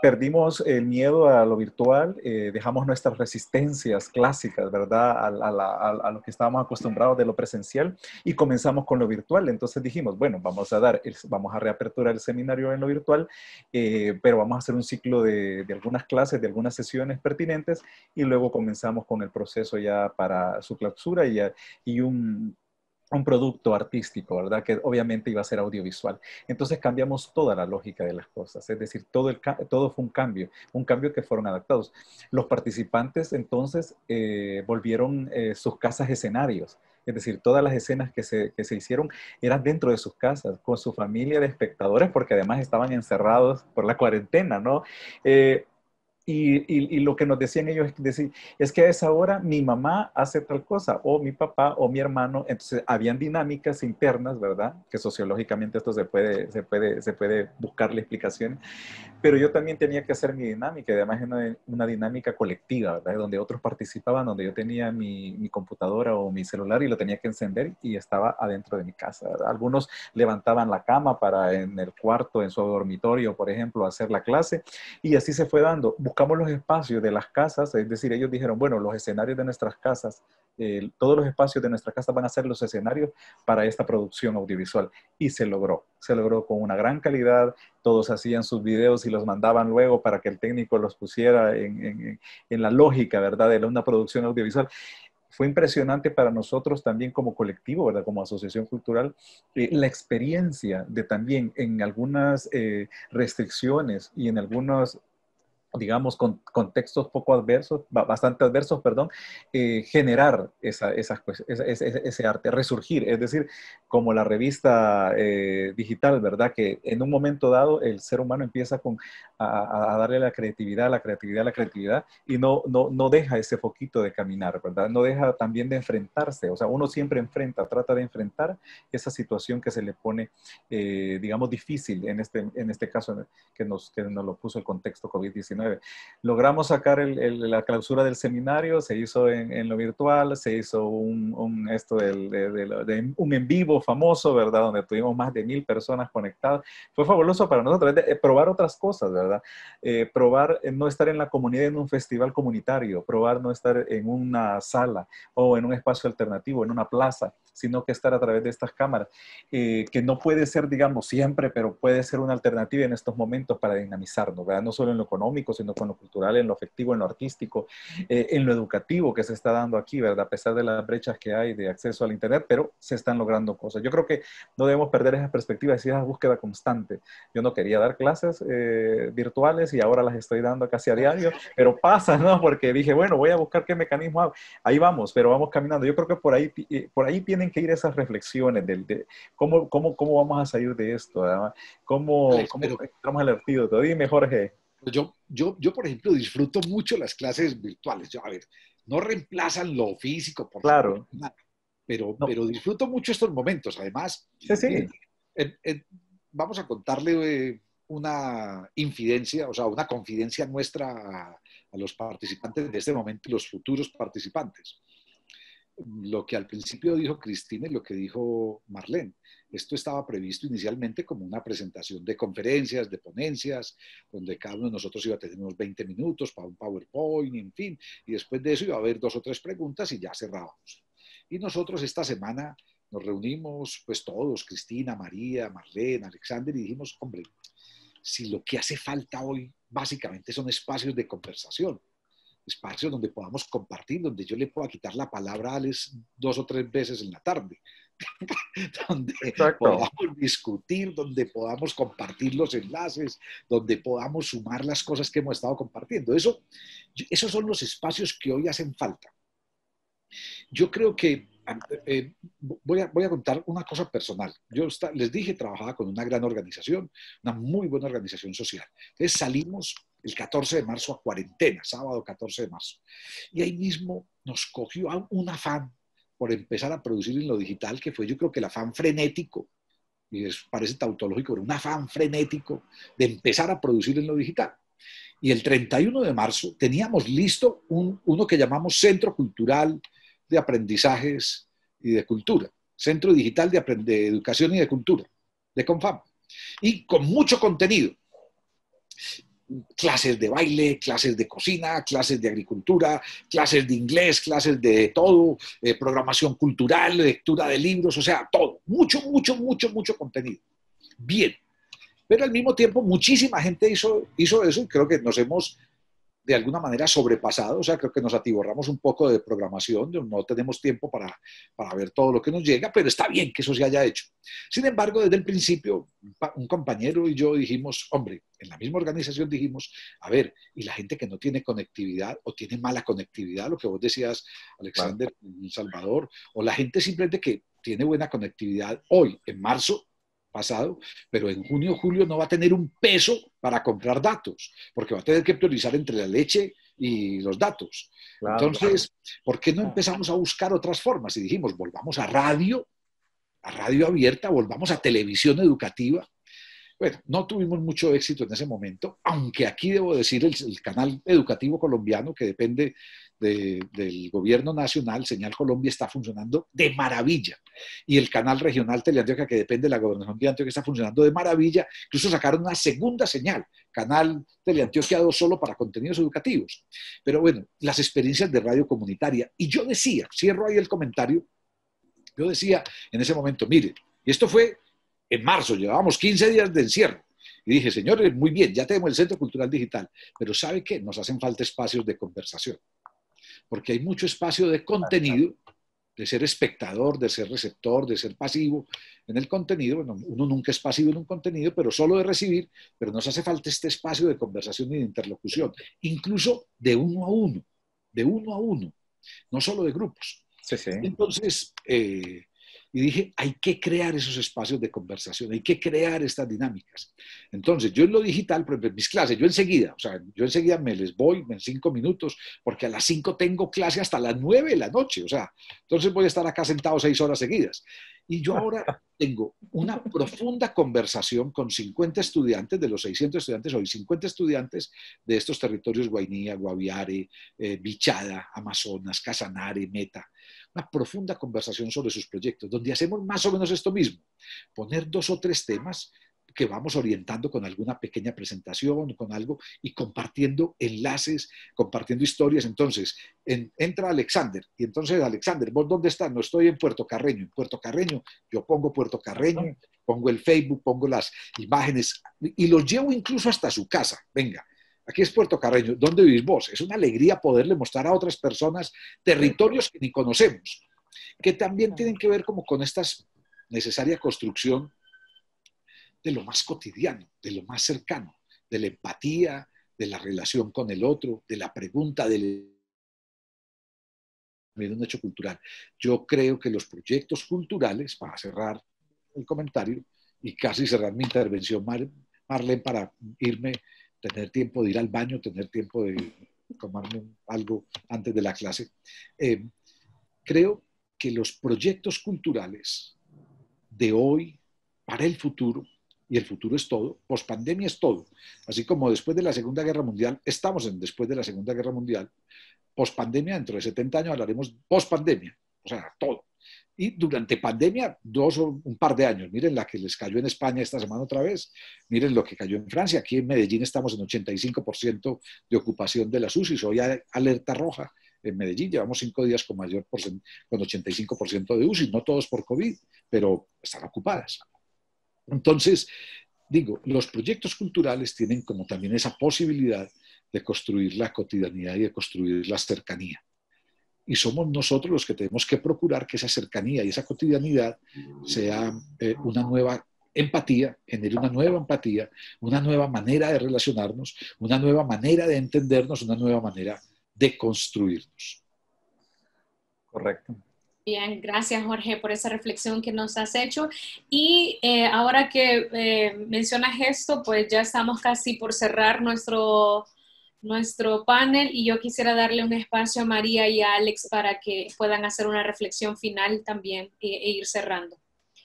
perdimos el miedo a lo virtual, eh, dejamos nuestras resistencias clásicas, ¿verdad? A, lo que estábamos acostumbrados de lo presencial y comenzamos con lo virtual. Entonces dijimos, bueno, vamos a dar, vamos a reaperturar el seminario en lo virtual, eh, pero vamos a hacer un ciclo de, algunas clases, de algunas sesiones pertinentes y luego comenzamos con el proceso ya para su clausura y un, un producto artístico, ¿verdad? Que obviamente iba a ser audiovisual. Entonces cambiamos toda la lógica de las cosas, es decir, todo, todo fue un cambio, un cambio que fueron adaptados. Los participantes entonces eh, volvieron eh, sus casas escenarios, es decir, todas las escenas que se, que se, hicieron eran dentro de sus casas, con su familia de espectadores, porque además estaban encerrados por la cuarentena, ¿no? Eh, y, lo que nos decían ellos es, que a esa hora mi mamá hace tal cosa, o mi papá, o mi hermano. Entonces, habían dinámicas internas, ¿verdad? Que sociológicamente esto se puede, se puede, se puede buscarle explicación. Pero yo también tenía que hacer mi dinámica, y además una, una dinámica colectiva, ¿verdad? Donde otros participaban, donde yo tenía mi, mi, computadora o mi celular y lo tenía que encender y estaba adentro de mi casa. Algunos levantaban la cama para en el cuarto, en su dormitorio, por ejemplo, hacer la clase, y así se fue dando buscamos los espacios de las casas, es decir, ellos dijeron, bueno, los escenarios de nuestras casas, eh, todos los espacios de nuestras casas van a ser los escenarios para esta producción audiovisual. Y se logró, se logró con una gran calidad, todos hacían sus videos y los mandaban luego para que el técnico los pusiera en, en, la lógica, ¿verdad?, de una producción audiovisual fue impresionante para nosotros también como colectivo, ¿verdad? Como asociación cultural, eh, la experiencia de también en algunas eh, restricciones y en algunos digamos, con contextos poco adversos, bastante adversos, perdón, eh, generar esa, esas, ese, ese, arte, resurgir. Es decir, como la revista eh, digital, ¿verdad? Que en un momento dado el ser humano empieza con, a, darle la creatividad, la creatividad, la creatividad, y no, no, no deja ese poquito de caminar, ¿verdad? No deja también de enfrentarse. O sea, uno siempre enfrenta, trata de enfrentar esa situación que se le pone, eh, digamos, difícil en este, en este caso que nos, que nos lo puso el contexto COVID-19 Logramos sacar la clausura del seminario, se hizo en, lo virtual, se hizo un, esto de, un en vivo famoso, ¿verdad? Donde tuvimos más de mil personas conectadas. Fue fabuloso para nosotros eh, probar otras cosas, ¿verdad? Eh, probar no estar en la comunidad en un festival comunitario, probar no estar en una sala o en un espacio alternativo, en una plaza, sino que estar a través de estas cámaras, eh, que no puede ser, digamos, siempre, pero puede ser una alternativa en estos momentos para dinamizarnos, ¿verdad? No solo en lo económico, sino con lo cultural, en lo afectivo, en lo artístico, eh, en lo educativo que se está dando aquí, ¿verdad? A pesar de las brechas que hay de acceso al Internet, pero se están logrando cosas. Yo creo que no debemos perder esa perspectiva, esa búsqueda constante. Yo no quería dar clases eh, virtuales y ahora las estoy dando casi a diario, pero pasa, ¿no? Porque dije, bueno, voy a buscar qué mecanismo hago. Ahí vamos, pero vamos caminando. Yo creo que por ahí, por ahí tienen que ir esas reflexiones de, cómo, cómo, cómo vamos a salir de esto, cómo, cómo encontramos el antídoto. Dime, Jorge. Yo, yo, yo, por ejemplo, disfruto mucho las clases virtuales. Yo, a ver, no reemplazan lo físico, por claro. pero, pero disfruto mucho estos momentos. Además, sí, sí. Eh, eh, vamos a contarle eh, una infidencia, o sea, una confidencia nuestra a, a los participantes de este momento y los futuros participantes lo que al principio dijo Cristina y lo que dijo Marlene. Esto estaba previsto inicialmente como una presentación de conferencias, de ponencias, donde cada uno de nosotros iba a tener unos 20 minutos para un PowerPoint, en fin, y después de eso iba a haber dos o tres preguntas y ya cerrábamos. Y nosotros esta semana nos reunimos, pues todos, Cristina, María, Marlene, Alexander, y dijimos, hombre, si lo que hace falta hoy básicamente son espacios de conversación, espacios donde podamos compartir, donde yo le pueda quitar la palabra a Alex dos o tres veces en la tarde, donde podamos discutir, donde podamos compartir los enlaces, donde podamos sumar las cosas que hemos estado compartiendo. Eso, esos son los espacios que hoy hacen falta. Yo creo que eh, voy, a, contar una cosa personal. Yo les dije, trabajaba con una gran organización, una muy buena organización social. Entonces salimos el 14 de marzo a cuarentena, sábado 14 de marzo. Y ahí mismo nos cogió un afán por empezar a producir en lo digital, que fue yo creo que el afán frenético, y es, parece tautológico, pero un afán frenético de empezar a producir en lo digital. Y el 31 de marzo teníamos listo un, uno que llamamos Centro Cultural de Aprendizajes y de Cultura, Centro Digital de, de Educación y de Cultura, de Confam, y con mucho contenido clases de baile, clases de cocina, clases de agricultura, clases de inglés, clases de todo, eh, programación cultural, lectura de libros, o sea, todo. Mucho, mucho, mucho, mucho contenido. Bien. Pero al mismo tiempo, muchísima gente hizo, hizo eso y creo que nos hemos de alguna manera sobrepasado, o sea, creo que nos atiborramos un poco de programación, no tenemos tiempo para, para, ver todo lo que nos llega, pero está bien que eso se haya hecho. Sin embargo, desde el principio, un compañero y yo dijimos, hombre, en la misma organización dijimos, a ver, y la gente que no tiene conectividad o tiene mala conectividad, lo que vos decías, Alexander, en Salvador, o la gente simplemente que tiene buena conectividad hoy, en marzo, pasado, pero en junio, julio no va a tener un peso para comprar datos, porque va a tener que priorizar entre la leche y los datos. Entonces, ¿por qué no empezamos a buscar otras formas? Y dijimos, volvamos a radio, a radio abierta, volvamos a televisión educativa. Bueno, no tuvimos mucho éxito en ese momento, aunque aquí debo decir el, canal educativo colombiano, que depende del gobierno nacional, Señal Colombia, está funcionando de maravilla. Y el canal regional Teleantioquia, que depende de la gobernación de Antioquia, está funcionando de maravilla. Incluso sacaron una segunda señal, canal Teleantioquia 2, solo para contenidos educativos. Pero bueno, las experiencias de radio comunitaria. Y yo decía, cierro ahí el comentario, yo decía en ese momento, mire, y esto fue en marzo, llevábamos 15 días de encierro. Y dije, señores, muy bien, ya tenemos el Centro Cultural Digital, pero ¿sabe qué? Nos hacen falta espacios de conversación porque hay mucho espacio de contenido, de ser espectador, de ser receptor, de ser pasivo en el contenido. uno nunca es pasivo en un contenido, pero solo de recibir, pero nos hace falta este espacio de conversación y de interlocución, incluso de uno a uno, de uno a uno, no solo de grupos. Entonces, eh, y dije, hay que crear esos espacios de conversación, hay que crear estas dinámicas. Entonces, yo en lo digital, por ejemplo, mis clases, yo enseguida, o sea, yo enseguida me les voy en cinco minutos, porque a las cinco tengo clase hasta las nueve de la noche, o sea, entonces voy a estar acá sentado seis horas seguidas. Y yo ahora tengo una profunda conversación con 50 estudiantes, de los 600 estudiantes, hoy 50 estudiantes de estos territorios, Guainía, Guaviare, eh, Bichada, Amazonas, Casanare, Meta, una profunda conversación sobre sus proyectos, donde hacemos más o menos esto mismo, poner dos o tres temas que vamos orientando con alguna pequeña presentación, con algo, y compartiendo enlaces, compartiendo historias. Entonces, entra Alexander, y entonces, Alexander, ¿vos dónde estás? No estoy en Puerto Carreño. En Puerto Carreño, yo pongo Puerto Carreño, pongo el Facebook, pongo las imágenes, y los llevo incluso hasta su casa. Venga, Aquí es Puerto Carreño. ¿Dónde vivís vos? Es una alegría poderle mostrar a otras personas territorios que ni conocemos, que también tienen que ver como con esta necesaria construcción de lo más cotidiano, de lo más cercano, de la empatía, de la relación con el otro, de la pregunta del un hecho cultural. Yo creo que los proyectos culturales, para cerrar el comentario y casi cerrar mi intervención, Marlene, para irme tener tiempo de ir al baño, tener tiempo de tomarme algo antes de la clase. Eh, creo que los proyectos culturales de hoy para el futuro, y el futuro es todo, pospandemia es todo, así como después de la Segunda Guerra Mundial, estamos en después de la Segunda Guerra Mundial, pospandemia, dentro de 70 años hablaremos pospandemia, o sea, todo. Y durante pandemia, dos o un par de años, miren la que les cayó en España esta semana otra vez, miren lo que cayó en Francia, aquí en Medellín estamos en 85% de ocupación de las UCI, hoy hay alerta roja en Medellín, llevamos cinco días con mayor con 85% de UCI, no todos por COVID, pero están ocupadas. Entonces, digo, los proyectos culturales tienen como también esa posibilidad de construir la cotidianidad y de construir la cercanía. Y somos nosotros los que tenemos que procurar que esa cercanía y esa cotidianidad sea eh, una nueva empatía, genere una nueva empatía, una nueva manera de relacionarnos, una nueva manera de entendernos, una nueva manera de construirnos. Correcto. Bien, gracias Jorge por esa reflexión que nos has hecho. Y eh, ahora que eh, mencionas esto, pues ya estamos casi por cerrar nuestro, nuestro panel y yo quisiera darle un espacio a María y a Alex para que puedan hacer una reflexión final también e, e ir cerrando.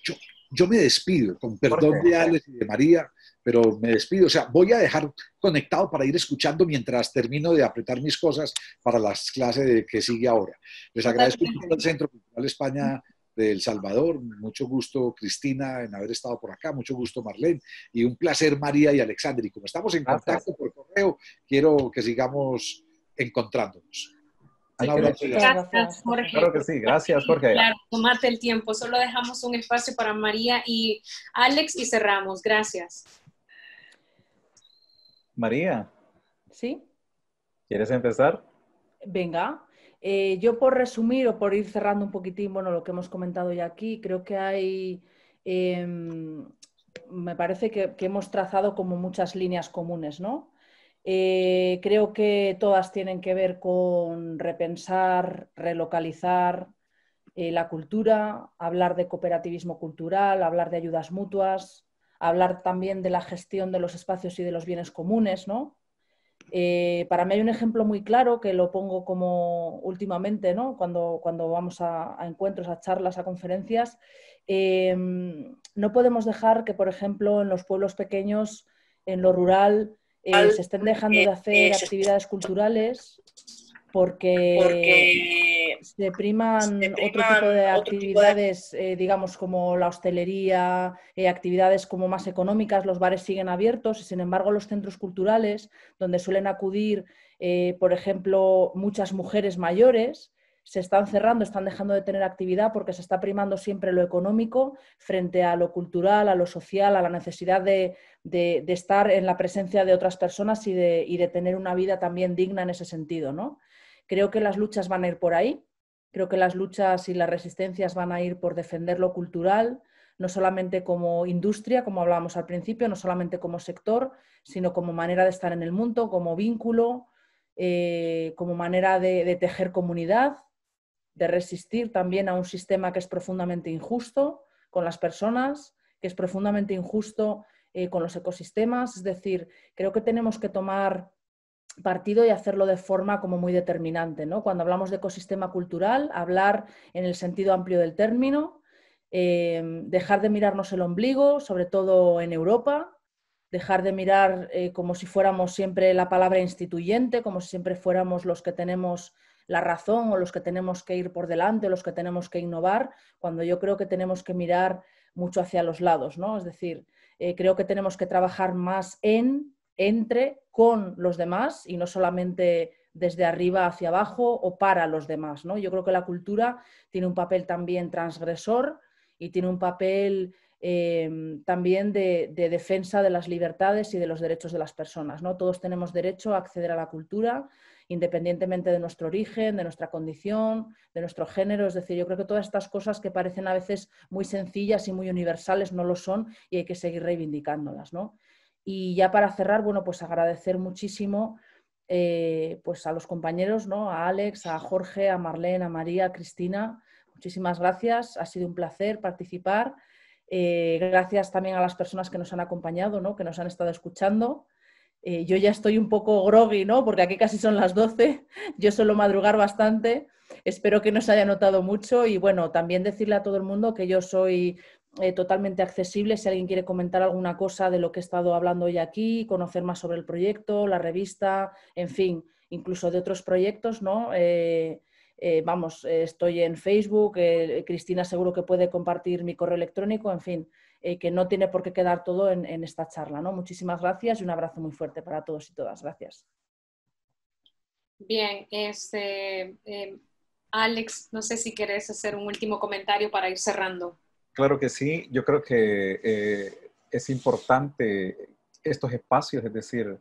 Yo, yo me despido, con perdón de Alex y de María, pero me despido. O sea, voy a dejar conectado para ir escuchando mientras termino de apretar mis cosas para las clases de, que sigue ahora. Les agradezco al Centro Cultural España de El Salvador. Mucho gusto, Cristina, en haber estado por acá. Mucho gusto, Marlene. Y un placer, María y Alexander. Y como estamos en contacto por correo, quiero que sigamos encontrándonos. gracias, Jorge. Claro que sí, gracias, Jorge. Claro, tomate el tiempo. Solo dejamos un espacio para María y Alex y cerramos. Gracias. María. ¿Sí? ¿Quieres empezar? Venga. Eh, yo por resumir o por ir cerrando un poquitín, bueno, lo que hemos comentado ya aquí, creo que hay, em, me parece que, hemos trazado como muchas líneas comunes, ¿no? Eh, creo que todas tienen que ver con repensar, relocalizar eh, la cultura, hablar de cooperativismo cultural, hablar de ayudas mutuas, hablar también de la gestión de los espacios y de los bienes comunes, ¿no? Eh, para mí hay un ejemplo muy claro que lo pongo como últimamente, ¿no? cuando, cuando vamos a, encuentros, a charlas, a conferencias. No podemos dejar que, por ejemplo, en los pueblos pequeños, en lo rural, eh, se estén dejando de hacer actividades culturales porque, se priman otro tipo de actividades, eh, digamos, como la hostelería, eh, actividades como más económicas, los bares siguen abiertos y, sin embargo, los centros culturales, donde suelen acudir, eh, por ejemplo, muchas mujeres mayores, se están cerrando, están dejando de tener actividad porque se está primando siempre lo económico frente a lo cultural, a lo social, a la necesidad de, estar en la presencia de otras personas y de, y de, tener una vida también digna en ese sentido, ¿no? Creo que las luchas van a ir por ahí, creo que las luchas y las resistencias van a ir por defender lo cultural, no solamente como industria, como hablábamos al principio, no solamente como sector, sino como manera de estar en el mundo, como vínculo, eh, como manera de, tejer comunidad, de resistir también a un sistema que es profundamente injusto con las personas, que es profundamente injusto eh, con los ecosistemas. Es decir, creo que tenemos que tomar partido y hacerlo de forma como muy determinante. ¿no? Cuando hablamos de ecosistema cultural, hablar en el sentido amplio del término, eh, dejar de mirarnos el ombligo, sobre todo en Europa, dejar de mirar eh, como si fuéramos siempre la palabra instituyente, como si siempre fuéramos los que tenemos la razón o los que tenemos que ir por delante o los que tenemos que innovar, cuando yo creo que tenemos que mirar mucho hacia los lados, ¿no? Es decir, eh, creo que tenemos que trabajar más en entre, con los demás y no solamente desde arriba hacia abajo o para los demás. ¿no? Yo creo que la cultura tiene un papel también transgresor y tiene un papel eh, también de, defensa de las libertades y de los derechos de las personas. ¿no? Todos tenemos derecho a acceder a la cultura, independientemente de nuestro origen, de nuestra condición, de nuestro género. Es decir, yo creo que todas estas cosas que parecen a veces muy sencillas y muy universales no lo son y hay que seguir reivindicándolas. ¿no? Y ya para cerrar, bueno, pues agradecer muchísimo eh, pues a los compañeros, ¿no? a Alex, a Jorge, a Marlene, a María, a Cristina. Muchísimas gracias, ha sido un placer participar. Eh, gracias también a las personas que nos han acompañado, ¿no? que nos han estado escuchando. Eh, yo ya estoy un poco groggy, ¿no? porque aquí casi son las 12, yo suelo madrugar bastante. Espero que no se haya notado mucho y bueno, también decirle a todo el mundo que yo soy eh, totalmente accesible si alguien quiere comentar alguna cosa de lo que he estado hablando hoy aquí, conocer más sobre el proyecto, la revista, en fin, incluso de otros proyectos, ¿no? Eh, vamos, estoy en Facebook, Cristina seguro que puede compartir mi correo electrónico, en fin, que no tiene por qué quedar todo en, en, esta charla, ¿no? Muchísimas gracias y un abrazo muy fuerte para todos y todas. Gracias. Bien, este, Alex, no sé si quieres hacer un último comentario para ir cerrando. Claro que sí, yo creo que eh, es importante estos espacios, es decir,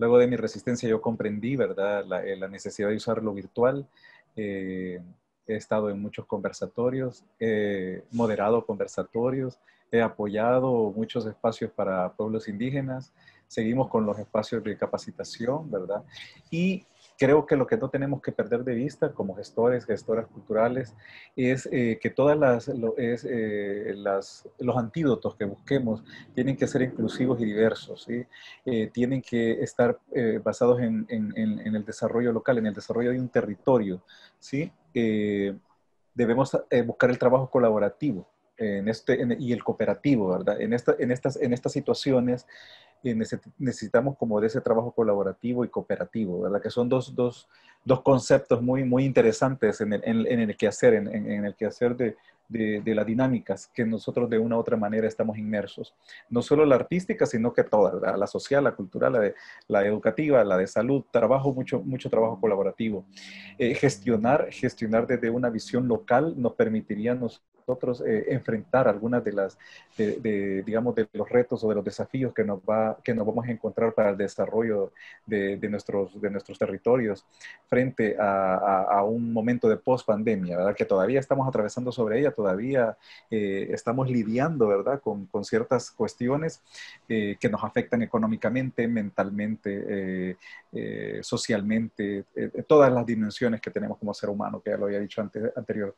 Luego de mi resistencia yo comprendí, ¿verdad?, la, la necesidad de usar lo virtual. Eh, he estado en muchos conversatorios, he moderado conversatorios, he apoyado muchos espacios para pueblos indígenas, seguimos con los espacios de capacitación, ¿verdad? Y creo que lo que no tenemos que perder de vista como gestores, gestoras culturales, es eh, que todas las, es, eh, las, los antídotos que busquemos tienen que ser inclusivos y diversos, ¿sí? Eh, tienen que estar basados en, en, en, el desarrollo local, en el desarrollo de un territorio, ¿sí? debemos buscar el trabajo colaborativo en este, y el cooperativo, ¿verdad? En, esta, en, estas, en estas situaciones necesitamos como de ese trabajo colaborativo y cooperativo, ¿verdad? Que son dos, dos, dos conceptos muy, muy interesantes en el, en, en el quehacer, en, en, el quehacer de, de, de, las dinámicas que nosotros de una u otra manera estamos inmersos. No solo la artística, sino que toda, la social, la cultural, la, de, la educativa, la de salud, trabajo, mucho, mucho trabajo colaborativo. Eh, gestionar, gestionar desde una visión local nos permitiría nos, nosotros eh, enfrentar algunas de las, de, digamos, de los retos o de los desafíos que nos, va, que nos vamos a encontrar para el desarrollo de, de nuestros, de nuestros territorios frente a, a, un momento de post-pandemia, ¿verdad? Que todavía estamos atravesando sobre ella, todavía eh, estamos lidiando, ¿verdad? Con, con ciertas cuestiones eh, que nos afectan económicamente, mentalmente, socialmente, todas las dimensiones que tenemos como ser humano, que ya lo había dicho antes, anterior.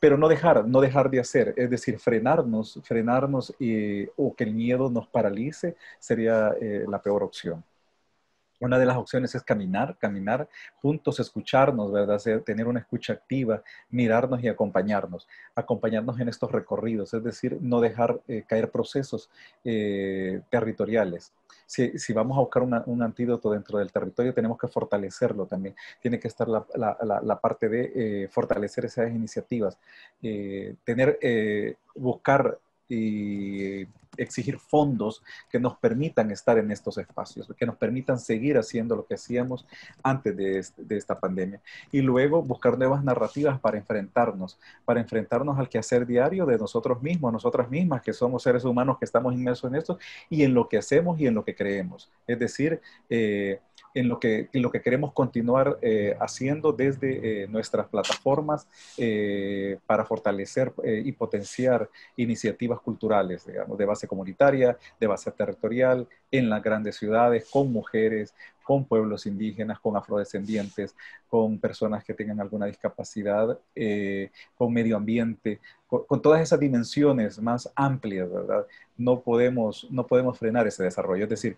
Pero no dejar, no dejar dejar de hacer, es decir, frenarnos, frenarnos y, o que el miedo nos paralice sería eh, la peor opción. Una de las opciones es caminar, caminar juntos, escucharnos, ¿verdad? tener una escucha activa, mirarnos y acompañarnos, acompañarnos en estos recorridos, es decir, no dejar eh, caer procesos eh, territoriales. Si, vamos a buscar un antídoto dentro del territorio, tenemos que fortalecerlo también. Tiene que estar la, parte de eh, fortalecer esas iniciativas, tener, buscar y exigir fondos que nos permitan estar en estos espacios, que nos permitan seguir haciendo lo que hacíamos antes de, de, esta pandemia. Y luego buscar nuevas narrativas para enfrentarnos, para enfrentarnos al quehacer diario de nosotros mismos, nosotras mismas, que somos seres humanos que estamos inmersos en esto, y en lo que hacemos y en lo que creemos. Es decir, eh, en lo que, en lo que queremos continuar eh, haciendo desde eh, nuestras plataformas eh, para fortalecer y potenciar iniciativas culturales, digamos, de base comunitaria, de base territorial, en las grandes ciudades, con mujeres, con pueblos indígenas, con afrodescendientes, con personas que tengan alguna discapacidad, eh, con medio ambiente, con, con, todas esas dimensiones más amplias, ¿verdad? No podemos, no podemos frenar ese desarrollo. Es decir,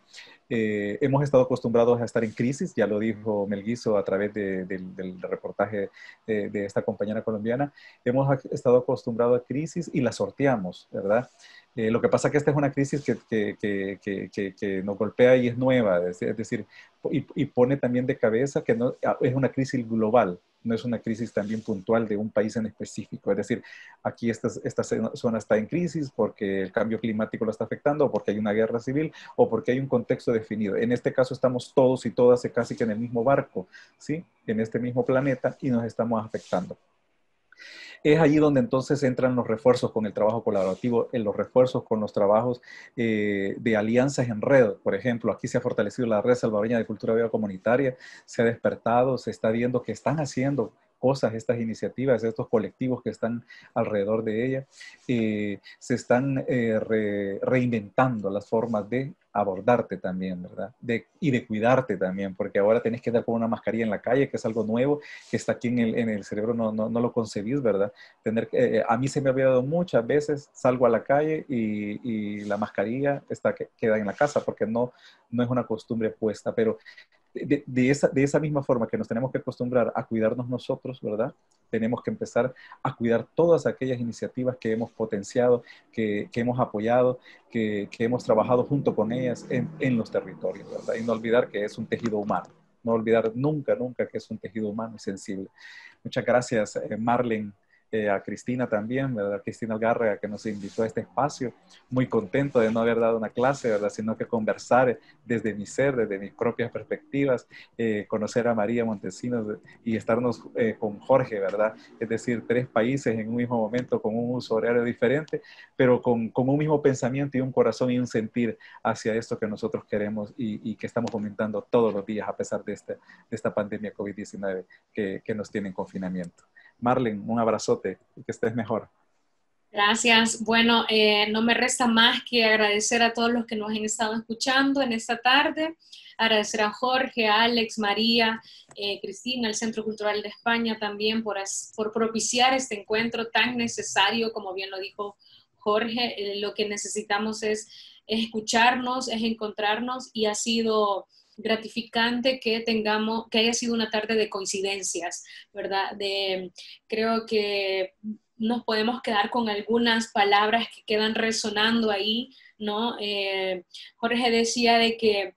eh, hemos estado acostumbrados a estar en crisis, ya lo dijo Melguizo a través de, de, del reportaje de, de esta compañera colombiana, hemos estado acostumbrados a crisis y la sorteamos, ¿verdad? Eh, lo que pasa es que esta es una crisis que, que, nos golpea y es nueva, es, decir, y, pone también de cabeza que no, ah, es una crisis global, no es una crisis también puntual de un país en específico. Es decir, aquí esta, esta zona está en crisis porque el cambio climático lo está afectando, o porque hay una guerra civil, o porque hay un contexto definido. En este caso estamos todos y todas casi que en el mismo barco, ¿sí? En este mismo planeta y nos estamos afectando. Es allí donde entonces entran los refuerzos con el trabajo colaborativo, en los refuerzos con los trabajos eh, de alianzas en red. Por ejemplo, aquí se ha fortalecido la red salvadoreña de cultura viva comunitaria, se ha despertado, se está viendo que están haciendo cosas, estas iniciativas, estos colectivos que están alrededor de ella, eh, se están eh, re, reinventando las formas de abordarte también, ¿verdad? De, y de cuidarte también, porque ahora tenés que andar con una mascarilla en la calle, que es algo nuevo, que está aquí en el, en el cerebro, no, no, no, lo concebís, ¿verdad? Tener, eh, a mí se me ha olvidado muchas veces, salgo a la calle y, y la mascarilla está, queda en la casa, porque no, no es una costumbre puesta, pero de, esa, de esa misma forma que nos tenemos que acostumbrar a cuidarnos nosotros, ¿verdad? Tenemos que empezar a cuidar todas aquellas iniciativas que hemos potenciado, que, que hemos apoyado, que, que, hemos trabajado junto con ellas en, en los territorios, ¿verdad? Y no olvidar que es un tejido humano, no olvidar nunca, nunca que es un tejido humano y sensible. Muchas gracias, eh, Marlene eh, a Cristina también, ¿verdad? Cristina Algarra, que nos invitó a este espacio. Muy contento de no haber dado una clase, ¿verdad? Sino que conversar desde mi ser, desde mis propias perspectivas, eh, conocer a María Montesinos y estarnos eh, con Jorge, ¿verdad? Es decir, tres países en un mismo momento con un uso horario diferente, pero con, con un mismo pensamiento y un corazón y un sentir hacia esto que nosotros queremos y, que estamos fomentando todos los días a pesar de, este, de esta pandemia COVID-19 que, que nos tiene en confinamiento. Marlene, un abrazote y que estés mejor. Gracias. Bueno, eh, no me resta más que agradecer a todos los que nos han estado escuchando en esta tarde. Agradecer a Jorge, Alex, María, eh, Cristina, el Centro Cultural de España también por, por propiciar este encuentro tan necesario, como bien lo dijo Jorge. Eh, lo que necesitamos es, es escucharnos, es encontrarnos y ha sido gratificante que tengamos, que haya sido una tarde de coincidencias, ¿verdad? De, creo que nos podemos quedar con algunas palabras que quedan resonando ahí, ¿no? Eh, Jorge decía de que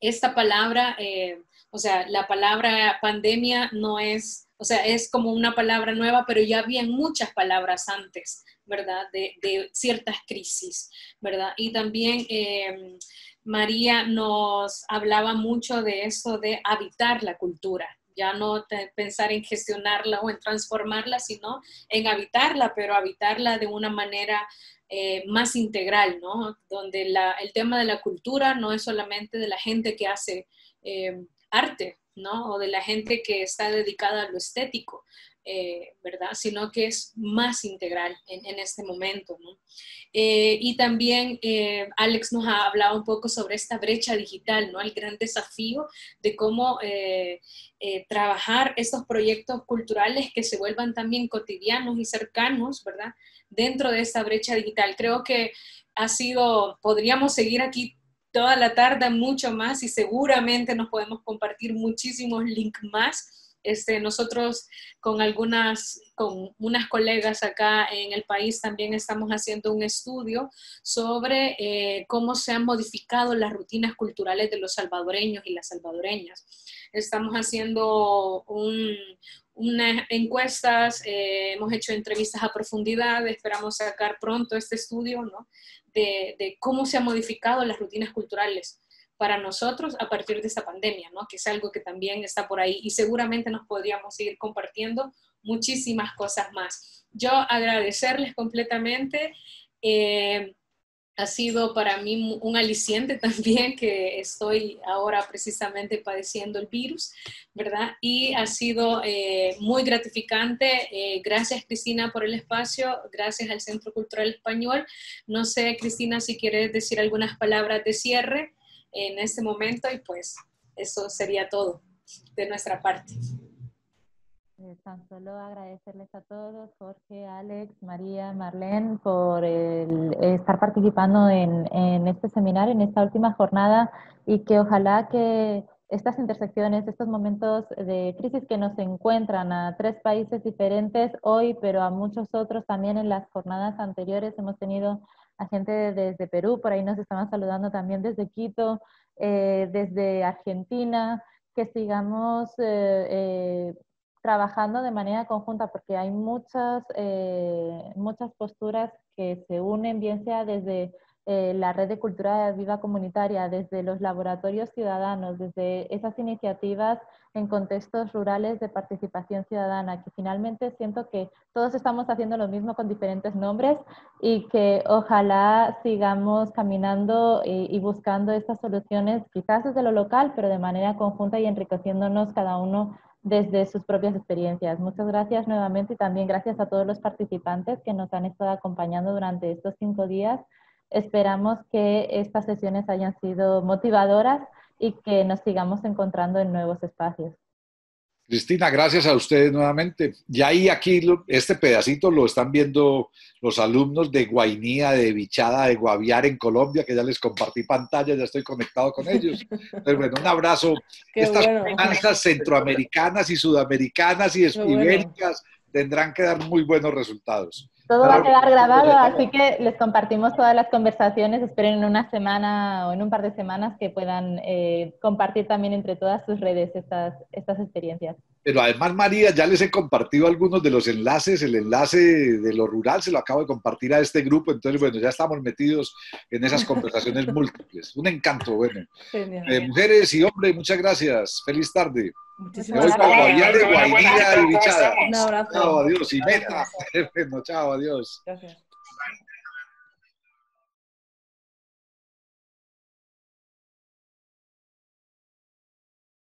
esta palabra, eh, o sea, la palabra pandemia no es, o sea, es como una palabra nueva, pero ya habían muchas palabras antes, ¿verdad? De, ciertas crisis, ¿verdad? Y también eh, María nos hablaba mucho de eso de habitar la cultura, ya no pensar en gestionarla o en transformarla, sino en habitarla, pero habitarla de una manera eh, más integral, ¿no? Donde el tema de la cultura no es solamente de la gente que hace eh, arte, ¿no? O de la gente que está dedicada a lo estético, eh, ¿verdad? Sino que es más integral en, este momento. Eh, y también eh, Alex nos ha hablado un poco sobre esta brecha digital, ¿no? El gran desafío de cómo trabajar estos proyectos culturales que se vuelvan también cotidianos y cercanos, ¿verdad? Dentro de esta brecha digital. Creo que ha sido, podríamos seguir aquí toda la tarde mucho más y seguramente nos podemos compartir muchísimos links más este, nosotros con algunas, con unas colegas acá en el país también estamos haciendo un estudio sobre eh, cómo se han modificado las rutinas culturales de los salvadoreños y las salvadoreñas. Estamos haciendo unas encuestas, eh, hemos hecho entrevistas a profundidad, esperamos sacar pronto este estudio ¿no? de cómo se han modificado las rutinas culturales para nosotros a partir de esta pandemia, ¿no? que es algo que también está por ahí y seguramente nos podríamos seguir compartiendo muchísimas cosas más. Yo agradecerles completamente. Eh, ha sido para mí un aliciente también que estoy ahora precisamente padeciendo el virus, ¿verdad? Y ha sido eh, muy gratificante. Eh, gracias Cristina por el espacio, gracias al Centro Cultural Español. No sé, Cristina, si quieres decir algunas palabras de cierre en este momento y pues eso sería todo de nuestra parte. Tan solo agradecerles a todos, Jorge, Alex, María, Marlene, por estar participando en, en, este seminario, en esta última jornada y que ojalá que estas intersecciones, estos momentos de crisis que nos encuentran a tres países diferentes hoy, pero a muchos otros también en las jornadas anteriores hemos tenido a gente desde Perú, por ahí nos estaban saludando también desde Quito, eh, desde Argentina, que sigamos eh, eh, trabajando de manera conjunta, porque hay muchas, muchas posturas que se unen, bien sea desde eh, la red de cultura viva comunitaria, desde los laboratorios ciudadanos, desde esas iniciativas en contextos rurales de participación ciudadana, que finalmente siento que todos estamos haciendo lo mismo con diferentes nombres y que ojalá sigamos caminando y, y buscando estas soluciones, quizás desde lo local, pero de manera conjunta y enriqueciéndonos cada uno desde sus propias experiencias. Muchas gracias nuevamente y también gracias a todos los participantes que nos han estado acompañando durante estos cinco días. Esperamos que estas sesiones hayan sido motivadoras y que nos sigamos encontrando en nuevos espacios. Cristina, gracias a ustedes nuevamente. Y ahí aquí este pedacito lo están viendo los alumnos de Guainía, de Bichada, de Guaviar en Colombia, que ya les compartí pantalla, ya estoy conectado con ellos. Entonces, bueno, un abrazo. Estas bueno. centroamericanas y sudamericanas y ibéricas tendrán que dar muy buenos resultados. Todo va a quedar grabado, así que les compartimos todas las conversaciones. Esperen en una semana o en un par de semanas que puedan eh, compartir también entre todas sus redes estas, estas experiencias. Pero además, María, ya les he compartido algunos de los enlaces. El enlace de lo rural se lo acabo de compartir a este grupo. Entonces, bueno, ya estamos metidos en esas conversaciones múltiples. Un encanto, bueno. Eh, mujeres y hombres, muchas gracias. Feliz tarde. Muchísimas gracias. de Guaidía y Bichada. Un abrazo. Chao, adiós. Y meta. Bueno, chao, adiós. Gracias.